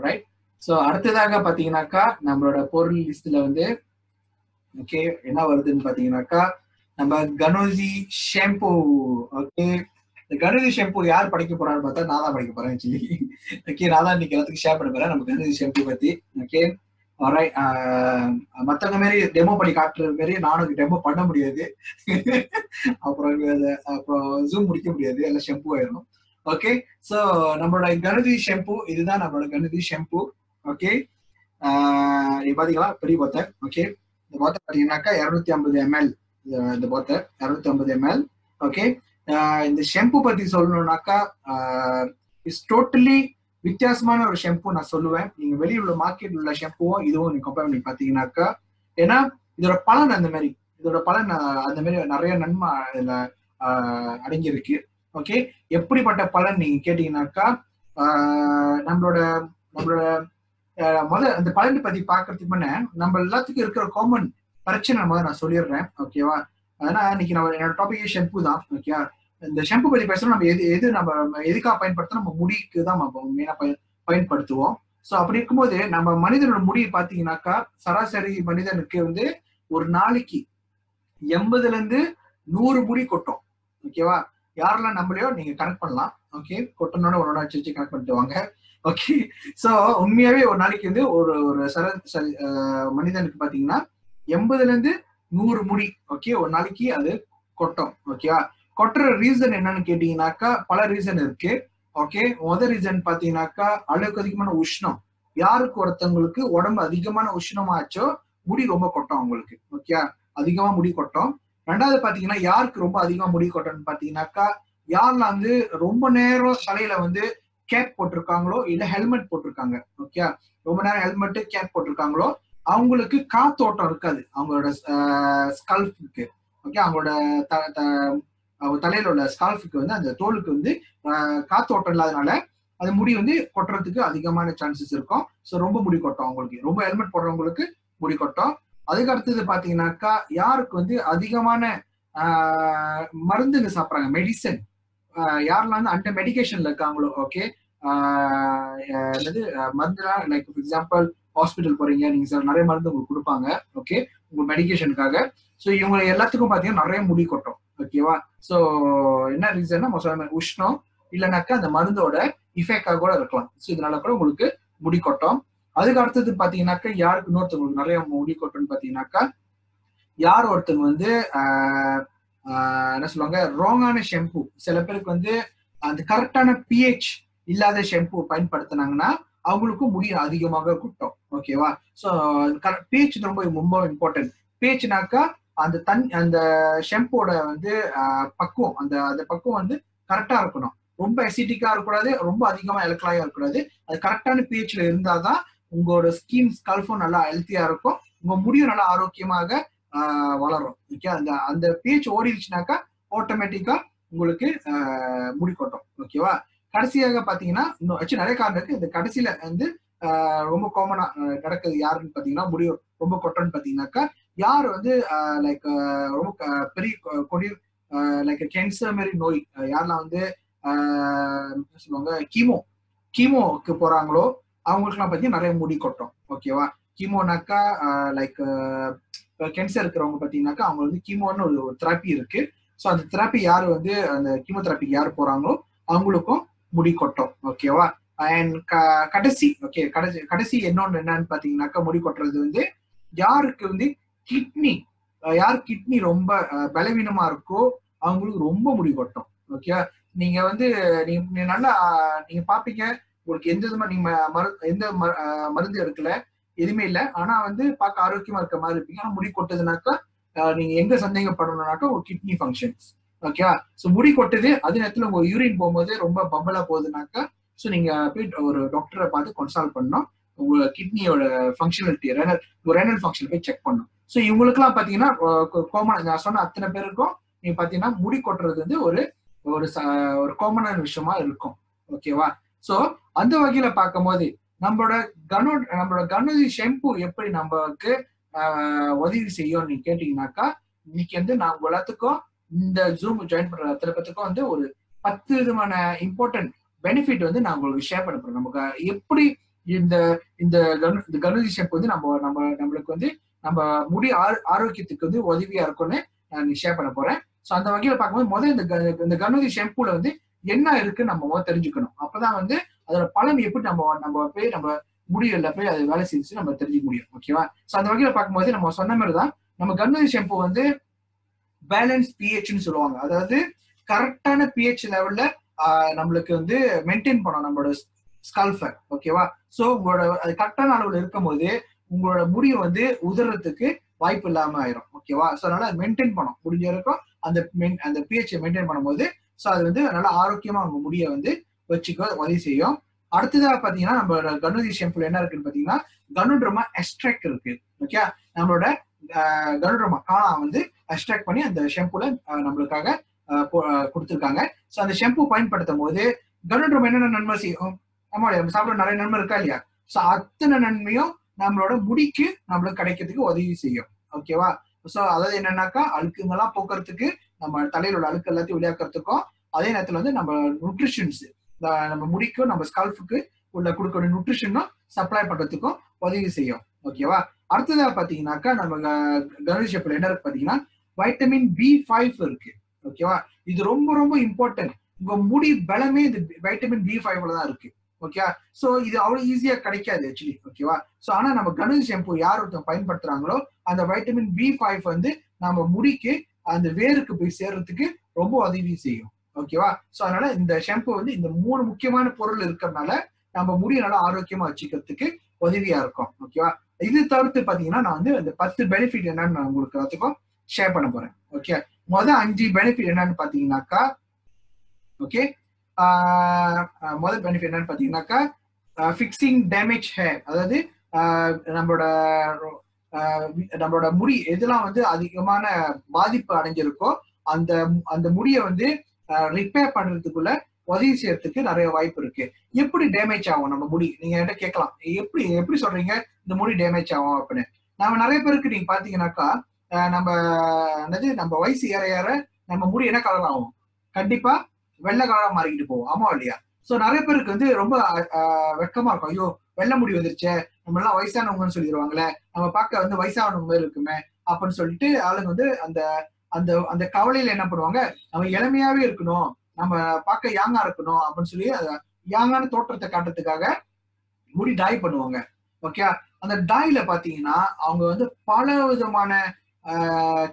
ரைட் ஸோ அடுத்ததாக பார்த்தீங்கன்னாக்கா நம்மளோட பொருள் லிஸ்ட்ல வந்து ஓகே என்ன வருதுன்னு பாத்தீங்கன்னாக்கா நம்ம கனோசி ஷாம்பு ஓகே இந்த கனோசி ஷாம்பு யார் படிக்க போறான்னு பார்த்தா நான் தான் படிக்க போறேன் ஆக்சுவலி ஓகே நான் தான் இன்னைக்கு எல்லாத்துக்கும் ஷேர் பண்ண போறேன் நம்ம கனோசி ஷாம்பு பத்தி ஓகே மத்தவங்க மாரி டெமோ பண்ணி காட்டுற மாரி நானும் டெமோ பண்ண முடியாது. அப்புறம் அப்புறம் ஜூம் முடிக்க முடியாது எல்லாம் ஷெம்பு ஆயிரும் ஓகே ஸோ நம்மளோட கணதி ஷெம்பு இதுதான் நம்மளோட கணதி ஷெம்பு ஓகே பாத்தீங்களா? பெரிய பார்த்தேன் ஓகே இந்த பாத்தை பாத்தீங்கன்னாக்கா இரநூத்தி ஐம்பது எம்எல் இந்த பாத்தை இரநூத்தி ஐம்பது எம்எல் ஓகே இந்த ஷெம்பு பத்தி சொல்லணும்னாக்கா இட்ஸ் டோட்டலி வித்தியாசமான ஒரு ஷெம்பு நான் சொல்லுவேன். நீங்க வெளியில் உள்ள மார்க்கெட் உள்ள ஷெம்புவும் இதுவும் நீங்க கம்பேர் பண்ணி பாத்தீங்கன்னாக்கா ஏன்னா இதோட பலன் அந்த மாதிரி இதோட பலன் அந்த மாதிரி நிறைய நன்மை இதுல அடங்கியிருக்கு. ஓகே எப்படிப்பட்ட பலன் நீங்க கேட்டீங்கன்னாக்கா நம்மளோட நம்மளோட முதல் அந்த பலனை பதி பாக்குறதுக்கு முன்ன நம்ம எல்லாத்துக்கும் இருக்கிற காமன் பிரச்சனை முதல்ல நான் சொல்லிடுறேன் ஓகேவா அதனால இன்னைக்கு நம்ம என்னோட டாபிக் ஷெம்பு தான் ஓகேவா இந்த ஷெம்பு பத்தி பேசுறோம் நம்ம எது எது நம்ம எதுக்காக பயன்படுத்தணும்? நம்ம முடிக்கு தான் நம்ம மெயினா பயன்படுத்துவோம். ஸோ அப்படி இருக்கும்போது நம்ம மனிதனோட முடி பாத்தீங்கன்னாக்கா சராசரி மனிதனுக்கு வந்து ஒரு நாளைக்கு எண்பதுல இருந்து நூறு முடி கொட்டும் ஓகேவா யாரெல்லாம் நம்மளையோ நீங்க கனெக்ட் பண்ணலாம் ஓகே கொட்டனோட ஒரு வச்சு வச்சு கனெக்ட் பண்ணிட்டு வாங்க. ஓகே ஸோ உண்மையாவே ஒரு நாளைக்கு வந்து ஒரு ஒரு சர மனிதனுக்கு பாத்தீங்கன்னா எண்பதுல இருந்து நூறு முடி ஓகே ஒரு நாளைக்கு அது கொட்டும் ஓகேவா கொட்டுற ரீசன் என்னன்னு கேட்டீங்கன்னாக்கா பல ரீசன் இருக்கு ஓகே முதல் ரீசன் பாத்தீங்கன்னாக்கா அளவுக்கு அதிகமான உஷ்ணம். யாருக்கு ஒருத்தவங்களுக்கு உடம்பு அதிகமான உஷ்ணமாச்சோ முடி ரொம்ப கொட்டும் அவங்களுக்கு ஓகே அதிகமா முடி கொட்டும். ரெண்டாவது பாத்தீங்கன்னா யாருக்கு ரொம்ப அதிகமா முடி கொட்டும்னு பாத்தீங்கன்னாக்கா யாரெல்லாம் வந்து ரொம்ப நேரம் தலையில வந்து கேப் போட்டிருக்காங்களோ இல்ல ஹெல்மெட் போட்டிருக்காங்க ஓகே ரொம்ப நேரம் ஹெல்மெட் கேப் போட்டிருக்காங்களோ அவங்களுக்கு காத்தோட்டம் இருக்காது. அவங்களோட ஸ்கல்ஃபுக்கு ஓகே அவங்களோட த- அவங்க தலையில உள்ள ஸ்கால்ஃபுக்கு வந்து அந்த தோலுக்கு வந்து காத்தோட்டம் இல்லாதனால அது முடி வந்து கொட்டுறதுக்கு அதிகமான சான்சஸ் இருக்கும். ஸோ ரொம்ப முடி கொட்டும் அவங்களுக்கு. ரொம்ப ஹெல்மெட் போடுறவங்களுக்கு முடி கொட்டும். அதுக்கு அடுத்தது பாத்தீங்கன்னாக்கா யாருக்கு வந்து அதிகமான மருந்துங்க சாப்பிட்றாங்க மெடிசன் யாரெல்லாம் வந்து அண்டர் மெடிக்கேஷன்ல இருக்காங்களோ ஓகே என்னது மருந்துலாம் லைக் ஃபார் எக்ஸாம்பிள் ஹாஸ்பிட்டல் போறீங்க நீங்க சார் நிறைய மருந்து உங்களுக்கு கொடுப்பாங்க ஓகே உங்க மெடிகேஷனுக்காக ஸோ இவங்க எல்லாத்துக்கும் பாத்தீங்கன்னா நிறைய முடி கொட்டும் ஓகேவா ஸோ என்ன ரீசன்னா நம்ம சொன்ன மாதிரி உஷ்ணம் இல்லைனாக்கா அந்த மருந்தோட இஃபெக்டாக கூட இருக்கலாம். ஸோ இதனால கூட உங்களுக்கு முடி கொட்டும். அதுக்கு அடுத்தது பாத்தீங்கன்னாக்கா யாருக்கு இன்னொருத்தவங்களுக்கு நிறைய முடி கொட்டும்னு பாத்தீங்கன்னாக்கா யார் ஒருத்தங்க வந்து என்ன சொல்லுவாங்க? ராங்கான ஷெம்பு சில பேருக்கு வந்து அந்த கரெக்டான பிஹெச் இல்லாத ஷெம்பு பயன்படுத்தினாங்கன்னா அவங்களுக்கும் முடி அதிகமாக குட்டும். ஓகேவா ஸோ பிஹெச் ரொம்ப ரொம்ப இம்பார்ட்டன்ட் பிஹெச்னாக்கா அந்த தன் அந்த ஷெம்போட வந்து பக்குவம் அந்த அந்த பக்குவம் வந்து கரெக்டா இருக்கணும். ரொம்ப எசிட்டிக்கா இருக்கக்கூடாது ரொம்ப அதிகமாக எலக்ட்ராயா இருக்கக்கூடாது. அது கரெக்டான பிஹெச்ல இருந்தால் தான் உங்களோட ஸ்கின் ஸ்கல்ஃபும் நல்லா ஹெல்த்தியா இருக்கும். உங்க முடியும் நல்லா ஆரோக்கியமாக வளரும். ஓகே? அந்த அந்த பிஹெச் ஓடிடுச்சுனாக்கா ஆட்டோமேட்டிக்கா உங்களுக்கு ஆஹ், முடி கொட்டும். ஓகேவா? கடைசியாக பாத்தீங்கன்னா இன்னும் நிறைய காரணம் இருக்கு. இந்த கடைசியில வந்து ஆஹ், ரொம்ப காமனா நடக்குது யாருன்னு பாத்தீங்கன்னா முடி ரொம்ப கொட்டன்னு பாத்தீங்கன்னாக்கா யார் வந்து லைக் ரொம்ப பெரிய கொடி லைக் கேன்சர் மாதிரி நோய் யாரெல்லாம் வந்து ஆஹ் என்ன சொல்லுவாங்க கீமோ கீமோக்கு போறாங்களோ அவங்களுக்குலாம் பார்த்தீங்கன்னா நிறைய முடி கொட்டும். ஓகேவா? கீமோனாக்கா லைக் கேன்சர் இருக்கிறவங்க பார்த்தீங்கன்னாக்கா அவங்க வந்து கீமோன்னு ஒரு தெரப்பி இருக்கு. ஸோ அந்த தெரப்பி யார் வந்து அந்த கீமோதெரப்பி யார் போறாங்களோ அவங்களுக்கும் முடி கொட்டும் ஓகேவா அண்ட் கடைசி ஓகே கடைசி கடைசி இன்னொன்று என்னன்னு பார்த்தீங்கன்னாக்கா முடி கொட்டுறது வந்து யாருக்கு வந்து கிட்னி யார் கிட்னி ரொம்ப பலவீனமா இருக்கோ அவங்களுக்கு ரொம்ப முடி கொட்டும் ஓகே நீங்க வந்து நீங்க நல்லா நீங்க பாப்பீங்க உங்களுக்கு எந்த விதமா நீங்க மரு எந்த ம- மருந்து எடுக்கல எதுவுமே இல்லை. ஆனா வந்து பார்க்க ஆரோக்கியமா இருக்க மாதிரி இருப்பீங்க ஆனா முடி கொட்டுதுனாக்கா நீங்க எங்க சந்தேகப்படணும்னாக்கா ஒரு கிட்னி ஃபங்க்ஷன்ஸ் ஓகேவா ஸோ முடி கொட்டுது அதே நேரத்தில் உங்க யூரின் போகும்போது ரொம்ப பம்பலா போகுதுனாக்கா ஸோ நீங்க போய் ஒரு டாக்டரை பார்த்து கன்சல்ட் பண்ணோம் உங்க கிட்னியோட ஃபங்க்ஷனாலிட்டி ரெனல் உங்க ரெனல் ஃபங்க்ஷன் போய் செக் பண்ணும் ஸோ இவங்களுக்குலாம் பார்த்தீங்கன்னா கோமன் நான் சொன்ன அத்தனை பேருக்கும் நீங்க பாத்தீங்கன்னா முடி கொட்டுறது வந்து ஒரு ஒரு ச- ஒரு காமனான விஷயமா இருக்கும். ஓகேவா ஸோ அந்த வகையில பார்க்கும்போது நம்மளோட கனு நம்மளோட கணுதி ஷெம்பு எப்படி நமக்கு உதவி செய்யும் நீங்க கேட்டீங்கன்னாக்கா இன்னைக்கு வந்து நான் எல்லாத்துக்கும் இந்த ஜூம் ஜாயின் பண்ற அத்தனை பேத்துக்கும் வந்து ஒரு பத்து விதமான இம்பார்ட்டன்ட் பெனிஃபிட் வந்து நான் உங்களுக்கு ஷேர் பண்ண போறேன். நமக்கு எப்படி இந்த இந்த கணு இந்த கணுதி ஷெம்பு வந்து நம்ம நம்ம நம்மளுக்கு வந்து நம்ம முடி ஆரோக்கியத்துக்கு வந்து உதவியா இருக்கும்னு நான் ஷேர் பண்ண போறேன். ஸோ அந்த வகையில பார்க்கும்போது முதல்ல இந்த க- இந்த கணுதி ஷெம்புல வந்து என்ன இருக்குன்னு நம்ம தெரிஞ்சுக்கணும். அப்பதான் வந்து அதோட பலன் எப்படி நம்ம நம்ம போய் நம்ம முடியல போய் அது வேலை செஞ்சு நம்ம தெரிஞ்சுக்க முடியும் ஓகேவா ஸோ அந்த வகையில பார்க்கும்போது நம்ம சொன்ன மாதிரி தான் நம்ம கனுதி ஷாம்பு வந்து பேலன்ஸ் பிஹெச்னு சொல்லுவாங்க. அதாவது கரெக்டான பிஹெச் லெவல்ல நம்மளுக்கு வந்து மெயின்டைன் பண்ணணும் நம்மளோட ஸ்கல்ஃபர் ஓகேவா ஸோ உங்களோட அது கரெக்டான அளவுல இருக்கும்போது உங்களோட முடியை வந்து உதறத்துக்கு வாய்ப்பு இல்லாம ஆயிரும் ஓகேவா ஸோ அதனால மெயின்டைன் பண்ணும் முடிஞ்ச வரைக்கும் அந்த அந்த பிஹெச் மெயின்டைன் பண்ணும்போது ஸோ அது வந்து நல்லா ஆரோக்கியமா உங்க முடியை வந்து வச்சுக்க உதவி செய்யும். அடுத்ததா பாத்தீங்கன்னா நம்மளோட கனுதி ஷெம்புல என்ன இருக்குன்னு பாத்தீங்கன்னா கனுட்ரமா எஸ்ட்ராக்ட் இருக்கு. ஓகே நம்மளோட கனுட்ரமா காணா வந்து எக்ஸ்ட்ராக்ட் பண்ணி அந்த ஷெம்புல நம்மளுக்காக கொடுத்துருக்காங்க. ஸோ அந்த ஷெம்பு பயன்படுத்தும் போது கனுட்ரம் என்னென்ன நன்மை செய்யும்? ஆமா நம்ம சாப்பிட நிறைய நன்மை இருக்கா இல்லையா? ஸோ அத்தனை நன்மையும் நம்மளோட முடிக்கு நம்மளுக்கு கிடைக்கிறதுக்கு உதவி செய்யும். ஓகேவா ஸோ அதாவது என்னன்னாக்கா அழுக்குங்கெல்லாம் போக்குறதுக்கு நம்ம தலையில உள்ள அழுக்கு எல்லாத்தையும் விளையாக்குறதுக்கும் அதே நேரத்துல வந்து நம்ம நியூட்ரிஷன்ஸ் நம்ம முடிக்கும் நம்ம ஸ்கால்ஃபுக்கு உள்ள கொடுக்கக்கூடிய நியூட்ரிஷனும் சப்ளை பண்றதுக்கும் உதவி செய்யும். ஓகேவா அடுத்ததா பாத்தீங்கன்னாக்கா நம்ம கணேஷப்பில் என்ன இருக்கு பாத்தீங்கன்னா வைட்டமின் பி ஃபைவ் இருக்கு. ஓகேவா இது ரொம்ப ரொம்ப இம்பார்ட்டன்ட் உங்க முடி பலமே இது வைட்டமின் பி ஃபைவ்ல தான் இருக்கு. ஓகேவா சோ இது அவ்வளவு ஈஸியா கிடைக்காது ஆக்சுவலி ஓகேவா சோ ஆனா நம்ம கணேஷ் ஷாம்பு யார் ஒருத்தன் பயன்படுத்துறாங்களோ அந்த வைட்டமின் பி ஃபைவ் வந்து நம்ம முடிக்கு அந்த வேருக்கு போய் சேர்றதுக்கு ரொம்ப உதவி செய்யும். ஓகேவா? ஸோ அதனால இந்த ஷாம்பு வந்து இந்த மூணு முக்கியமான பொருள் இருக்கிறதுனால நம்ம முடியை நல்லா ஆரோக்கியமா வச்சுக்கிறதுக்கு உதவியா இருக்கும். ஓகேவா? இது தவிர்த்து பாத்தீங்கன்னா நான் வந்து அந்த பத்து பெனிஃபிட் என்னன்னு நான் உங்களுக்கு எல்லாத்துக்கும் ஷேர் பண்ண போறேன். ஓகே? மொதல் அஞ்சு பெனிஃபிட் என்னன்னு பாத்தீங்கன்னாக்கா ஓகே? முதல் பெனிஃபிட் என்னன்னு பாத்தீங்கன்னாக்கா ஃபிக்ஸிங் டேமேஜ் ஹேர் அதாவது ஆஹ் நம்மளோட ஆஹ் நம்மளோட முடி எதெல்லாம் வந்து அதிகமான பாதிப்பு அடைஞ்சிருக்கோ அந்த அந்த முடியை வந்து ரிப்பேர் பண்றதுக்குள்ள உதவி செய்யறதுக்கு நிறைய வாய்ப்பு இருக்கு. எப்படி டேமேஜ் ஆகும் நம்ம முடி? நீங்க என்கிட்ட கேட்கலாம். எப்படி எப்படி சொல்றீங்க? இந்த முடி டேமேஜ் ஆகும் அப்படின்னு. நம்ம நிறைய பேருக்கு நீங்க பாத்தீங்கன்னாக்கா நம்ம என்னது நம்ம வயசு ஏற ஏற நம்ம முடி என்ன கலர் ஆகும்? கண்டிப்பா வெள்ளை கலரா மாறிக்கிட்டு போவோம் ஆமா இல்லையா? ஸோ நிறைய பேருக்கு வந்து ரொம்ப வெக்கமா இருக்கும். ஐயோ வெள்ளை முடி வந்துருச்சே. நம்ம எல்லாம் வயசானவங்கன்னு சொல்லிடுவாங்களே. நம்ம பார்க்க வந்து வயசானவங்க மாதிரி இருக்குமே அப்படின்னு சொல்லிட்டு ஆளுங்க வந்து அந்த அந்த அந்த கவலையில என்ன பண்ணுவாங்க? நம்ம இளமையாவே இருக்கணும். நம்ம பார்க்க யாங்கா இருக்கணும் அப்படின்னு சொல்லி யாங்கான தோற்றத்தை காட்டுறதுக்காக முடி டாய் பண்ணுவாங்க. ஓகே அந்த டாயில பாத்தீங்கன்னா அவங்க வந்து பல விதமான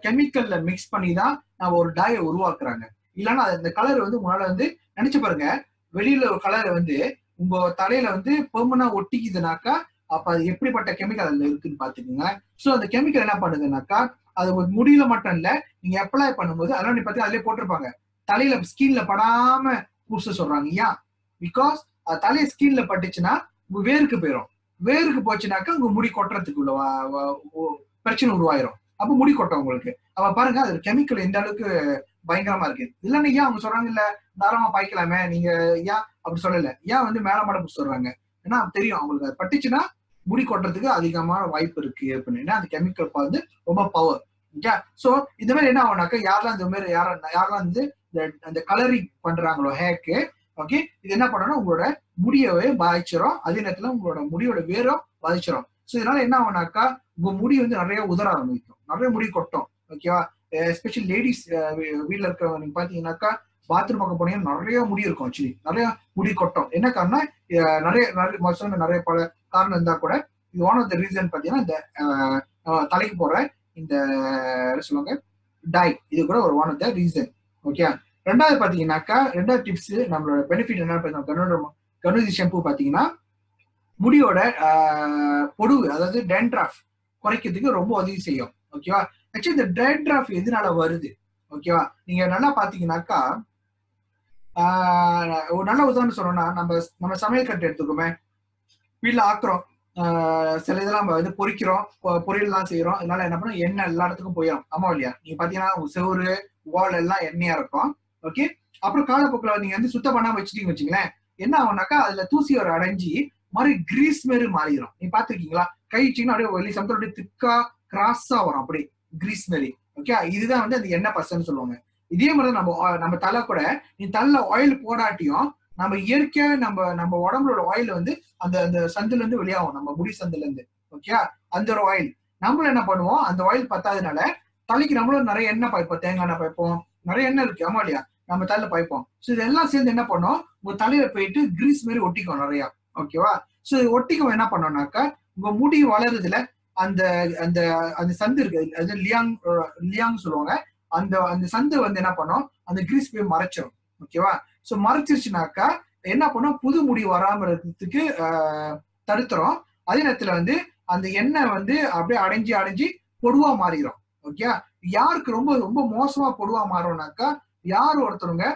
கெமிக்கல்ல மிக்ஸ் பண்ணி தான் நம்ம ஒரு டாயை உருவாக்குறாங்க. இல்லைன்னா அந்த கலர் வந்து முன்னால வந்து நினைச்சு பாருங்க. வெளியில ஒரு கலர் வந்து உங்க தலையில வந்து பெர்மனா ஒட்டிக்குதுனாக்கா அப்ப அது எப்படிப்பட்ட கெமிக்கல் அதுல இருக்குன்னு பாத்துக்கோங்க சோ அந்த கெமிக்கல் என்ன பண்ணுதுனாக்கா அது ஒரு முடியல மட்டும் இல்ல நீங்க அப்ளை பண்ணும்போது அதெல்லாம் நீ பத்தி அதிலே போட்டிருப்பாங்க. தலையில ஸ்கின்ல படாம பூச சொல்றாங்க ஏன் பிகாஸ் அது தலையை ஸ்கின்ல பட்டுச்சுன்னா உங்க வேருக்கு போயிடும் வேருக்கு போச்சுனாக்கா உங்க முடி கொட்டுறதுக்குள்ள பிரச்சனை உருவாயிரும். அப்ப முடி கொட்டும் உங்களுக்கு. அப்ப பாருங்க அது கெமிக்கல் எந்த அளவுக்கு பயங்கரமா இருக்கு. இல்லன்னு ஏன் அவங்க சொல்றாங்க இல்ல தாராளமா பாய்க்கலாமே நீங்க ஏன் அப்படி சொல்லல. ஏன் வந்து மேல மாட சொல்றாங்க? ஏன்னா தெரியும் அவங்களுக்கு அது பட்டுச்சுன்னா முடி கொட்டுறதுக்கு அதிகமான வாய்ப்பு இருக்கு அப்படின்னா. அந்த கெமிக்கல் வந்து ரொம்ப பவர் ஓகே சோ இந்த மாதிரி என்ன ஆகும்னாக்கா யாரெல்லாம் இந்த மாதிரி யார யாரெல்லாம் வந்து இந்த கலரிங் பண்றாங்களோ ஹேக்கு ஓகே இது என்ன பண்ணணும்? உங்களோட முடியவே பாதிச்சிடும் அதே நேரத்துல உங்களோட முடியோட வேரும் பாதிச்சிடும் ஸோ இதனால என்ன ஆகும்னாக்கா உங்க முடி வந்து நிறைய உதர ஆரம்பிக்கும். நிறைய முடி கொட்டும். ஓகேவா எஸ்பெஷலி லேடிஸ் வீட்டில் இருக்கிறவங்க நீங்க பாத்தீங்கன்னாக்கா பாத்ரூம் பக்கம் போனீங்கன்னா நிறைய முடி இருக்கும் ஆக்சுவலி நிறைய முடி கொட்டும். என்ன காரணம் நிறைய நிறைய நிறைய பல காரணம் இருந்தா கூட இது ஒன் ஆஃப் த ரீசன் பாத்தீங்கன்னா இந்த தலைக்கு போற இந்த சொல்லுவாங்க டை இது கூட ஒரு one of the reason okay ரெண்டாவது பாத்தீங்கன்னாக்கா ரெண்டாவது டிப்ஸ் நம்மளோட பெனிஃபிட் என்ன கனோட கனூசி ஷாம்பு பாத்தீங்கன்னா முடியோட பொடுவு அதாவது டேண்ட்ராஃப் குறைக்கிறதுக்கு ரொம்ப உதவி செய்யும். ஓகேவா ஆக்சுவலி இந்த டேண்ட்ராஃப் எதனால வருது? ஓகேவா நீங்க நல்லா பாத்தீங்கன்னாக்கா ஒரு நல்ல உதாரணம் சொல்லணும்னா நம்ம நம்ம சமையல் கட்டு எடுத்துக்கோமே. வீட்டில் ஆக்குறோம். சில இதெல்லாம் நம்ம வந்து பொறிக்கிறோம். பொரியல் எல்லாம் செய்யறோம் அதனால என்ன பண்ணும் எண்ணெய் எல்லா இடத்துக்கும் போயிடும் ஆமா இல்லையா? நீங்க பாத்தீங்கன்னா செவரு வால் எல்லாம் எண்ணெயா இருக்கும். ஓகே? அப்புறம் காலப்போக்கில் நீங்க வந்து சுத்தம் பண்ணாம வச்சுட்டீங்க வச்சுங்களேன் என்ன ஆகும்னாக்கா அதுல தூசி ஒரு அடைஞ்சி மாதிரி கிரீஸ் மாரி மாறிடும் நீ பாத்துருக்கீங்களா? கை அப்படியே வெளி சமத்துல அப்படியே திக்கா கிராஸா வரும். அப்படி கிரீஸ் மாரி. ஓகே? இதுதான் வந்து அந்த எண்ணெய் பசன்னு சொல்லுவாங்க. இதே மாதிரி நம்ம நம்ம தலை கூட நீ தலை ஆயில் போடாட்டியும் நம்ம இயற்கையா நம்ம நம்ம உடம்புலோட ஆயில் வந்து அந்த அந்த சந்துல இருந்து வெளியாகும். நம்ம முடி சந்துல இருந்து ஓகே அந்த ஒரு ஆயில் நம்மளும் என்ன பண்ணுவோம்? அந்த ஆயில் பத்தாதனால தலைக்கு நம்மளும் நிறைய எண்ணெய் பாய்ப்போம். தேங்காய் எண்ணெய் பாய்ப்போம். நிறைய எண்ணெய் இருக்கு. ஆமா இல்லையா? நம்ம தலையில பாய்ப்போம். ஸோ இதெல்லாம் சேர்ந்து என்ன பண்ணோம்? உங்க தலையில போயிட்டு கிரீஸ் மாதிரி ஒட்டிக்கும் நிறைய. ஓகேவா ஸோ ஒட்டிக்கும் என்ன பண்ணோம்னாக்கா உங்க முடி வளருதுல அந்த அந்த அந்த சந்து இருக்கு. அது லியாங் லியாங் சொல்லுவாங்க. அந்த அந்த சந்து வந்து என்ன பண்ணும்? அந்த கிரீஸ் போய் மறைச்சிடும் ஓகேவா ஸோ மறைச்சிருச்சுனாக்கா என்ன பண்ணும்? புது முடி வராமல் இருக்கிறதுக்கு தடுத்துறோம் அதே நேரத்தில் வந்து அந்த எண்ணெய் வந்து அப்படியே அடைஞ்சு அடைஞ்சு பொடுவா மாறிடும் ஓகே யாருக்கு ரொம்ப ரொம்ப மோசமா பொடுவா மாறோம்னாக்கா யார் ஒருத்தவங்க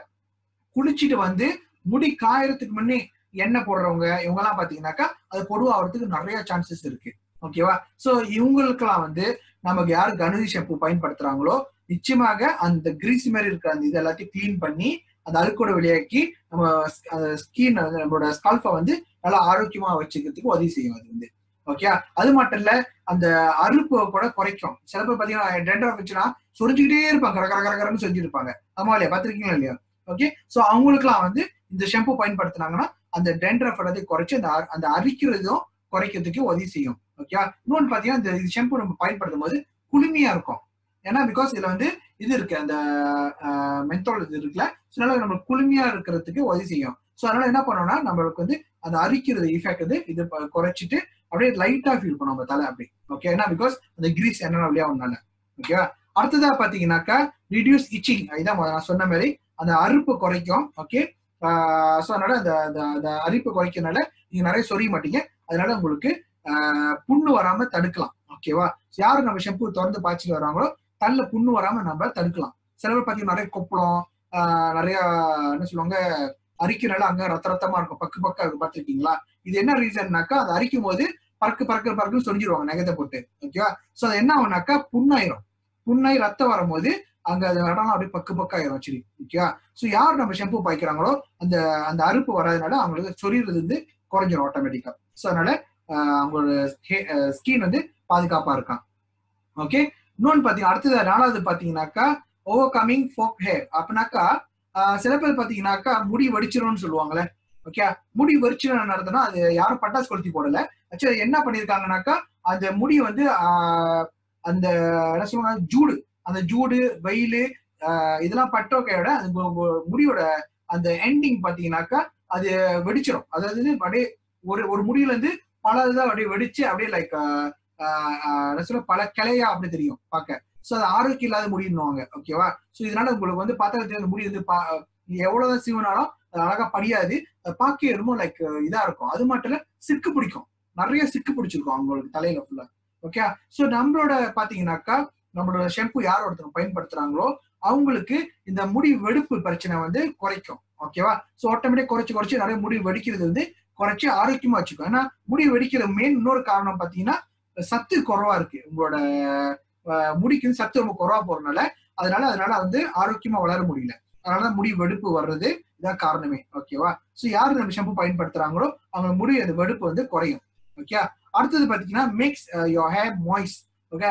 குளிச்சுட்டு வந்து முடி காயறதுக்கு முன்னே எண்ணெய் போடுறவங்க இவங்கெல்லாம் பார்த்தீங்கன்னாக்கா பாத்தீங்கன்னாக்கா அது பொடுவாகிறதுக்கு நிறைய சான்சஸ் இருக்கு. ஓகேவா ஸோ இவங்களுக்கெல்லாம் வந்து நமக்கு யார் கனதி ஷாம்பு பயன்படுத்துறாங்களோ நிச்சயமாக அந்த கிரீஸ் மாதிரி இருக்கிற அந்த இது எல்லாத்தையும் கிளீன் பண்ணி அந்த அழுக்கோட வெளியாக்கி நம்ம ஸ்கின் நம்மளோட ஸ்கால்ஃபை வந்து நல்லா ஆரோக்கியமா வச்சுக்கிறதுக்கு உதவி செய்யும் அது வந்து. ஓகே அது மட்டும் இல்ல அந்த அறுப்பு கூட குறைக்கும். சில பேர் பாத்தீங்கன்னா டெண்டர் வச்சுன்னா சுரிஞ்சுக்கிட்டே இருப்பாங்க. கர கர கரன்னு செஞ்சுட்டு இருப்பாங்க ஆமா இல்லையா பாத்திருக்கீங்களா இல்லையா? ஓகே சோ அவங்களுக்குலாம் வந்து இந்த ஷாம்பு பயன்படுத்தினாங்கன்னா அந்த டெண்ட்ரஃப் எல்லாத்தையும் குறைச்சி அந்த அந்த அரிக்கிறதும் குறைக்கிறதுக்கு உதவி செய்யும். ஓகே இன்னொன்று பாத்தீங்கன்னா இந்த ஷாம்பு நம்ம பயன்படுத்தும் போது குளுமையா இருக்கும். ஏன்னா பிகாஸ் இதுல வந்து இது இருக்கு அந்த மென்தோல் இது இருக்குல்ல அதனால நம்மளுக்கு குளுமையா இருக்கிறதுக்கு உதவி செய்யும். ஸோ அதனால என்ன பண்ணோம்னா நம்மளுக்கு வந்து அந்த அரிக்கிறது இஃபெக்ட் வந்து இது குறைச்சிட்டு அப்படியே லைட்டா ஃபீல் பண்ணும் நம்ம தலை அப்படி. ஓகே ஏன்னா பிகாஸ் அந்த கிரீஸ் என்னென்ன வழியாகும்னால ஓகேவா அடுத்ததா பாத்தீங்கன்னாக்கா ரிடியூஸ் இச்சிங் இதான் நான் சொன்ன மாதிரி அந்த அறுப்பு குறைக்கும். ஓகே ஸோ அதனால அந்த அந்த அரிப்பு குறைக்கிறதுனால நீங்க நிறைய சொரிய மாட்டீங்க. அதனால உங்களுக்கு புண்ணு வராம தடுக்கலாம். ஓகேவா யாரு நம்ம ஷெம்பு திறந்து பாய்ச்சிட்டு வராங்களோ தள்ள புண்ணு வராம நம்ம தடுக்கலாம். சில பேர் பாத்தீங்கன்னா நிறைய கொப்பளம் நிறைய என்ன சொல்லுவாங்க அரிக்கிறனால அங்க ரத்த ரத்தமா இருக்கும். பக்கு பக்கம் இருக்கும் பார்த்துருக்கீங்களா? இது என்ன ரீசன்னாக்கா அது அரிக்கும் போது பறக்கு பறக்கு பறக்குன்னு சொல்லிடுவாங்க நகத்தை போட்டு. ஓகேவா சோ அது என்ன ஆகும்னாக்கா புண்ணாயிரும். புண்ணாய் ரத்தம் வரும்போது அங்க அது இடம்லாம் அப்படியே பக்கு பக்காயிரும் சரி ஓகேவா சோ யார் நம்ம ஷெம்பு பாய்க்கிறாங்களோ அந்த அந்த அறுப்பு வராதனால அவங்களுக்கு சொரியறது வந்து குறைஞ்சிரும் ஆட்டோமேட்டிக்கா ஸோ அதனால அவங்களோட ஸ்கின் வந்து பாதுகாப்பா இருக்கான். ஓகே இன்னொன்று பார்த்தீங்கன்னா அடுத்தது நாலாவது பார்த்தீங்கன்னாக்கா ஓவர் கமிங் ஃபோக் ஹேர் அப்படின்னாக்கா சில பேர் பாத்தீங்கன்னாக்கா முடி வடிச்சிரும்னு சொல்லுவாங்கல்ல ஓகே முடி வரிச்சிடும் நடத்தினா அது யாரும் பட்டாசு கொளுத்தி போடல. ஆக்சுவலி என்ன பண்ணிருக்காங்கனாக்கா அந்த முடி வந்து அந்த என்ன சொல்லுவாங்க ஜூடு. அந்த ஜூடு வெயில் இதெல்லாம் பட்டோக்கையோட அந்த முடியோட அந்த எண்டிங் பாத்தீங்கன்னாக்கா அது வெடிச்சிடும் அதாவது அப்படியே ஒரு ஒரு முடியில இருந்து பல இதாக அப்படியே வெடிச்சு அப்படியே லைக் என்ன சொல்ல பல கிளையா அப்படி தெரியும் பார்க்க. சோ அது ஆரோக்கியம் இல்லாத முடின்னுவாங்க. ஓகேவா சோ இதனால உங்களுக்கு வந்து பாத்திரத்தில் முடி வந்து பா எவ்வளவுதான் சீவனாலும் அது அழகா படியாது. அது பார்க்க லைக் இதா இருக்கும். அது மட்டும் இல்ல சிக்கு பிடிக்கும். நிறைய சிக்கு பிடிச்சிருக்கும் அவங்களுக்கு தலையில ஃபுல்லா ஓகே சோ நம்மளோட பாத்தீங்கன்னாக்கா நம்மளோட ஷெம்பு யார் ஒருத்தர் பயன்படுத்துறாங்களோ அவங்களுக்கு இந்த முடி வெடிப்பு பிரச்சனை வந்து குறைக்கும். ஓகேவா சோ ஆட்டோமேட்டிக் குறைச்சு குறைச்சு நிறைய முடி வெடிக்கிறது வந்து குறைச்சு ஆரோக்கியமா வச்சுக்கும். ஏன்னா முடி வெடிக்கிற மெயின் இன்னொரு காரணம் பாத்தீங்கன்னா சத்து குறைவா இருக்கு. உங்களோட முடிக்கு சத்து ரொம்ப குறவா போறதுனால அதனால அதனால வந்து ஆரோக்கியமா வளர முடியல. அதனால முடி வெடுப்பு வர்றது இதான் காரணமே. ஓகேவா சோ யார் நம்ம ஷாம்பு பயன்படுத்துறாங்களோ அவங்க முடி அந்த வெடிப்பு வந்து குறையும். ஓகே அடுத்தது பாத்தீங்கன்னா makes your hair moist okay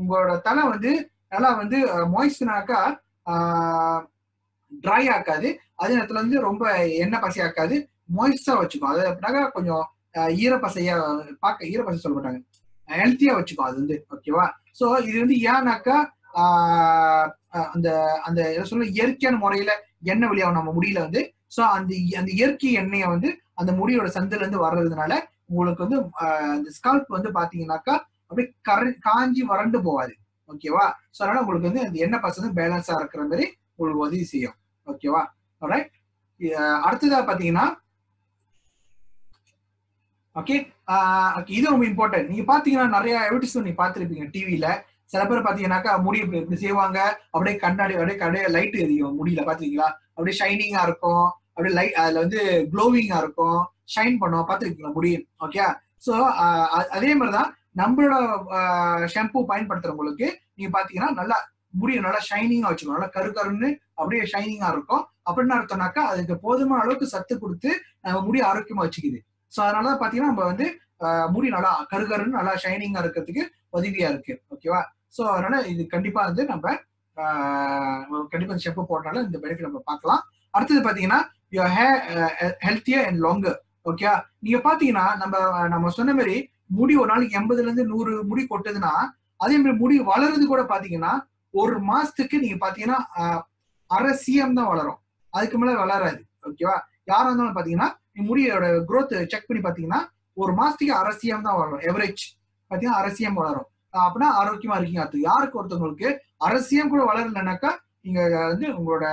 உங்களோட தலை வந்து நல்லா வந்து மாய்ஸ்னாக்கா ட்ரை ஆக்காது. அதே நேரத்துல வந்து ரொம்ப எண்ணெய் பசி ஆக்காது மாய்ஸ்டா வச்சுக்கும். அது அப்படின்னாக்கா கொஞ்சம் ஈரப்பசையா பார்க்க ஈரப்பசை சொல்ல மாட்டாங்க. ஹெல்த்தியா வச்சுக்கும் அது வந்து ஓகேவா சோ இது வந்து ஏன்னாக்கா அந்த அந்த சொல்ல இயற்கையான முறையில எண்ணெய் வெளியாகும். நம்ம முடியல வந்து சோ அந்த அந்த இயற்கை எண்ணெயை வந்து அந்த முடியோட சந்தில இருந்து வர்றதுனால உங்களுக்கு வந்து அந்த ஸ்கால்ப் வந்து பாத்தீங்கன்னாக்கா அப்படியே கர காஞ்சி வறண்டு போவாது ஓகேவா சோ அதனால உங்களுக்கு வந்து அந்த எண்ணெய் பசங்க பேலன்ஸா இருக்கிற மாதிரி உங்களுக்கு உதவி செய்யும். ஓகேவா ரைட் அடுத்ததா பாத்தீங்கன்னா ஓகே இது ரொம்ப இம்பார்ட்டன்ட் நீங்க பாத்தீங்கன்னா நிறைய அட்வர்டைஸ்மெண்ட் நீங்க பாத்திருப்பீங்க டிவில சில பேர் பாத்தீங்கன்னாக்கா முடி இப்படி இப்படி செய்வாங்க. அப்படியே கண்ணாடி அப்படியே கடையே லைட் எரியும் முடியல பாத்தீங்களா? அப்படியே ஷைனிங்கா இருக்கும். அப்படியே லைட் அதுல வந்து க்ளோவிங்கா இருக்கும். ஷைன் பண்ணும் பாத்துருக்கீங்களா முடி? ஓகே சோ அதே மாதிரிதான் நம்மளோட ஷாம்பு பயன்படுத்துறவங்களுக்கு நீங்க பாத்தீங்கன்னா நல்லா முடியை நல்லா ஷைனிங்கா வச்சுக்கணும். நல்லா கரு கருன்னு அப்படியே ஷைனிங்கா இருக்கும். அப்படின்னு அர்த்தம்னாக்கா அதுக்கு போதுமான அளவுக்கு சத்து கொடுத்து நம்ம முடி ஆரோக்கியமா வச்சுக்குது. ஸோ அதனாலதான் பாத்தீங்கன்னா நம்ம வந்து முடி நல்லா கருகருன்னு நல்லா ஷைனிங்கா இருக்கிறதுக்கு உதவியா இருக்கு. ஓகேவா ஸோ அதனால இது கண்டிப்பா வந்து நம்ம கண்டிப்பா இந்த ஷெம்பு போடுறதுனால இந்த பெனிஃபிட் நம்ம பார்க்கலாம். அடுத்தது பாத்தீங்கன்னா your hair healthier and longer okay நீங்க பாத்தீங்கன்னா நம்ம நம்ம சொன்ன மாதிரி முடி ஒரு நாளைக்கு எண்பதுல இருந்து நூறு முடி கொட்டுதுன்னா அதே மாதிரி முடி வளருது கூட பாத்தீங்கன்னா ஒரு மாசத்துக்கு நீங்க பாத்தீங்கன்னா அரை சிஎம் தான் வளரும். அதுக்கு மேல வளராது. ஓகேவா யாரா இருந்தாலும் பாத்தீங்கன்னா முடியோட குரோத் செக் பண்ணி பாத்தீங்கன்னா ஒரு மாசத்துக்கு அரசியம் தான் வளரும். எவரேஜ் பாத்தீங்கன்னா அரசியம் வளரும். அப்படின்னா ஆரோக்கியமா இருக்கீங்க. அது யாருக்கு ஒருத்தவங்களுக்கு? அரசியம் கூட வளரலைனாக்கா நீங்க வந்து உங்களோட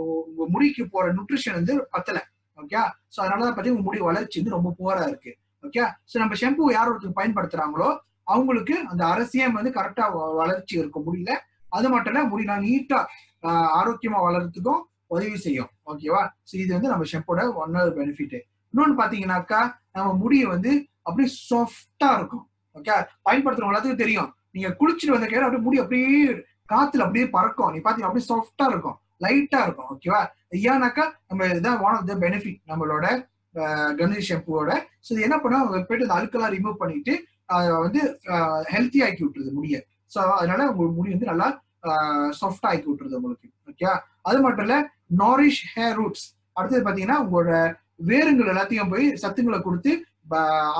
உங்க முடிக்கு போற நியூட்ரிஷன் வந்து பத்தல. ஓகே சோ அதனாலதான் பாத்தீங்கன்னா உங்க முடி வளர்ச்சி வந்து ரொம்ப போரா இருக்கு. ஓகே சோ நம்ம ஷெம்பு யார் ஒருத்தர் பயன்படுத்துறாங்களோ அவங்களுக்கு அந்த அரசியம் வந்து கரெக்டா வளர்ச்சி இருக்கும் முடியல. அது மட்டும் இல்ல முடி நான் நீட்டா ஆரோக்கியமா வளர்றதுக்கும் உதவி செய்யும். ஓகேவா சோ இது வந்து நம்ம ஷெம்போட ஒன்னொரு பெனிஃபிட் இன்னொன்னு பாத்தீங்கன்னாக்கா நம்ம முடியை வந்து அப்படியே சாஃப்டா இருக்கும். ஓகே பயன்படுத்துறவங்க எல்லாத்துக்கும் தெரியும். நீங்க குளிச்சுட்டு வந்த கேட அப்படியே முடி அப்படியே காத்துல அப்படியே பறக்கும். நீ பாத்தீங்க அப்படியே சாஃப்டா இருக்கும். லைட்டா இருக்கும். ஓகேவா ஏன்னாக்கா நம்ம இதான் ஒன் ஆஃப் த பெனிஃபிட் நம்மளோட கணேஷ் ஷாம்புவோட ஸோ இது என்ன பண்ணா அவங்க போயிட்டு அந்த அழுக்கெல்லாம் ரிமூவ் பண்ணிட்டு அதை வந்து ஹெல்த்தி ஆக்கி விட்டுருது முடிய. ஸோ அதனால உங்களுக்கு முடி வந்து நல்லா சாஃப்டா ஆக்கி விட்டுருது உங்களுக்கு. ஓகே அது மட்டும் இல்ல நாரிஷ் ஹேர் ரூட்ஸ் அடுத்தது பாத்தீங்கன்னா உங்களோட வேருங்கள் எல்லாத்தையும் போய் சத்துங்களை கொடுத்து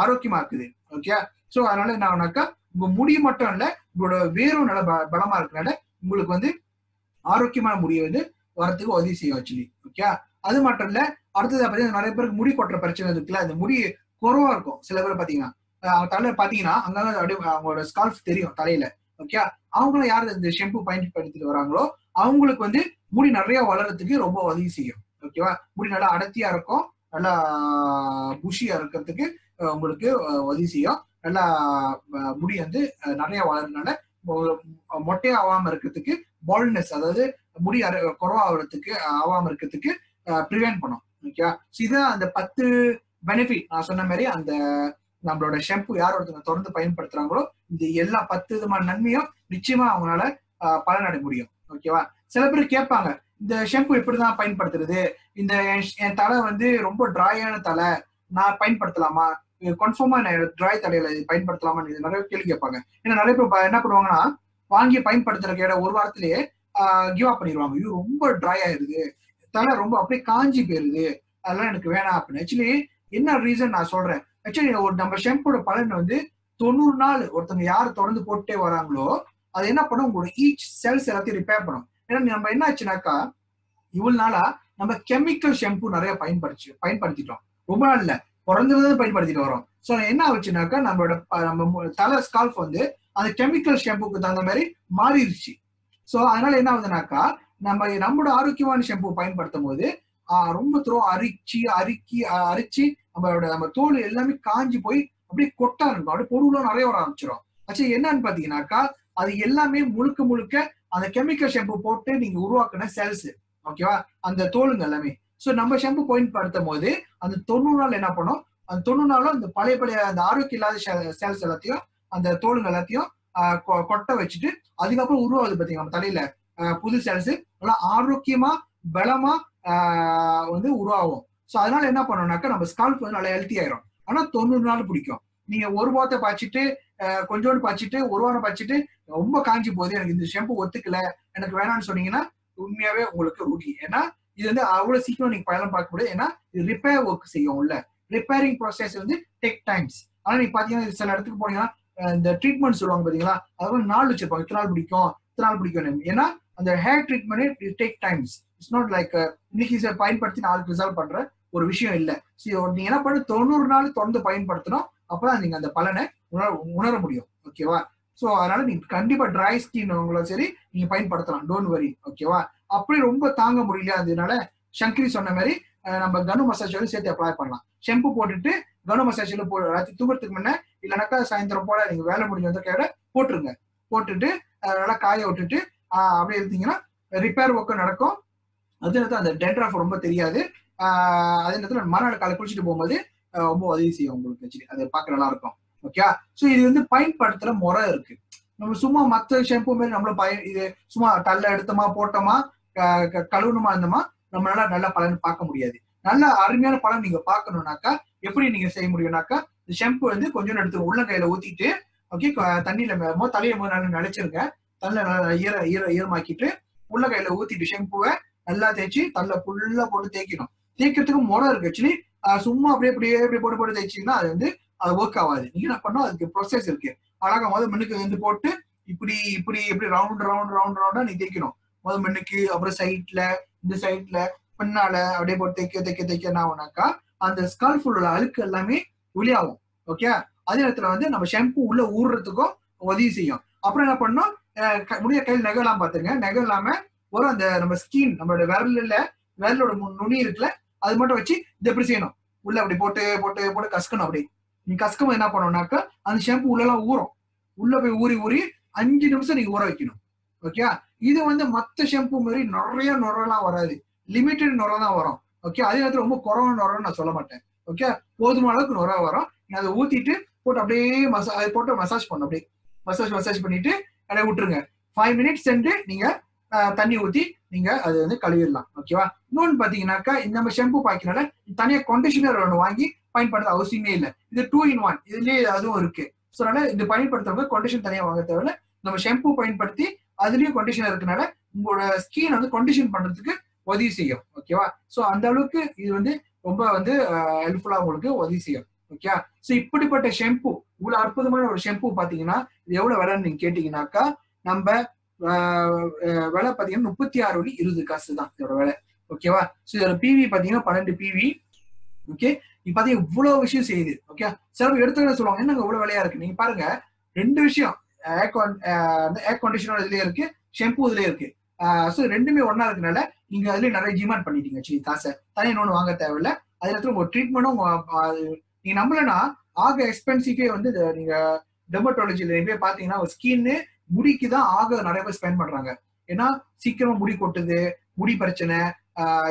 ஆரோக்கியமாக்குது ஓகே ஸோ அதனால என்ன ஆகுனாக்கா உங்க முடி மட்டும் இல்ல உங்களோட வேரும் நல்ல ப- பலமா இருக்கனால உங்களுக்கு வந்து ஆரோக்கியமான முடியை வந்து வரத்துக்கு உதவி செய்யும் ஆக்சுவலி ஓகே அது மட்டும் இல்ல அடுத்தது பார்த்தீங்கன்னா நிறைய பேருக்கு முடி கொட்டுற பிரச்சனை இருக்குல்ல அந்த முடி குறவா இருக்கும். சில பேர் பாத்தீங்கன்னா அஹ் தலையில பாத்தீங்கன்னா அங்கங்க அப்படியே அவங்களோட ஸ்கால்ஃப் தெரியும் தலையில. ஓகே அவங்களும் யார் இந்த ஷெம்பு பயன்படுத்திட்டு வராங்களோ அவங்களுக்கு வந்து முடி நிறைய வளர்றதுக்கு ரொம்ப உதவி செய்யும். ஓகேவா? முடி நல்லா அடர்த்தியா இருக்கும். நல்லா புஷியா இருக்கிறதுக்கு உங்களுக்கு உதவி செய்யும். நல்லா முடி வந்து நிறைய வளர்றதுனால மொ- மொட்டை ஆகாம இருக்கிறதுக்கு பால்னஸ் அதாவது முடி அர குறவாகிறதுக்கு ஆகாம இருக்கிறதுக்கு ப்ரிவென்ட் பண்ணும். ஓகேவா? இதுதான் அந்த பத்து பெனிஃபிட் நான் சொன்ன மாதிரி அந்த நம்மளோட ஷாம்பு யார் ஒருத்தங்க தொடர்ந்து பயன்படுத்துறாங்களோ இந்த எல்லா பத்து விதமான நன்மையும் நிச்சயமா அவங்களால பலனடைய முடியும். ஓகேவா சில பேர் கேட்பாங்க இந்த ஷாம்பு எப்படிதான் பயன்படுத்துறது? இந்த என் என் தலை வந்து ரொம்ப ட்ராயான தலை நான் பயன்படுத்தலாமா? கன்ஃபார்மா நான் ட்ராய் தலையில பயன்படுத்தலாமான்னு நிறைய கேள்வி கேட்பாங்க. ஏன்னா நிறைய பேர் என்ன பண்ணுவாங்கன்னா வாங்கி பயன்படுத்துறதுக்கு இடம் ஒரு வாரத்திலேயே கிவ் அப் பண்ணிடுவாங்க ஐயோ ரொம்ப ட்ரை ஆயிருது. தலை ரொம்ப அப்படியே காஞ்சி போயிருது. அதெல்லாம் எனக்கு வேணாம் அப்படின்னு. ஆக்சுவலி என்ன ரீசன் நான் சொல்றேன்? ஆக்சுவலி ஒரு நம்ம ஷாம்போட பலன் வந்து தொண்ணூறு நாள் ஒருத்தவங்க யார் தொடர்ந்து போட்டே வராங்களோ அது என்ன பண்ணும்? உங்களோட ஈச் செல்ஸ் எல்லாத்தையும் ரிப்பேர் பண்ணும். ஏன்னா நம்ம என்ன ஆச்சுனாக்கா இவ்வளவு நாளா நம்ம கெமிக்கல் ஷாம்பு நிறைய பயன்படுத்தி பயன்படுத்திட்டோம். ரொம்ப நாள் இல்ல. குறைஞ்சது பயன்படுத்திட்டு வரோம். ஸோ என்ன ஆச்சுனாக்கா நம்மளோட நம்ம தலை ஸ்கால்ஃப் வந்து அந்த கெமிக்கல் ஷாம்புக்கு தகுந்த மாதிரி மாறிடுச்சு. ஸோ அதனால என்ன ஆகுதுனாக்கா நம்ம நம்மளோட ஆரோக்கியமான ஷாம்பு பயன்படுத்தும் போது ரொம்ப தூரம் அரிச்சு அரிக்கி அரிச்சு நம்மளோட நம்ம தோல் எல்லாமே காஞ்சி போய் அப்படியே கொட்டா இருக்கும். அப்படியே பொருளும் நிறைய வர ஆரம்பிச்சிடும் ஆச்சு என்னன்னு பாத்தீங்கன்னாக்கா அது எல்லாமே முழுக்க முழுக்க அந்த கெமிக்கல் ஷாம்பு போட்டு நீங்க உருவாக்குன செல்ஸ் ஓகேவா அந்த தோலுங்க எல்லாமே. சோ நம்ம ஷாம்பு பயன்படுத்தும் போது அந்த தொண்ணூறு நாள் என்ன பண்ணும்? அந்த தொண்ணூறு நாளும் அந்த பழைய பழைய அந்த ஆரோக்கியம் இல்லாத செல்ஸ் எல்லாத்தையும் அந்த தோலுங்க எல்லாத்தையும் கொட்டை கொ- கொட்ட வச்சுட்டு அதுக்கப்புறம் உருவாகுது பாத்தீங்க நம்ம தலையில புது செல்ஸ் நல்லா ஆரோக்கியமா பலமா வந்து உருவாகும். சோ அதனால என்ன பண்ணோம்னாக்கா நம்ம ஸ்கால்ப் வந்து நல்லா ஹெல்த்தி ஆயிரும். ஆனா தொண்ணூறு நாள் பிடிக்கும். நீங்க ஒரு வாரத்தை பாய்ச்சிட்டு கொஞ்சோண்டு பாய்ச்சிட்டு ஒரு வாரம் பாய்ச்சிட்டு ரொம்ப காஞ்சி போகுது. எனக்கு இந்த ஷாம்பு ஒத்துக்கல. எனக்கு வேணாம்னு சொன்னீங்கன்னா உண்மையாவே உங்களுக்கு ரூட்டி ஏன்னா இது வந்து அவ்வளவு சீக்கிரம் நீங்க பயணம் பார்க்க முடியாது. ஏன்னா இது ரிப்பேர் ஒர்க் செய்யும் உள்ள ரிப்பேரிங் ப்ராசஸ் வந்து டெக் டைம்ஸ் ஆனா நீங்க பாத்தீங்கன்னா சில இடத்துக்கு போனீங்கன்னா இந்த ட்ரீட்மெண்ட் சொல்லுவாங்க பாத்தீங்களா? அதாவது நாள் வச்சிருப்பாங்க. இத்தனை நாள் பிடிக்கும் இத்தனை நாள் பிடிக்கும் ஏன்னா அந்த hair treatment take times it's not like இன்னைக்கு இதை பயன்படுத்தி நாளுக்கு ரிசால்வ் பண்ற ஒரு விஷயம் இல்லை. ஸோ நீங்க என்ன பண்ணு தொண்ணூறு நாள் தொடர்ந்து பயன்படுத்தணும். அப்பதான் நீங்க அந்த பலனை உணர உணர முடியும். ஓகேவா ஸோ அதனால நீங்க கண்டிப்பா ட்ரை ஸ்கின் சரி நீங்க பயன்படுத்தலாம். டோன்ட் வரி ஓகேவா அப்படி ரொம்ப தாங்க முடியல அதனால சங்கரி சொன்ன மாதிரி நம்ம கனு மசாஜ் வந்து சேர்த்து அப்ளை பண்ணலாம். ஷெம்பு போட்டுட்டு கனு மசாஜ்ல போ ராத்திரி தூக்கிறதுக்கு முன்னே இல்லைனாக்கா சாயந்தரம் போல நீங்க வேலை முடிஞ்ச வந்து கையோட போட்டுருங்க. போட்டுட்டு அஹ் நல்லா காய விட்டுட்டு அப்படியே இருந்தீங்கன்னா ரிப்பேர் ஒர்க்கும் நடக்கும். அதே நேரத்தில் அந்த டென்ட்ராஃப் ரொம்ப தெரியாது. அதே நேரத்தில் மறுநாள் காலை குளிச்சுட்டு போகும்போது ரொம்ப உதவி செய்யும் உங்களுக்கு அது பார்க்க நல்லா இருக்கும். ஓகே ஸோ இது வந்து பயன்படுத்துற முறை இருக்கு. நம்ம சும்மா மற்ற ஷாம்பு மாதிரி நம்மள பய இது சும்மா தள்ள எடுத்தோமா போட்டோமா கழுவுணுமா இருந்தோமா நம்மளால நல்ல பலன் பார்க்க முடியாது. நல்ல அருமையான பலன் நீங்க பார்க்கணும்னாக்கா எப்படி நீங்க செய்ய முடியும்னாக்கா இந்த ஷாம்பு வந்து கொஞ்சம் எடுத்து உள்ளங்கையில ஊத்திட்டு ஓகே தண்ணியில மேலமோ தலையை முதல்ல நல்லா நினைச்சிருங்க. தள்ள நல்லா ஈர ஈர ஈரமாக்கிட்டு உள்ளங்கையில ஊத்திட்டு ஷாம்புவை நல்லா தேய்ச்சி தள்ள ஃபுல்லா போட்டு தேய்க்கணும். தேய்க்கிறதுக்கு முறை இருக்கு. ஆக்சுவலி சும்மா அப்படியே அப்படியே இப்படி போட்டு போட்டு தேய்ச்சிங்கன்னா அது வந்து அது ஒர்க் ஆகாது. நீ என்ன பண்ணணும்? அதுக்கு ப்ரொசஸ் இருக்கு. அழகா முதல் மண்ணுக்கு வந்து போட்டு இப்படி இப்படி இப்படி ரவுண்ட் ரவுண்ட் ரவுண்ட் ரவுண்டா நீ தைக்கணும் முதல் மண்ணுக்கு அப்புறம் சைட்ல இந்த சைட்ல பின்னால அப்படியே போட்டு தைக்க தைக்க தைக்க என்ன ஆகும்னாக்கா அந்த ஸ்கால் ஃபுல்லோட அழுக்கு எல்லாமே வெளியாகும். ஓகே அதே நேரத்துல வந்து நம்ம ஷாம்பு உள்ள ஊறுறதுக்கும் உதவி செய்யும். அப்புறம் என்ன பண்ணணும்? முடிய கையில் நெகலாம் பாத்துங்க நெகம் இல்லாம ஒரு அந்த நம்ம ஸ்கின் நம்மளோட விரல்ல விரலோட மு- நுனி இருக்குல்ல அது மட்டும் வச்சு இது எப்படி செய்யணும். உள்ள அப்படி போட்டு போட்டு போட்டு கசக்கணும் அப்படி. நீ கசக்கும் என்ன பண்ணணும்னாக்கா அந்த ஷாம்பு உள்ளலாம் ஊறும். உள்ள போய் ஊறி ஊறி அஞ்சு நிமிஷம் நீங்க ஊற வைக்கணும். ஓகே இது வந்து மத்த ஷாம்பு மாதிரி நிறைய நுரெல்லாம் வராது. லிமிட்டட் நுரை தான் வரும். ஓகே அதே நேரத்தில் ரொம்ப குறவு நுரன்னு நான் சொல்ல மாட்டேன். ஓகே போதுமான அளவுக்கு நுரை வரும். நீ அதை ஊத்திட்டு போட்டு அப்படியே மசா அதை போட்டு மசாஜ் பண்ணும் அப்படியே மசாஜ் மசாஜ் பண்ணிட்டு அப்படியே விட்டுருங்க. ஃபைவ் மினிட்ஸ் சென்று நீங்க தண்ணி ஊத்தி நீங்க அது வந்து கழுவிடலாம். ஓகேவா இன்னொன்னு பாத்தீங்கன்னாக்கா இந்த நம்ம ஷாம்பு பாய்க்கிறனால தனியா கண்டிஷனர் ஒன்று வாங்கி பயன்படுத்த அவசியமே இல்லை. இது டூ இன் ஒன் இதுலயே அதுவும் இருக்கு. ஸோ அதனால இது பயன்படுத்துறவங்க கண்டிஷன் தனியாக வாங்க தேவையில்ல. நம்ம ஷாம்பு பயன்படுத்தி அதுலயும் கண்டிஷனர் இருக்கனால உங்களோட ஸ்கின் வந்து கண்டிஷன் பண்றதுக்கு உதவி செய்யும். ஓகேவா ஸோ அந்த அளவுக்கு இது வந்து ரொம்ப வந்து ஹெல்ப்ஃபுல்லா உங்களுக்கு உதவி செய்யும். ஓகே ஸோ இப்படிப்பட்ட ஷெம்பு இவ்வளவு அற்புதமான ஒரு ஷெம்பு பாத்தீங்கன்னா இது எவ்வளவு விலைன்னு நீங்க கேட்டீங்கன்னாக்கா நம்ம விலை பாத்தீங்கன்னா முப்பத்தி ஆறு வழி இருபது காசு தான் இதோட விலை. ஓகேவா ஸோ இதோட பிவி பாத்தீங்கன்னா பன்னெண்டு பிவி ஓகே நீ பாத்தீங்க இவ்வளவு விஷயம் செய்யுது ஓகே சில பேர் எடுத்துக்கிட்ட சொல்லுவாங்க என்னங்க இவ்வளவு வேலையா இருக்கு? நீங்க பாருங்க ரெண்டு விஷயம் ஏர் கண்டிஷனர் இதுலயே இருக்கு ஷெம்பு இதுலயே இருக்கு. ஸோ ரெண்டுமே ஒன்னா இருக்கனால நீங்க அதுலயே நிறைய டிமாண்ட் பண்ணிட்டீங்க சரி காசை. தனியாக இன்னொன்று வாங்க தேவையில்ல. அதுல இடத்துல உங்க ட்ரீட்மெண்ட்டும் நீங்க நம்பலன்னா ஆக எக்ஸ்பென்சிவே வந்து நீங்க டெர்மட்டாலஜில போய் பாத்தீங்கன்னா ஸ்கின்னு முடிக்கு தான் ஆக நிறைய பேர் ஸ்பெண்ட் பண்றாங்க. ஏன்னா சீக்கிரமா முடி கொட்டுது முடி பிரச்சனை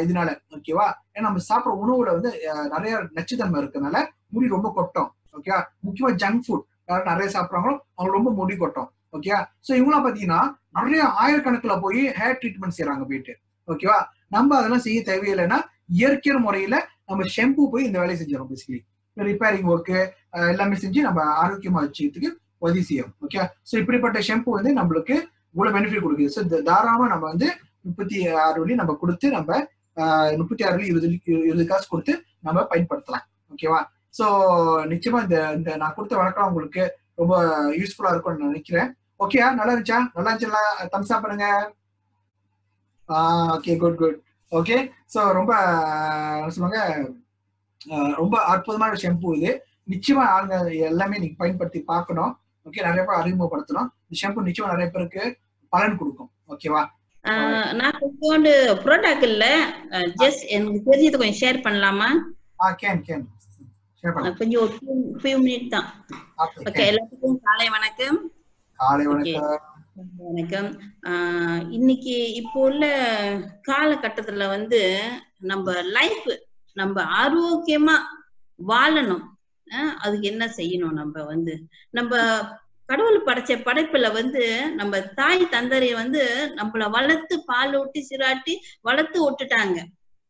இதனால ஓகேவா ஏன்னா நம்ம சாப்பிட்ற உணவுல வந்து நிறைய நச்சுத்தன்மை இருக்கனால முடி ரொம்ப கொட்டும் ஓகேவா முக்கியமா ஜங்க் ஃபுட் யாரும் நிறைய சாப்பிட்றாங்களோ அவங்க ரொம்ப முடி கொட்டும் ஓகேவா ஸோ இவங்களாம் பாத்தீங்கன்னா நிறைய ஆயிரக்கணக்கில் போய் ஹேர் ட்ரீட்மெண்ட் செய்யறாங்க போயிட்டு ஓகேவா நம்ம அதெல்லாம் செய்ய தேவையில்லைன்னா இயற்கை முறையில நம்ம ஷெம்பு போய் இந்த வேலையை செஞ்சிடும் பேசிக்கலி ரிப்பேரிங் ஒர்க்கு எல்லாமே செஞ்சு நம்ம ஆரோக்கியமா வச்சுக்கிறதுக்கு உதவி செய்யும் ஓகே ஸோ இப்படிப்பட்ட ஷெம்பு வந்து நம்மளுக்கு இவ்வளவு பெனிஃபிட் கொடுக்குது. ஸோ தாராளமா நம்ம வந்து முப்பத்தி ஆறு வழி நம்ம கொடுத்து நம்ம முப்பத்தி ஆறு வழி இருபது இருபது காசு கொடுத்து நம்ம பயன்படுத்தலாம். ஓகேவா ஸோ நிச்சயமா இந்த இந்த நான் கொடுத்த வழக்கம் உங்களுக்கு ரொம்ப யூஸ்ஃபுல்லா இருக்கும்னு நான் நினைக்கிறேன். ஓகேயா நல்லா இருந்துச்சா? நல்லா இருந்துச்சுல தம்ஸ் பண்ணுங்க. Okay good good okay so ரொம்ப என்ன சொல்லுவாங்க? ரொம்ப அற்புதமான ஷெம்பு இது. நிச்சயமா ஆளுங்க எல்லாமே நீங்க பயன்படுத்தி பார்க்கணும். ஓகே நிறைய பேர் அறிமுகப்படுத்தணும். இந்த ஷெம்பு நிச்சயமா நிறைய பேருக்கு பலன் கொடுக்கும். ஓகேவா நான் கொஞ்சோண்டு ப்ரோடாக்ட் இல்ல. ஜஸ்ட் எனக்கு தெரிஞ்சது கொஞ்சம் ஷேர் பண்ணலாமா? ஆ கேன் கேன் கொஞ்சம் ஒரு ஃபியூ மினிட் தான். ஓகே எல்லாத்துக்கும் காலை வணக்கம். காலை. வணக்கம். வணக்கம். இன்னைக்கு இப்போ உள்ள காலகட்டத்துல வந்து நம்ம லைஃப் நம்ம ஆரோக்கியமா வாழணும். அதுக்கு என்ன செய்யணும் நம்ம வந்து? நம்ம கடவுள் படைச்ச படைப்புல வந்து நம்ம தாய் தந்தரை வந்து நம்மள வளர்த்து பால் ஊட்டி சிராட்டி வளர்த்து விட்டுட்டாங்க.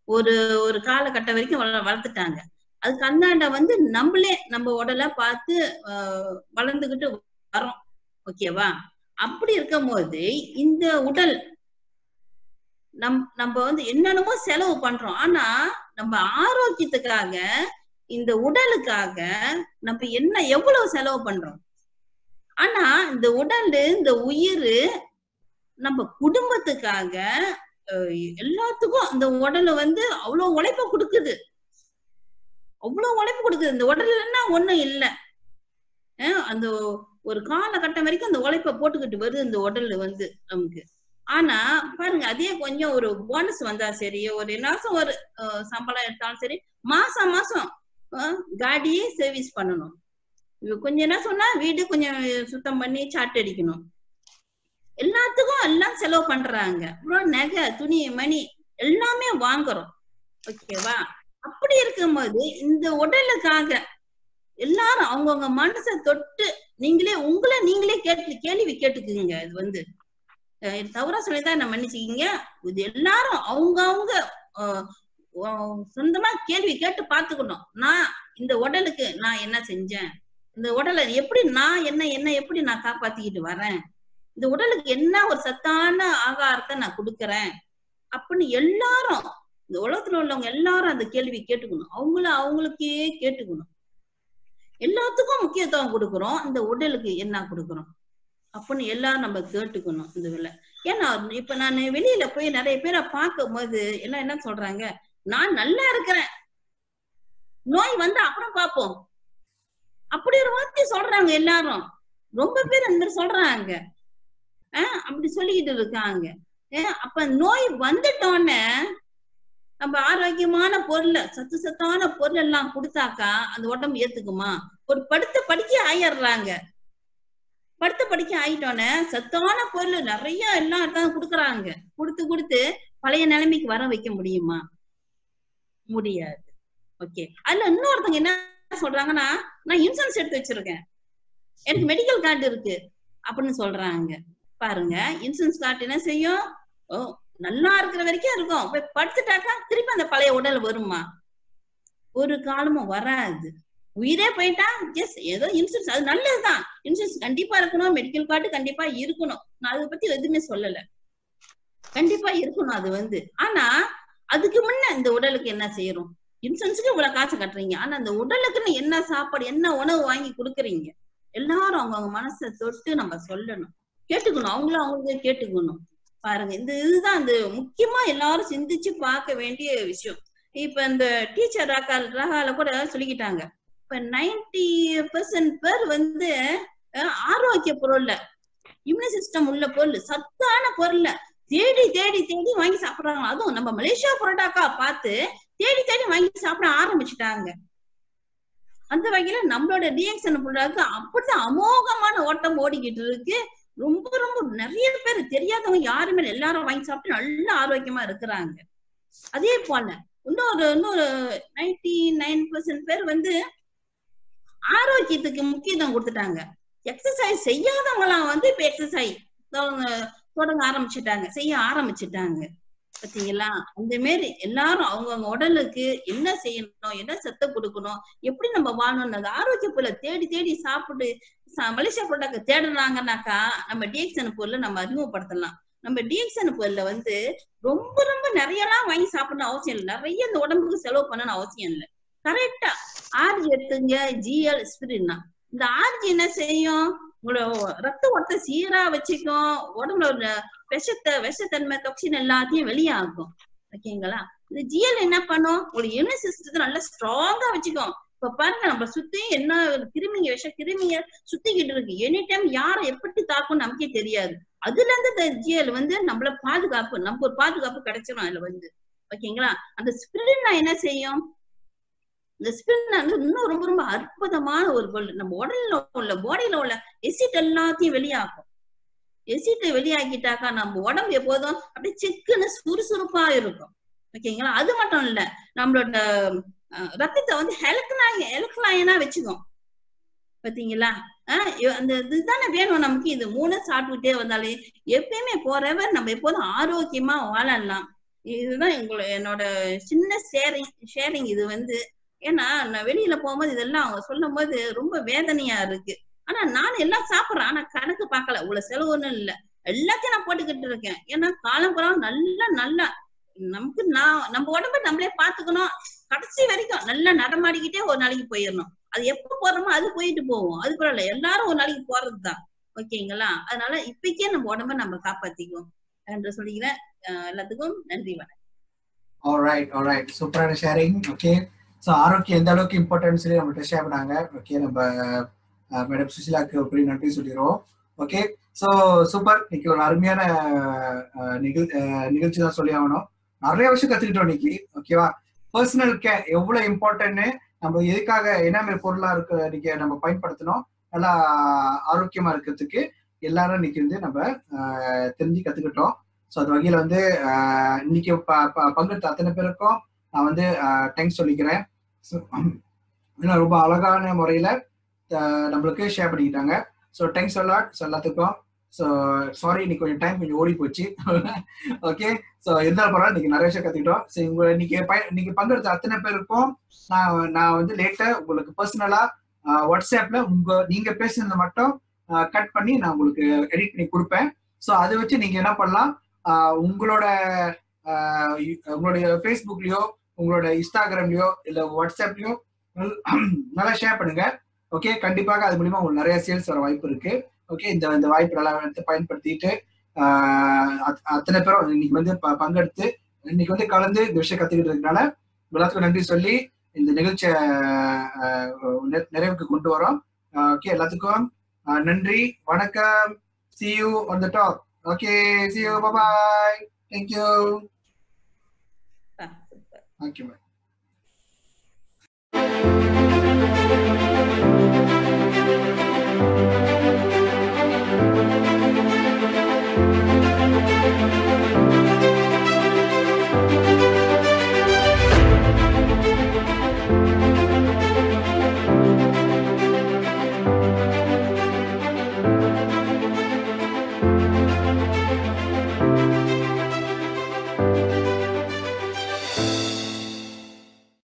ஒரு ஒரு காலகட்டம் வரைக்கும் வளர்த்துட்டாங்க. அதுக்கு அந்தாண்ட வந்து நம்மளே நம்ம உடலை பார்த்து வளர்ந்துகிட்டு வரோம் ஓகேவா? அப்படி இருக்கும்போது இந்த உடல் நம் நம்ம வந்து என்னென்னமோ செலவு பண்றோம். ஆனா நம்ம ஆரோக்கியத்துக்காக இந்த உடலுக்காக நம்ம என்ன எவ்வளவு செலவு பண்றோம்? ஆனா இந்த உடல் இந்த உயிர் நம்ம குடும்பத்துக்காக எல்லாத்துக்கும் அந்த உடல் வந்து அவ்வளவு உழைப்ப கொடுக்குது. அவ்வளவு உழைப்பு கொடுக்குது. இந்த உடல்னா ஒண்ணும் இல்லை. அந்த ஒரு காலகட்டம் வரைக்கும் அந்த உழைப்ப போட்டுக்கிட்டு வருது இந்த உடல் வந்து நமக்கு. ஆனா பாருங்க அதே கொஞ்சம் ஒரு போனஸ் வந்தா சரி ஒரு மாசம் ஒரு சம்பளம் எடுத்தாலும் சரி மாசம் மாசம் காடியே சர்வீஸ் பண்ணணும். கொஞ்சம் என்ன சொன்னா வீடு கொஞ்சம் சுத்தம் பண்ணி சாட்டு அடிக்கணும். எல்லாத்துக்கும் எல்லாம் செலவு பண்றாங்க. அப்புறம் நகை துணி மணி எல்லாமே வாங்குறோம். ஓகேவா அப்படி இருக்கும்போது இந்த உடலுக்காக எல்லாரும் அவங்கவுங்க மனசை தொட்டு நீங்களே உங்களை நீங்களே கேட்டு கேள்வி கேட்டுக்குங்க இது வந்து. தவறா சொல்லிதான் என்ன மன்னிச்சுக்கீங்க. இது எல்லாரும் அவங்க அவங்க சொந்தமா கேள்வி கேட்டு பாத்துக்கணும் நான் இந்த உடலுக்கு நான் என்ன செஞ்சேன்? இந்த உடலை எப்படி நான் என்ன என்ன எப்படி நான் காப்பாத்திக்கிட்டு வரேன்? இந்த உடலுக்கு என்ன ஒரு சத்தான ஆகாரத்தை நான் கொடுக்கறேன்? அப்படின்னு எல்லாரும் இந்த உலகத்துல உள்ளவங்க எல்லாரும் அந்த கேள்வி கேட்டுக்கணும். அவங்கள அவங்களுக்கே கேட்டுக்கணும். எல்லாத்துக்கும் முக்கியத்துவம் கொடுக்குறோம். இந்த உடலுக்கு என்ன கொடுக்குறோம்? அப்படின்னு எல்லாரும் நம்ம கேட்டுக்கணும் இந்த வேலை ஏன்னா இப்ப நான் வெளியில போய் நிறைய பேரை பார்க்கும் போது எல்லாம் என்ன சொல்றாங்க? நான் நல்லா இருக்கிறேன். நோய் வந்து அப்புறம் பார்ப்போம். அப்படி ஒரு வார்த்தை சொல்றாங்க எல்லாரும். ரொம்ப பேர் அந்த மாதிரி சொல்றாங்க. ஆஹ் அப்படி சொல்லிக்கிட்டு இருக்காங்க. அப்ப நோய் வந்துட்டோன்னே நம்ம ஆரோக்கியமான பொருள் சத்து சத்தான பொருள் எல்லாம் கொடுத்தாக்கா அந்த உடம்பு ஏத்துக்குமா? ஒரு படுத்த படிக்க ஆயிடுறாங்க. படுத்த படிக்க ஆயிட்டோன்னே சத்தான பொருள் நிறைய எல்லாம் எடுத்தாந்து கொடுக்குறாங்க. கொடுத்து கொடுத்து பழைய நிலைமைக்கு வர வைக்க முடியுமா? முடியாது. ஓகே. அதுல இன்னொருத்தவங்க என்ன சொல்றாங்கன்னா நான் இன்சூரன்ஸ் எடுத்து வச்சிருக்கேன். எனக்கு மெடிக்கல் கார்டு இருக்கு. அப்படின்னு சொல்றாங்க. பாருங்க இன்சூரன்ஸ் கார்டு என்ன செய்யும்? ஓ நல்லா இருக்கிற வரைக்கும் இருக்கும். போய் படுத்துட்டாக்கா திருப்பி அந்த பழைய உடல் வருமா? ஒரு காலமும் வராது. உயிரே போயிட்டா எஸ் ஏதோ இன்சூரன்ஸ் அது நல்லதுதான். இன்சூரன்ஸ் கண்டிப்பா இருக்கணும் மெடிக்கல் கார்டு கண்டிப்பா இருக்கணும். நான் அதை பத்தி எதுவுமே சொல்லல. கண்டிப்பா இருக்கணும் அது வந்து. ஆனா அதுக்கு முன்ன இந்த உடலுக்கு என்ன செய்யறோம் இன்சூரன்ஸுக்கு இவ்வளவு காசு கட்டுறீங்க. ஆனா அந்த உடலுக்குன்னு என்ன சாப்பாடு என்ன உணவு வாங்கி கொடுக்குறீங்க? எல்லாரும் அவங்கவுங்க மனசை தொட்டு நம்ம சொல்லணும். கேட்டுக்கணும். அவங்களும் அவங்களுக்கு கேட்டுக்கணும். பாருங்க இந்த இதுதான் அந்த முக்கியமா எல்லாரும் சிந்திச்சு பார்க்க வேண்டிய விஷயம். இப்ப இந்த டீச்சர் ராக்கால் ராகால கூட சொல்லிக்கிட்டாங்க. இப்ப நைன்டி பெர்சன்ட் பேர் வந்து ஆரோக்கிய பொருள்ல இம்யூன் சிஸ்டம் உள்ள பொருள் சத்தான பொருள்ல தேடி தேடி தேடி வாங்கி சாப்பிடுறாங்க. அதுவும் நம்ம மலேசியா புரோட்டாக்கா பார்த்து தேடி தேடி வாங்கி சாப்பிட ஆரம்பிச்சுட்டாங்க. அந்த வகையில நம்மளோட ரியாக்ஷன் பண்றதுக்கு அப்படிதான் அமோகமான ஓட்டம் ஓடிக்கிட்டு இருக்கு. ரொம்ப ரொம்ப நிறைய பேர் தெரியாதவங்க யாருமே எல்லாரும் வாங்கி சாப்பிட்டு நல்ல ஆரோக்கியமா இருக்கிறாங்க. அதே போல இன்னொரு இன்னொரு நைன்டி நைன் பர்சன்ட் பேர் வந்து ஆரோக்கியத்துக்கு முக்கியத்துவம் கொடுத்துட்டாங்க. எக்ஸசைஸ் செய்யாதவங்களாம் வந்து இப்ப எக்ஸசைஸ் தொடங்க ஆரம்பிச்சுட்டாங்க. செய்ய ஆரம்பிச்சுட்டாங்க. பாத்தீங்களா? அந்த மாரி எல்லாரும் அவங்கவுங்க உடலுக்கு என்ன செய்யணும் என்ன சத்து கொடுக்கணும் எப்படி நம்ம வாழணும் அந்த ஆரோக்கிய பொருளை தேடி தேடி சாப்பிட்டு மலேசியா பொருளாக்க தேடுறாங்கனாக்கா நம்ம டிஎக்சன் பொருளை நம்ம அறிமுகப்படுத்தலாம். நம்ம டிஎக்சன் பொருள்ல வந்து ரொம்ப ரொம்ப நிறைய எல்லாம் வாங்கி சாப்பிடணும் அவசியம் இல்லை. நிறைய இந்த உடம்புக்கு செலவு பண்ணணும் அவசியம் இல்லை. கரெக்டா ஆர்ஜி எடுத்துங்க. ஜிஎல் ஸ்பிரின்னா. இந்த ஆர்ஜி என்ன செய்யும்? உங்களோட ரத்த ஓட்டத்தை சீரா வச்சுக்கும் உடம்புல ஒரு விஷத்தை விஷத்தன்மை தொக்சின் எல்லாத்தையும் வெளியாகும். ஓகேங்களா? இந்த ஜிஎல் என்ன பண்ணும்? ஒரு இம்யூன் சிஸ்டத்தை நல்லா ஸ்ட்ராங்கா வச்சுக்கும். இப்ப பாருங்க நம்ம சுத்தி என்ன கிருமிங்க விஷ கிருமிங்க சுத்திக்கிட்டு இருக்கு. எனி டைம் யாரை எப்படி தாக்கும் நமக்கே தெரியாது. அதுல இருந்து இந்த ஜிஎல் வந்து நம்மள பாதுகாப்பு நம்ம ஒரு பாதுகாப்பு கிடைச்சிடும் அதுல வந்து. ஓகேங்களா? அந்த ஸ்பிரிட்னா என்ன செய்யும்? இந்த ஸ்பிரிட் வந்து இன்னும் ரொம்ப ரொம்ப அற்புதமான ஒரு பொருள். நம்ம உடல்ல உள்ள பாடியில உள்ள எசிட் எல்லாத்தையும் வெளியாக்கும். எசிட்டை வெளியாக்கிட்டாக்கா நம்ம உடம்பு எப்போதும் அப்படியே சிக்குன்னு சுறுசுறுப்பா இருக்கும். ஓகேங்களா அது மட்டும் இல்ல நம்மளோட ரத்தத்தை வந்து ஹெலக்லாய் ஹெலக்லாயனா வச்சுக்கும். பாத்தீங்களா? ஆஹ் அந்த இதுதானே வேணும் நமக்கு. இது மூணு சாப்பிட்டுட்டே வந்தாலே எப்பயுமே போறவர் நம்ம எப்போதும் ஆரோக்கியமா வாழலாம். இதுதான் எங்களோட என்னோட சின்ன ஷேரிங் ஷேரிங் இது வந்து. ஏன்னா நான் வெளியில போகும்போது இதெல்லாம் அவங்க சொல்லும் போது ரொம்ப வேதனையா இருக்கு. ஆனா நான் எல்லாம் சாப்பிடுறேன். ஆனா கணக்கு பார்க்கல. இவ்வளவு ஒண்ணும் இல்ல. எல்லாத்தையும் நான் போட்டுக்கிட்டு இருக்கேன். ஏன்னா காலம் காலம் நல்லா நல்லா. நமக்கு நான் நம்ம உடம்ப நம்மளே பாத்துக்கணும் கடைசி வரைக்கும் நல்லா நடமாடிக்கிட்டே ஒரு நாளைக்கு போயிடணும். அது எப்ப போறோமோ அது போயிட்டு போவோம். அது பரவாயில்ல. எல்லாரும் ஒரு நாளைக்கு போறதுதான். ஓகேங்களா? அதனால இப்பக்கே நம்ம உடம்ப நம்ம காப்பாத்திக்குவோம். என்று சொல்லிக்கிறேன் எல்லாத்துக்கும் நன்றி வணக்கம். ஆல்ரைட் ஆல்ரைட் சூப்பரான ஷேரிங் ஓகே ஸோ ஆரோக்கியம் எந்த அளவுக்கு இம்பார்ட்டன்ட் சொல்லி நம்மகிட்ட ஷேர் பண்ணாங்க. ஓகே நம்ம மேடம் சுஷிலாக்கு ஒரு பெரிய நன்றி சொல்லிடுவோம் ஓகே ஸோ சூப்பர் இன்னைக்கு ஒரு அருமையான நிகழ் நிகழ்ச்சி தான் சொல்லி ஆகணும். நிறைய விஷயம் கத்துக்கிட்டோம் இன்னைக்கு. ஓகேவா பர்சனல் கேர் எவ்வளோ இம்பார்ட்டன்ட்னு நம்ம எதுக்காக என்ன மாதிரி பொருளா இருக்கு இன்னைக்கு நம்ம பயன்படுத்தணும். நல்லா ஆரோக்கியமா இருக்கிறதுக்கு எல்லாரும் இன்னைக்கு வந்து நம்ம தெரிஞ்சு கத்துக்கிட்டோம். ஸோ அது வகையில வந்து இன்னைக்கு ப- ப- பங்கெடுத்த அத்தனை பேருக்கும் நான் வந்து தேங்க்ஸ் சொல்லிக்கிறேன். ஸோ ஏன்னா ரொம்ப அழகான முறையில் நம்மளுக்கு ஷேர் பண்ணிக்கிட்டாங்க. So thanks a lot so எல்லாத்துக்கும் ஸோ சாரி இன்னைக்கு கொஞ்சம் டைம் கொஞ்சம் ஓடி போச்சு. ஓகே ஸோ இருந்தாலும் பரவாயில்ல இன்னைக்கு நிறைய விஷயம் கற்றுக்கிட்டோம் ஸோ உங்களை இன்னைக்கு பய- இன்னைக்கு பங்கெடுத்த அத்தனை பேருக்கும் நான் நான் வந்து லேட்டாக உங்களுக்கு பர்சனலாக வாட்ஸ்அப்பில் உங்கள் நீங்கள் பேசுனதை மட்டும் கட் பண்ணி நான் உங்களுக்கு எடிட் பண்ணி கொடுப்பேன். ஸோ அதை வச்சு நீங்கள் என்ன பண்ணலாம்? உங்களோட உங்களுடைய ஃபேஸ்புக்லேயோ உங்களோட இன்ஸ்டாகிராம்லயோ இல்ல வாட்ஸ்அப்லயோ நல்லா ஷேர் பண்ணுங்க. ஓகே கண்டிப்பாக அது மூலியமா உங்களுக்கு நிறைய சேல்ஸ் வர வாய்ப்பு இருக்கு. ஓகே இந்த இந்த வாய்ப்பு நல்லா எடுத்து பயன்படுத்திட்டு அத்தனை பேரும் இன்னைக்கு வந்து ப- பங்கெடுத்து இன்னைக்கு வந்து கலந்து இந்த விஷயம் கத்துக்கிட்டு இருக்கனால எல்லாத்துக்கும் நன்றி சொல்லி இந்த நிகழ்ச்சியை நிறைவுக்கு கொண்டு வரோம். ஓகே எல்லாத்துக்கும் நன்றி வணக்கம். See you on the top. Okay? See you. Bye bye thank you. Ah,